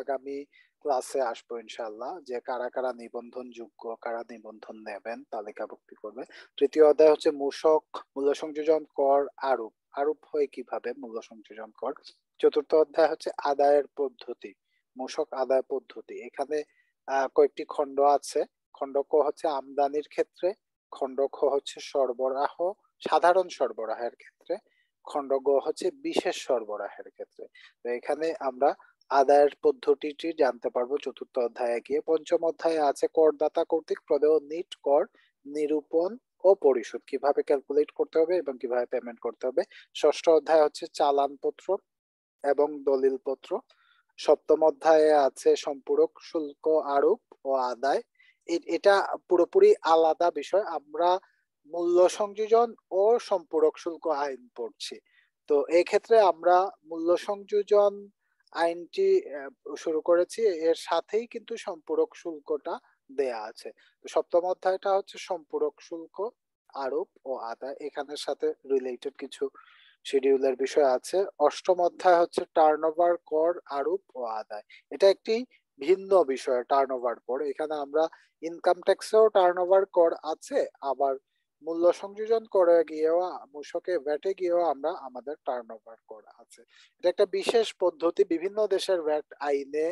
আগামী ক্লাসে আসব ইনশাল্লাহ যে কারা কারা নিবন্ধন যোগ্য কারা নিবন্ধন নেবেন তালিকাভুক্তি করবে। তৃতীয় অধ্যায় হচ্ছে মূসক মূল্য সংযোজন কর আরোপ। আরোপ হয় কীভাবে মূল্য সংযোজন কর? চতুর্থ অধ্যায় হচ্ছে আদায়ের পদ্ধতি, মূসক আদায় পদ্ধতি। এখানে কয়েকটি খণ্ড আছে। খণ্ড ক হচ্ছে আমদানির ক্ষেত্রে, খণ্ড খ হচ্ছে সরবরাহ সাধারণ সরবরাহের ক্ষেত্রে খণ্ড গ হচ্ছে বিশেষ সরবরাহের ক্ষেত্রে। তো এখানে আমরা আদায়ের পদ্ধতিটি জানতে পারব। চতুর্থ অধ্যায়ে গিয়ে পঞ্চম অধ্যায়ে আছে, করদাতা কর্তৃক প্রদেয় নিট, কর, নিরূপণ ও পরিশোধ। কীভাবে ক্যালকুলেট করতে হবে এবং কীভাবে পেমেন্ট করতে হবে? ষষ্ঠ অধ্যায় হচ্ছে চালান পত্র এবং দলিল পত্র সপ্তম অধ্যায়ে আছে সম্পূরক, শুল্ক, আরোপ ও আদায়। এটা পুরোপুরি আলাদা বিষয়। আমরা মূল্য সংযোজন ও সম্পূরক শুল্ক আইন পড়ছি। তো এই ক্ষেত্রে আমরা মূল্য সংযোজন আইনটি শুরু করেছি। এর সাথেই কিন্তু সম্পূরক শুল্কটা দেয়া আছে। সপ্তম অধ্যায়টা হচ্ছে সম্পূরক শুল্ক আরোপ ও আদায়। এখানের সাথে রিলেটেড কিছু শিডিউলের বিষয় আছে। অষ্টম অধ্যায় হচ্ছে টার্নওভার কর, আরোপ ও আদায়। এটা একটি ভিন্ন বিষয় টার্নওভার কর। এখানে আমরা ইনকাম ট্যাক্সেও টার্নওভার কর আছে, আবার মূল্য সংযোজন করে গিয়েও মূসকে ভ্যাটে গিয়েও আমরা আমাদের টার্ন ওভার করা আছে। এটা একটা বিশেষ পদ্ধতি, বিভিন্ন দেশের ভ্যাট আইনে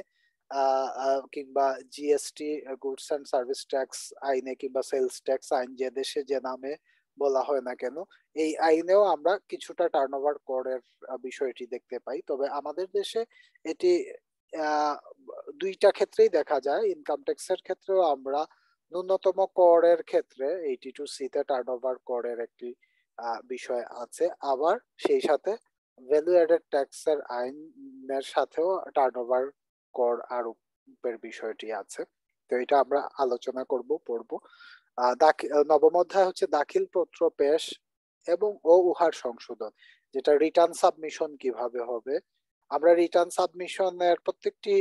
কিংবা GST goods and service tax আইনে কিংবা সেলস ট্যাক্স আইন যে দেশে যে নামে বলা হয় না কেন, এই আইনেও আমরা কিছুটা টার্ন ওভার করের বিষয়টি দেখতে পাই। তবে আমাদের দেশে এটি দুইটা ক্ষেত্রেই দেখা যায়। ইনকাম ট্যাক্সের ক্ষেত্রেও আমরা ন্যূনতম করের ক্ষেত্রে এইটি টু সিতে টার্ন ওভার করের একটি বিষয় আছে। আবার সেই সাথে ভ্যালু অ্যাডেড ট্যাক্সের আইনের সাথেও টার্নওভার কর আরোপের বিষয়টি আছে। তো এটা আমরা আলোচনা করব, পড়ব। নবম অধ্যায় হচ্ছে দাখিল পত্র পেশ এবং ও উহার সংশোধন, যেটা রিটার্ন সাবমিশন কীভাবে হবে। আমরা রিটার্ন সাবমিশনের প্রত্যেকটি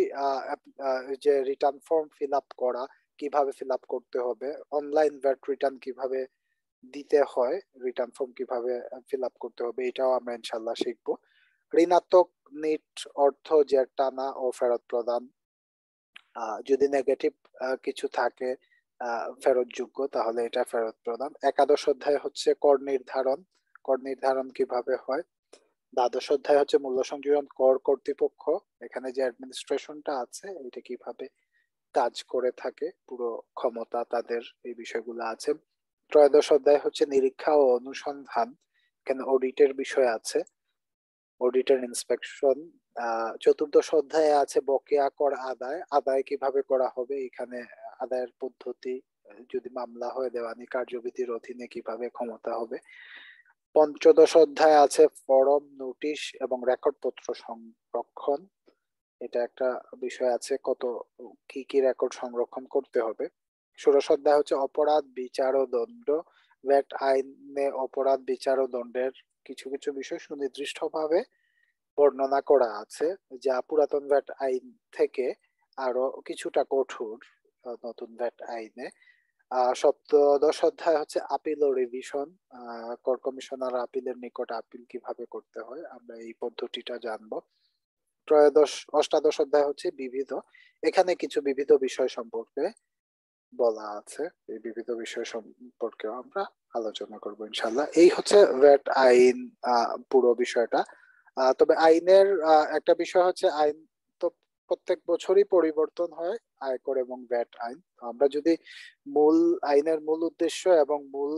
যে রিটার্ন ফর্ম ফিল আপ করা কীভাবে ফিল আপ করতে হবে, অনলাইন ভ্যাট রিটার্ন কীভাবে দিতে হয়, রিটার্ন ফর্ম কীভাবে ফিল আপ করতে হবে, এটাও আমরা ইনশাল্লাহ শিখব। ঋণাত্মক নিট অর্থ যে টানা ও ফেরত প্রদান যদি নেগেটিভ কিছু থাকে ফেরত যোগ্য তাহলে এটা ফেরত প্রদান। একাদশ অধ্যায় হচ্ছে কর নির্ধারণ কর নির্ধারণ কীভাবে হয়? দ্বাদশ অধ্যায় হচ্ছে মূল্য সংযোজন কর কর্তৃপক্ষ, এখানে যে অ্যাডমিনিস্ট্রেশনটা আছে, এটা কীভাবে কাজ করে থাকে, পুরো ক্ষমতা তাদের এই বিষয়গুলো আছে। ত্রয়োদশ অধ্যায় হচ্ছে নিরীক্ষা ও অনুসন্ধান এখানে অডিটের বিষয় আছে। অডিটের ইন্সপেকশন চতুর্দশ অধ্যায়ে আছে বকেয়া কর আদায়। আদায় কীভাবে করা হবে? এখানে আদায়ের পদ্ধতি, যদি মামলা হয়, দেওয়ানি কার্যবিধির অধীনে কীভাবে ক্ষমতা হবে? পঞ্চদশ অধ্যায় আছে ফরম, নোটিশ এবং রেকর্ড পত্র সংরক্ষণ। এটা একটা বিষয় আছে, কত, কি কি রেকর্ড সংরক্ষণ করতে হবে। ষোড়শ অধ্যায় হচ্ছে অপরাধ, বিচার ও দণ্ড। ভ্যাট আইনে অপরাধ, বিচার ও দণ্ডের কিছু কিছু বিষয় সুনির্দিষ্টভাবে বর্ণনা করা আছে, যা পুরাতন ভ্যাট আইন থেকে আরও কিছুটা কঠোর, নতুন ভ্যাট আইনে। সপ্তদশ অধ্যায় হচ্ছে আপিল ও রিভিশন কর কমিশনার আপিলের নিকট আপিল কীভাবে করতে হয়, আমরা এই পদ্ধতিটা জানব। ত্রয়োদশ, অষ্টাদশ অধ্যায় হচ্ছে বিবিধ। এখানে কিছু বিবিধ বিষয় সম্পর্কে বলা আছে। এই বিবিধ বিষয় সম্পর্কেও আমরা আলোচনা করব ইনশাল্লাহ এই হচ্ছে ভ্যাট আইন পুরো বিষয়টা। তবে আইনের একটা বিষয় হচ্ছে আইন তো প্রত্যেক বছরই পরিবর্তন হয়, আয়কর এবং ভ্যাট আইন। আমরা যদি মূল, আইনের মূল উদ্দেশ্য এবং মূল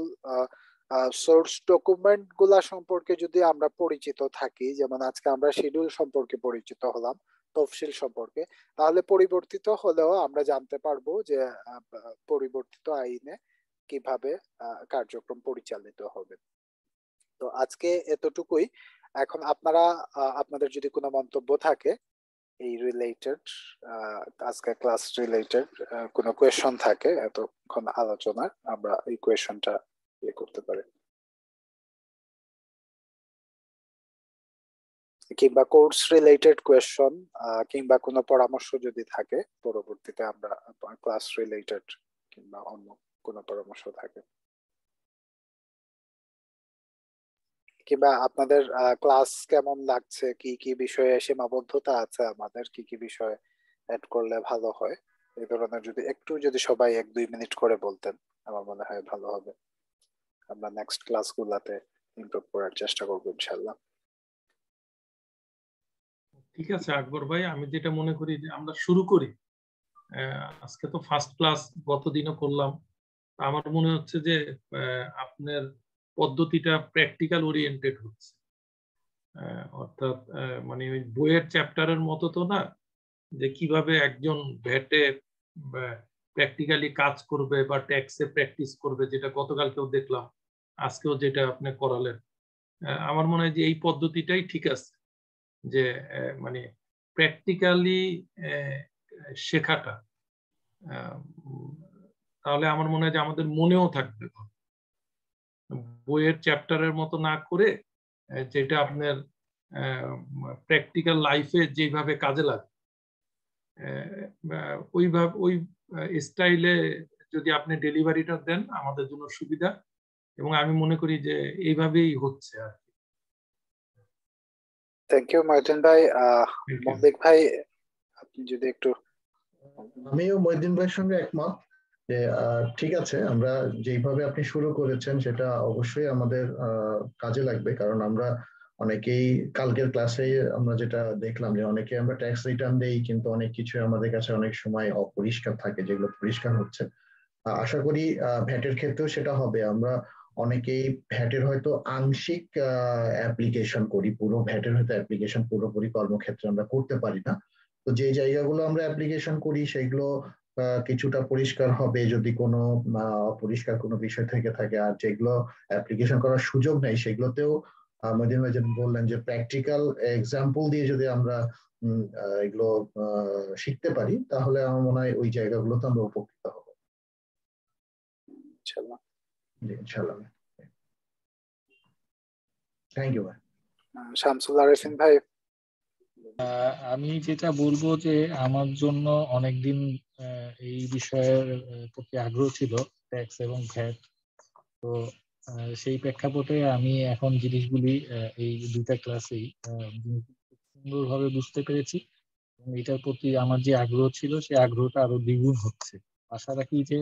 সোর্স ডকুমেন্টগুলা সম্পর্কে যদি আমরা পরিচিত থাকি, যেমন আজকে আমরা শিডিউল সম্পর্কে পরিচিত হলাম, তফসিল সম্পর্কে, তাহলে পরিবর্তিত হলেও আমরা জানতে পারব যে পরিবর্তিত আইনে কীভাবে কার্যক্রম পরিচালিত হবে। তো আজকে এতটুকুই। এখন আপনারা আপনাদের যদি কোনো মন্তব্য থাকে, এই রিলেটেড আজকে ক্লাস রিলেটেড কোনো কোয়েশন থাকে, এতক্ষণ আলোচনার, আমরা এই কোয়েশনটা ইয়ে করতে পারি কিংবা কোর্স রিলেটেড কোয়েশন কিংবা কোনো পরামর্শ যদি থাকে পরবর্তীতে আমরা ক্লাস রিলেটেড কিংবা অন্য কোনো পরামর্শ থাকে কিংবা আপনাদের ক্লাস কেমন লাগছে? কি কি বিষয়ে সীমাবদ্ধতা আছে আমাদের? কি কি বিষয়ে অ্যাড করলে ভালো হয়? এই ধরনের যদি, একটু যদি সবাই এক দুই মিনিট করে বলতেন, আমার মনে হয় ভালো হবে। আমরা নেক্সট ক্লাসগুলোতে ইমপ্রুভ করার চেষ্টা করব ইনশাল্লাহ ঠিক আছে, আকবর ভাই, আমি যেটা মনে করি যে আমরা শুরু করি। আজকে তো ফার্স্ট ক্লাস গতদিনও করলাম। আমার মনে হচ্ছে যে আপনার পদ্ধতিটা প্র্যাকটিক্যাল ওরিয়েন্টেড হচ্ছে। অর্থাৎ মানে ওই বইয়ের চ্যাপ্টারের মতো তো না, যে কীভাবে একজন ভ্যাটে প্র্যাকটিক্যালি কাজ করবে বা ট্যাক্সে প্র্যাকটিস করবে, যেটা গতকালকেও দেখলাম। আজকেও যেটা আপনি করালেন আমার মনে হয় যে এই পদ্ধতিটাই ঠিক আছে, যে মানে প্র্যাকটিক্যালি শেখাটা তাহলে আমার মনে হয় যে আমাদের মনেও থাকবে। বইয়ের চ্যাপ্টারের মতো না করে যেটা আপনার প্র্যাকটিক্যাল লাইফে যেভাবে কাজে লাগে ওইভাবে, ওই স্টাইলে যদি আপনি ডেলিভারিটা দেন, আমাদের জন্য সুবিধা। এবং আমি মনে করি যে এইভাবেই হচ্ছে আর থ্যাংক ইউ মার্টিন ভাই। মল্লিক ভাই আপনি যদি একটু আমিও মহিদিন ভাইয়ের সঙ্গে একমত যে ঠিক আছে আমরা যেইভাবে আপনি শুরু করেছেন সেটা অবশ্যই আমাদের কাজে লাগবে। কারণ আমরা অনেকেই কালকের ক্লাসে আমরা যেটা দেখলাম যে অনেকে আমরা ট্যাক্স রিটার্ন দেই কিন্তু অনেক কিছু আমাদের কাছে অনেক সময় অপরিষ্কার থাকে যেগুলো পরিষ্কার হচ্ছে। আশা করি ভ্যাটের ক্ষেত্রেও সেটা হবে। আমরা অনেকেই ভ্যাটের হয়তো আংশিক অ্যাপ্লিকেশন করি, পুরো ভ্যাটের হয়তো অ্যাপ্লিকেশন পুরোপুরি কর্মক্ষেত্রে আমরা করতে পারি না। তো যে জায়গাগুলো আমরা অ্যাপ্লিকেশন করি, সেগুলো কিছুটা পরিষ্কার হবে যদি কোনো পরিষ্কার কোনো বিষয় থেকে থাকে। আর যেগুলো অ্যাপ্লিকেশন করার সুযোগ নেই, সেগুলোতেও মদিন ভাই বললেন যে প্র্যাকটিক্যাল এক্সাম্পল দিয়ে যদি আমরা এগুলো শিখতে পারি, তাহলে আমার মনে হয় ওই জায়গাগুলোতে আমরা উপকৃত হব। ইনশাল্লাহ। ইনশাল্লাহ থ্যাংক ইউ ভাই শামসুল আরেফিন ভাই। আমি যেটা বলব যে আমার জন্য অনেকদিন এই বিষয়ের প্রতি আগ্রহ ছিল ট্যাক্স এবং ভ্যাট তো সেই প্রেক্ষাপটে আমি এখন জিনিসগুলি এই দুইটা ক্লাসেই সুন্দরভাবে বুঝতে পেরেছি। এটার প্রতি আমার যে আগ্রহ ছিল সেই আগ্রহটা আরও দ্বিগুণ হচ্ছে। আশা রাখি যে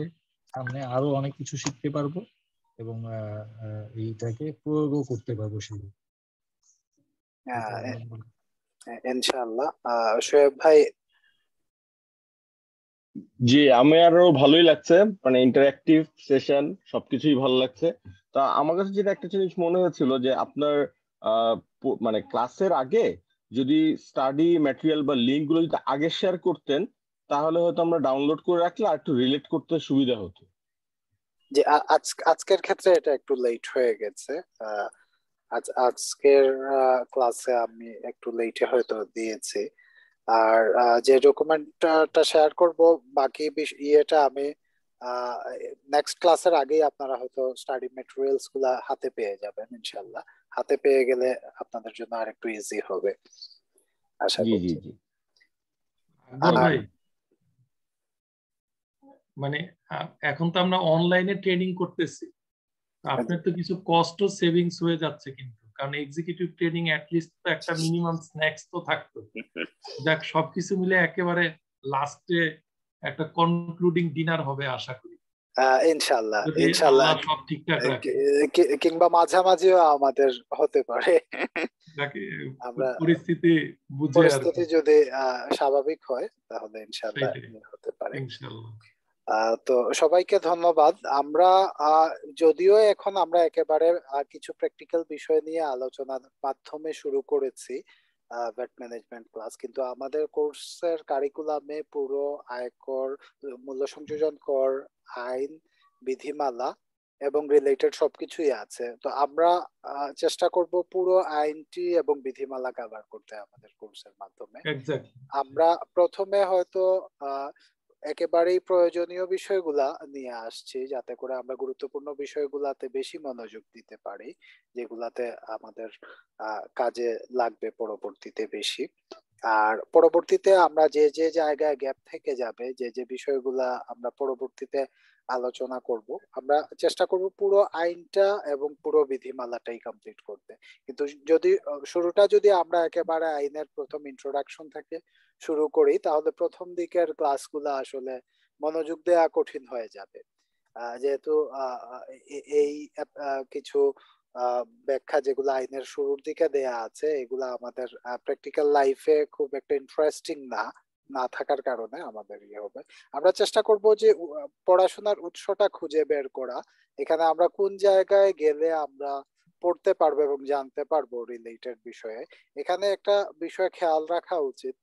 সামনে আরও অনেক কিছু শিখতে পারব। এবং এইটাকে প্রয়োগও করতে পারব ইনশাআল্লাহ। শোয়েব ভাই? জি আমি আরও ভালোই লাগছে মানে ইন্টারঅ্যাক্টিভ সেশন সবকিছুই ভালো লাগছে। তা আমার কাছে যেটা একটা জিনিস মনে হয়েছিল যে আপনার মানে ক্লাসের আগে যদি স্টাডি ম্যাটেরিয়াল বা লিঙ্কগুলো যদি আগে শেয়ার করতেন তাহলে হয়তো আমরা ডাউনলোড করে রাখলে আর একটু রিলেট করতে সুবিধা হতো। যে আজকের ক্ষেত্রে এটা একটু লেট হয়ে গেছে। আজ আজকের ক্লাসে আমি একটু লেটে হয়তো দিয়েছি। আর যে ডকুমেন্টটা শেয়ার করব বাকি ইয়েটা আমি নেক্সট ক্লাসের আগেই আপনারা হয়তো স্টাডি মেটেরিয়ালসগুলা হাতে পেয়ে যাবেন ইনশাল্লাহ হাতে পেয়ে গেলে আপনাদের জন্য আর একটু ইজি হবে। আশা করছি। মানে এখন তো আমরা অনলাইনে ট্রেনিং করতেছি। আপনার তো কিছু কস্ট সেভিংস হয়ে যাচ্ছে কিন্তু। কারণ এক্সিকিউটিভ ট্রেনিং অ্যাটলিস্ট তো একটা মিনিমাম স্ন্যাক্স তো থাকতো। যাক সবকিছু মিলে একেবারে লাস্টে একটা কনক্লুডিং ডিনার হবে আশা করি। ইনশাল্লাহ ইনশাল্লাহ। সব ঠিকঠাক কিংবা মাঝামাঝিও আমাদের হতে পারে। আমরা পরিস্থিতি বুঝে পরিস্থিতি যদি স্বাভাবিক হয় তাহলে ইনশাল্লাহ হতে পারে। ইনশাল্লাহ। তো সবাইকে ধন্যবাদ। আমরা যদিও এখন আমরা একেবারে কিছু প্র্যাকটিক্যাল বিষয় নিয়ে আলোচনার মাধ্যমে শুরু করেছি ভ্যাট ম্যানেজমেন্ট ক্লাস কিন্তু আমাদের কোর্সের কারিকুলামে পুরো আয়কর মূল্য সংযোজন কর আইন বিধিমালা এবং রিলেটেড সবকিছুই আছে। তো আমরা চেষ্টা করব পুরো আইনটি এবং বিধিমালা কভার করতে আমাদের কোর্সের মাধ্যমে। আমরা প্রথমে হয়তো একেবারেই প্রয়োজনীয় বিষয়গুলা নিয়ে আসছি যাতে করে আমরা গুরুত্বপূর্ণ বিষয়গুলাতে বেশি মনোযোগ দিতে পারি, যেগুলাতে আমাদের কাজে লাগবে পরবর্তীতে বেশি। আর পরবর্তীতে আমরা যে যে জায়গায় গ্যাপ থেকে যাবে, যে যে বিষয়গুলা আমরা পরবর্তীতে আলোচনা করব, আমরা চেষ্টা করব পুরো আইনটা এবং পুরো বিধিমালাটাই কমপ্লিট করতে। কিন্তু যদি, শুরুটা যদি আমরা একেবারে আইনের প্রথম ইন্ট্রোডাকশন থেকে শুরু করি, তাহলে প্রথম দিকের ক্লাসগুলো আসলে মনোযোগ দেওয়া কঠিন হয়ে যাবে। যেহেতু এই কিছু ব্যাখ্যা যেগুলো আইনের শুরুর দিকে দেয়া আছে, এগুলো আমাদের প্র্যাকটিক্যাল লাইফে খুব একটা ইন্টারেস্টিং না না থাকার কারণে আমাদের ইয়ে হবে। আমরা চেষ্টা করব যে পড়াশোনার উৎসটা খুঁজে বের করা। এখানে আমরা কোন জায়গায় গেলে আমরা পড়তে পারব এবং জানতে পারব রিলেটেড বিষয়ে। এখানে একটা বিষয় খেয়াল রাখা উচিত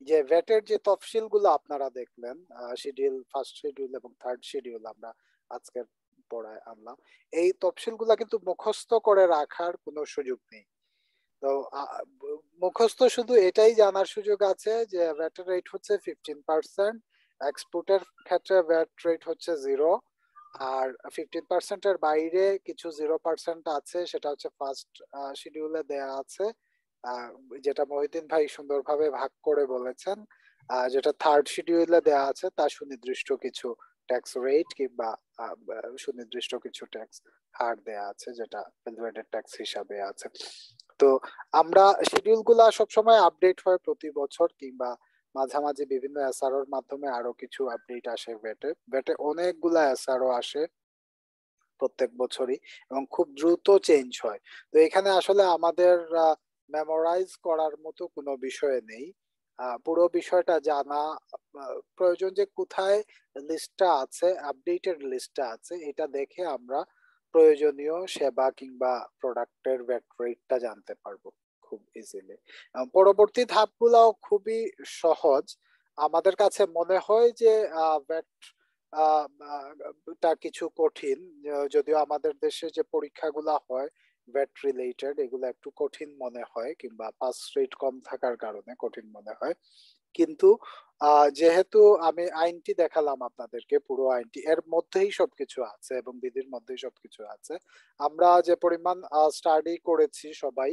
যে ভ্যাটের যে তফসিলগুলো আপনারা দেখলেন শিডিউল ফার্স্ট শিডিউল এবং থার্ড শিডিউল আমরা আজকের পড়ায় আনলাম, এই তফসিলগুলা কিন্তু মুখস্থ করে রাখার কোনো সুযোগ নেই। তো মুখস্থ শুধু এটাই জানার সুযোগ আছে যে ভ্যাটের রেট হচ্ছে ফিফটিন পার্সেন্ট এক্সপোর্টের ক্ষেত্রে ভ্যাট রেট হচ্ছে জিরো আর ফিফটিন পার্সেন্টের বাইরে কিছু জিরো পার্সেন্ট আছে, সেটা হচ্ছে ফার্স্ট শিডিউলে দেয়া আছে। যেটা মহিউদ্দিন ভাই সুন্দরভাবে ভাগ করে বলেছেন যেটা থার্ড শিডিউলে দেয়া আছে তা সুনির্দিষ্ট কিছু ট্যাক্স রেট কিংবা সুনির্দিষ্ট কিছু ট্যাক্স হার দেয়া আছে, যেটা ভ্যালুয়েটেড ট্যাক্স হিসাবে আছে। তো আমরা শিডিউলগুলা সবসময় আপডেট হয় প্রতি বছর কিংবা মাঝামাঝি বিভিন্ন এসআরওর মাধ্যমে আরও কিছু আপডেট আসে ভেটে ভেটে অনেকগুলা এসআরও আসে প্রত্যেক বছরই এবং খুব দ্রুত চেঞ্জ হয়। তো এখানে আসলে আমাদের মেমোরাইজ করার মতো কোনো বিষয় নেই। পুরো বিষয়টা জানা প্রয়োজন যে কোথায় লিস্টটা আছে আপডেটেড লিস্টটা আছে, এটা দেখে আমরা প্রয়োজনীয় সেবা কিংবা প্রোডাক্টের রেটটা জানতে পারব খুব ইজিলি পরবর্তী ধাপগুলাও খুবই সহজ। আমাদের কাছে মনে হয় যে ভ্যাট টা কিছু কঠিন। যদিও আমাদের দেশে যে পরীক্ষাগুলো হয় ভ্যাট রিলেটেড এগুলো একটু কঠিন মনে হয় কিংবা পাস রেট কম থাকার কারণে কঠিন মনে হয়। কিন্তু যেহেতু আমি আইনটি দেখালাম আপনাদেরকে, পুরো আইনটি এর মধ্যেই সবকিছু আছে এবং বিধির মধ্যেই সবকিছু আছে। আমরা যে পরিমাণ স্টাডি করেছি সবাই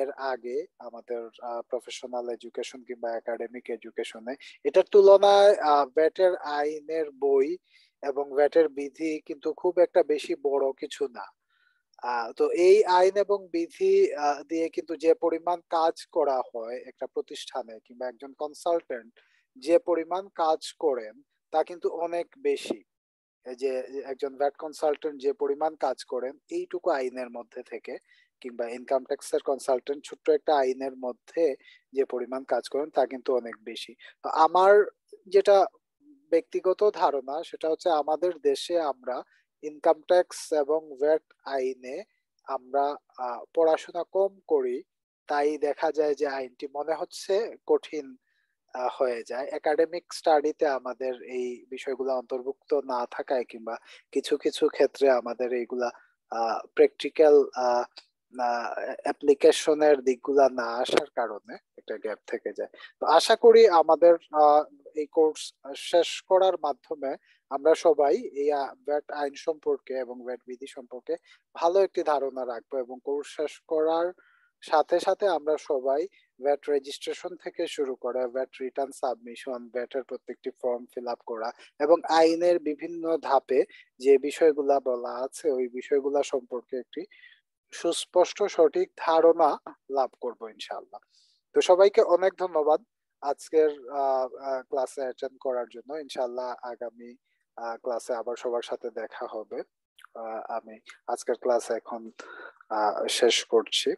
এর আগে আমাদের প্রফেশনাল এডুকেশন কিংবা একাডেমিক এডুকেশনে এটার তুলনায় ভ্যাটের আইনের বই এবং ভ্যাটের বিধি কিন্তু খুব একটা বেশি বড় কিছু না। তো এই আইন এবং বিধি দিয়ে কিন্তু যে পরিমাণ কাজ করা হয় একটা প্রতিষ্ঠানে কিংবা একজন কনসালটেন্ট যে পরিমাণ কাজ করেন, তা কিন্তু অনেক বেশি। যে একজন ভ্যাট কনসালটেন্ট যে পরিমাণ কাজ করেন, এইটুকু আইনের মধ্যে থেকে কিংবা ইনকাম ট্যাক্সের কনসালটেন্ট ছোট্ট একটা আইনের মধ্যে যে পরিমাণ কাজ করেন, তা কিন্তু অনেক বেশি। তো আমার যেটা ব্যক্তিগত ধারণা, সেটা হচ্ছে আমাদের দেশে আমরা ইনকাম ট্যাক্স এবং ভ্যাট আইনে আমরা পড়াশোনা কম করি, তাই দেখা যায় যে আইনটি মনে হচ্ছে কঠিন হয়ে যায়। একাডেমিক স্টাডিতে আমাদের এই বিষয়গুলো অন্তর্ভুক্ত না থাকায় কিংবা কিছু কিছু ক্ষেত্রে আমাদের এইগুলা প্র্যাকটিক্যাল অ্যাপ্লিকেশনের দিকগুলা না আসার কারণে একটা গ্যাপ থেকে যায়। তো আশা করি আমাদের এই কোর্স শেষ করার মাধ্যমে আমরা সবাই এই ভ্যাট আইন সম্পর্কে এবং ভ্যাট বিধি সম্পর্কে ভালো একটি ধারণা রাখব এবং কোর্স শেষ করার সাথে সাথে আমরা সবাই ভ্যাট রেজিস্ট্রেশন থেকে শুরু করে ভ্যাট রিটার্ন সাবমিশন ভ্যাটের প্রত্যেকটি ফর্ম ফিল আপ করা এবং আইনের বিভিন্ন ধাপে যে বিষয়গুলা বলা আছে, ওই বিষয়গুলা সম্পর্কে একটি সুস্পষ্ট সঠিক ধারণা লাভ করব ইনশাআল্লাহ। তো সবাইকে অনেক ধন্যবাদ আজকের ক্লাসে অ্যাটেন্ড করার জন্য। ইনশাআল্লাহ আগামী ক্লাসে আবার সবার সাথে দেখা হবে। আমি আজকের ক্লাস এখন শেষ করছি।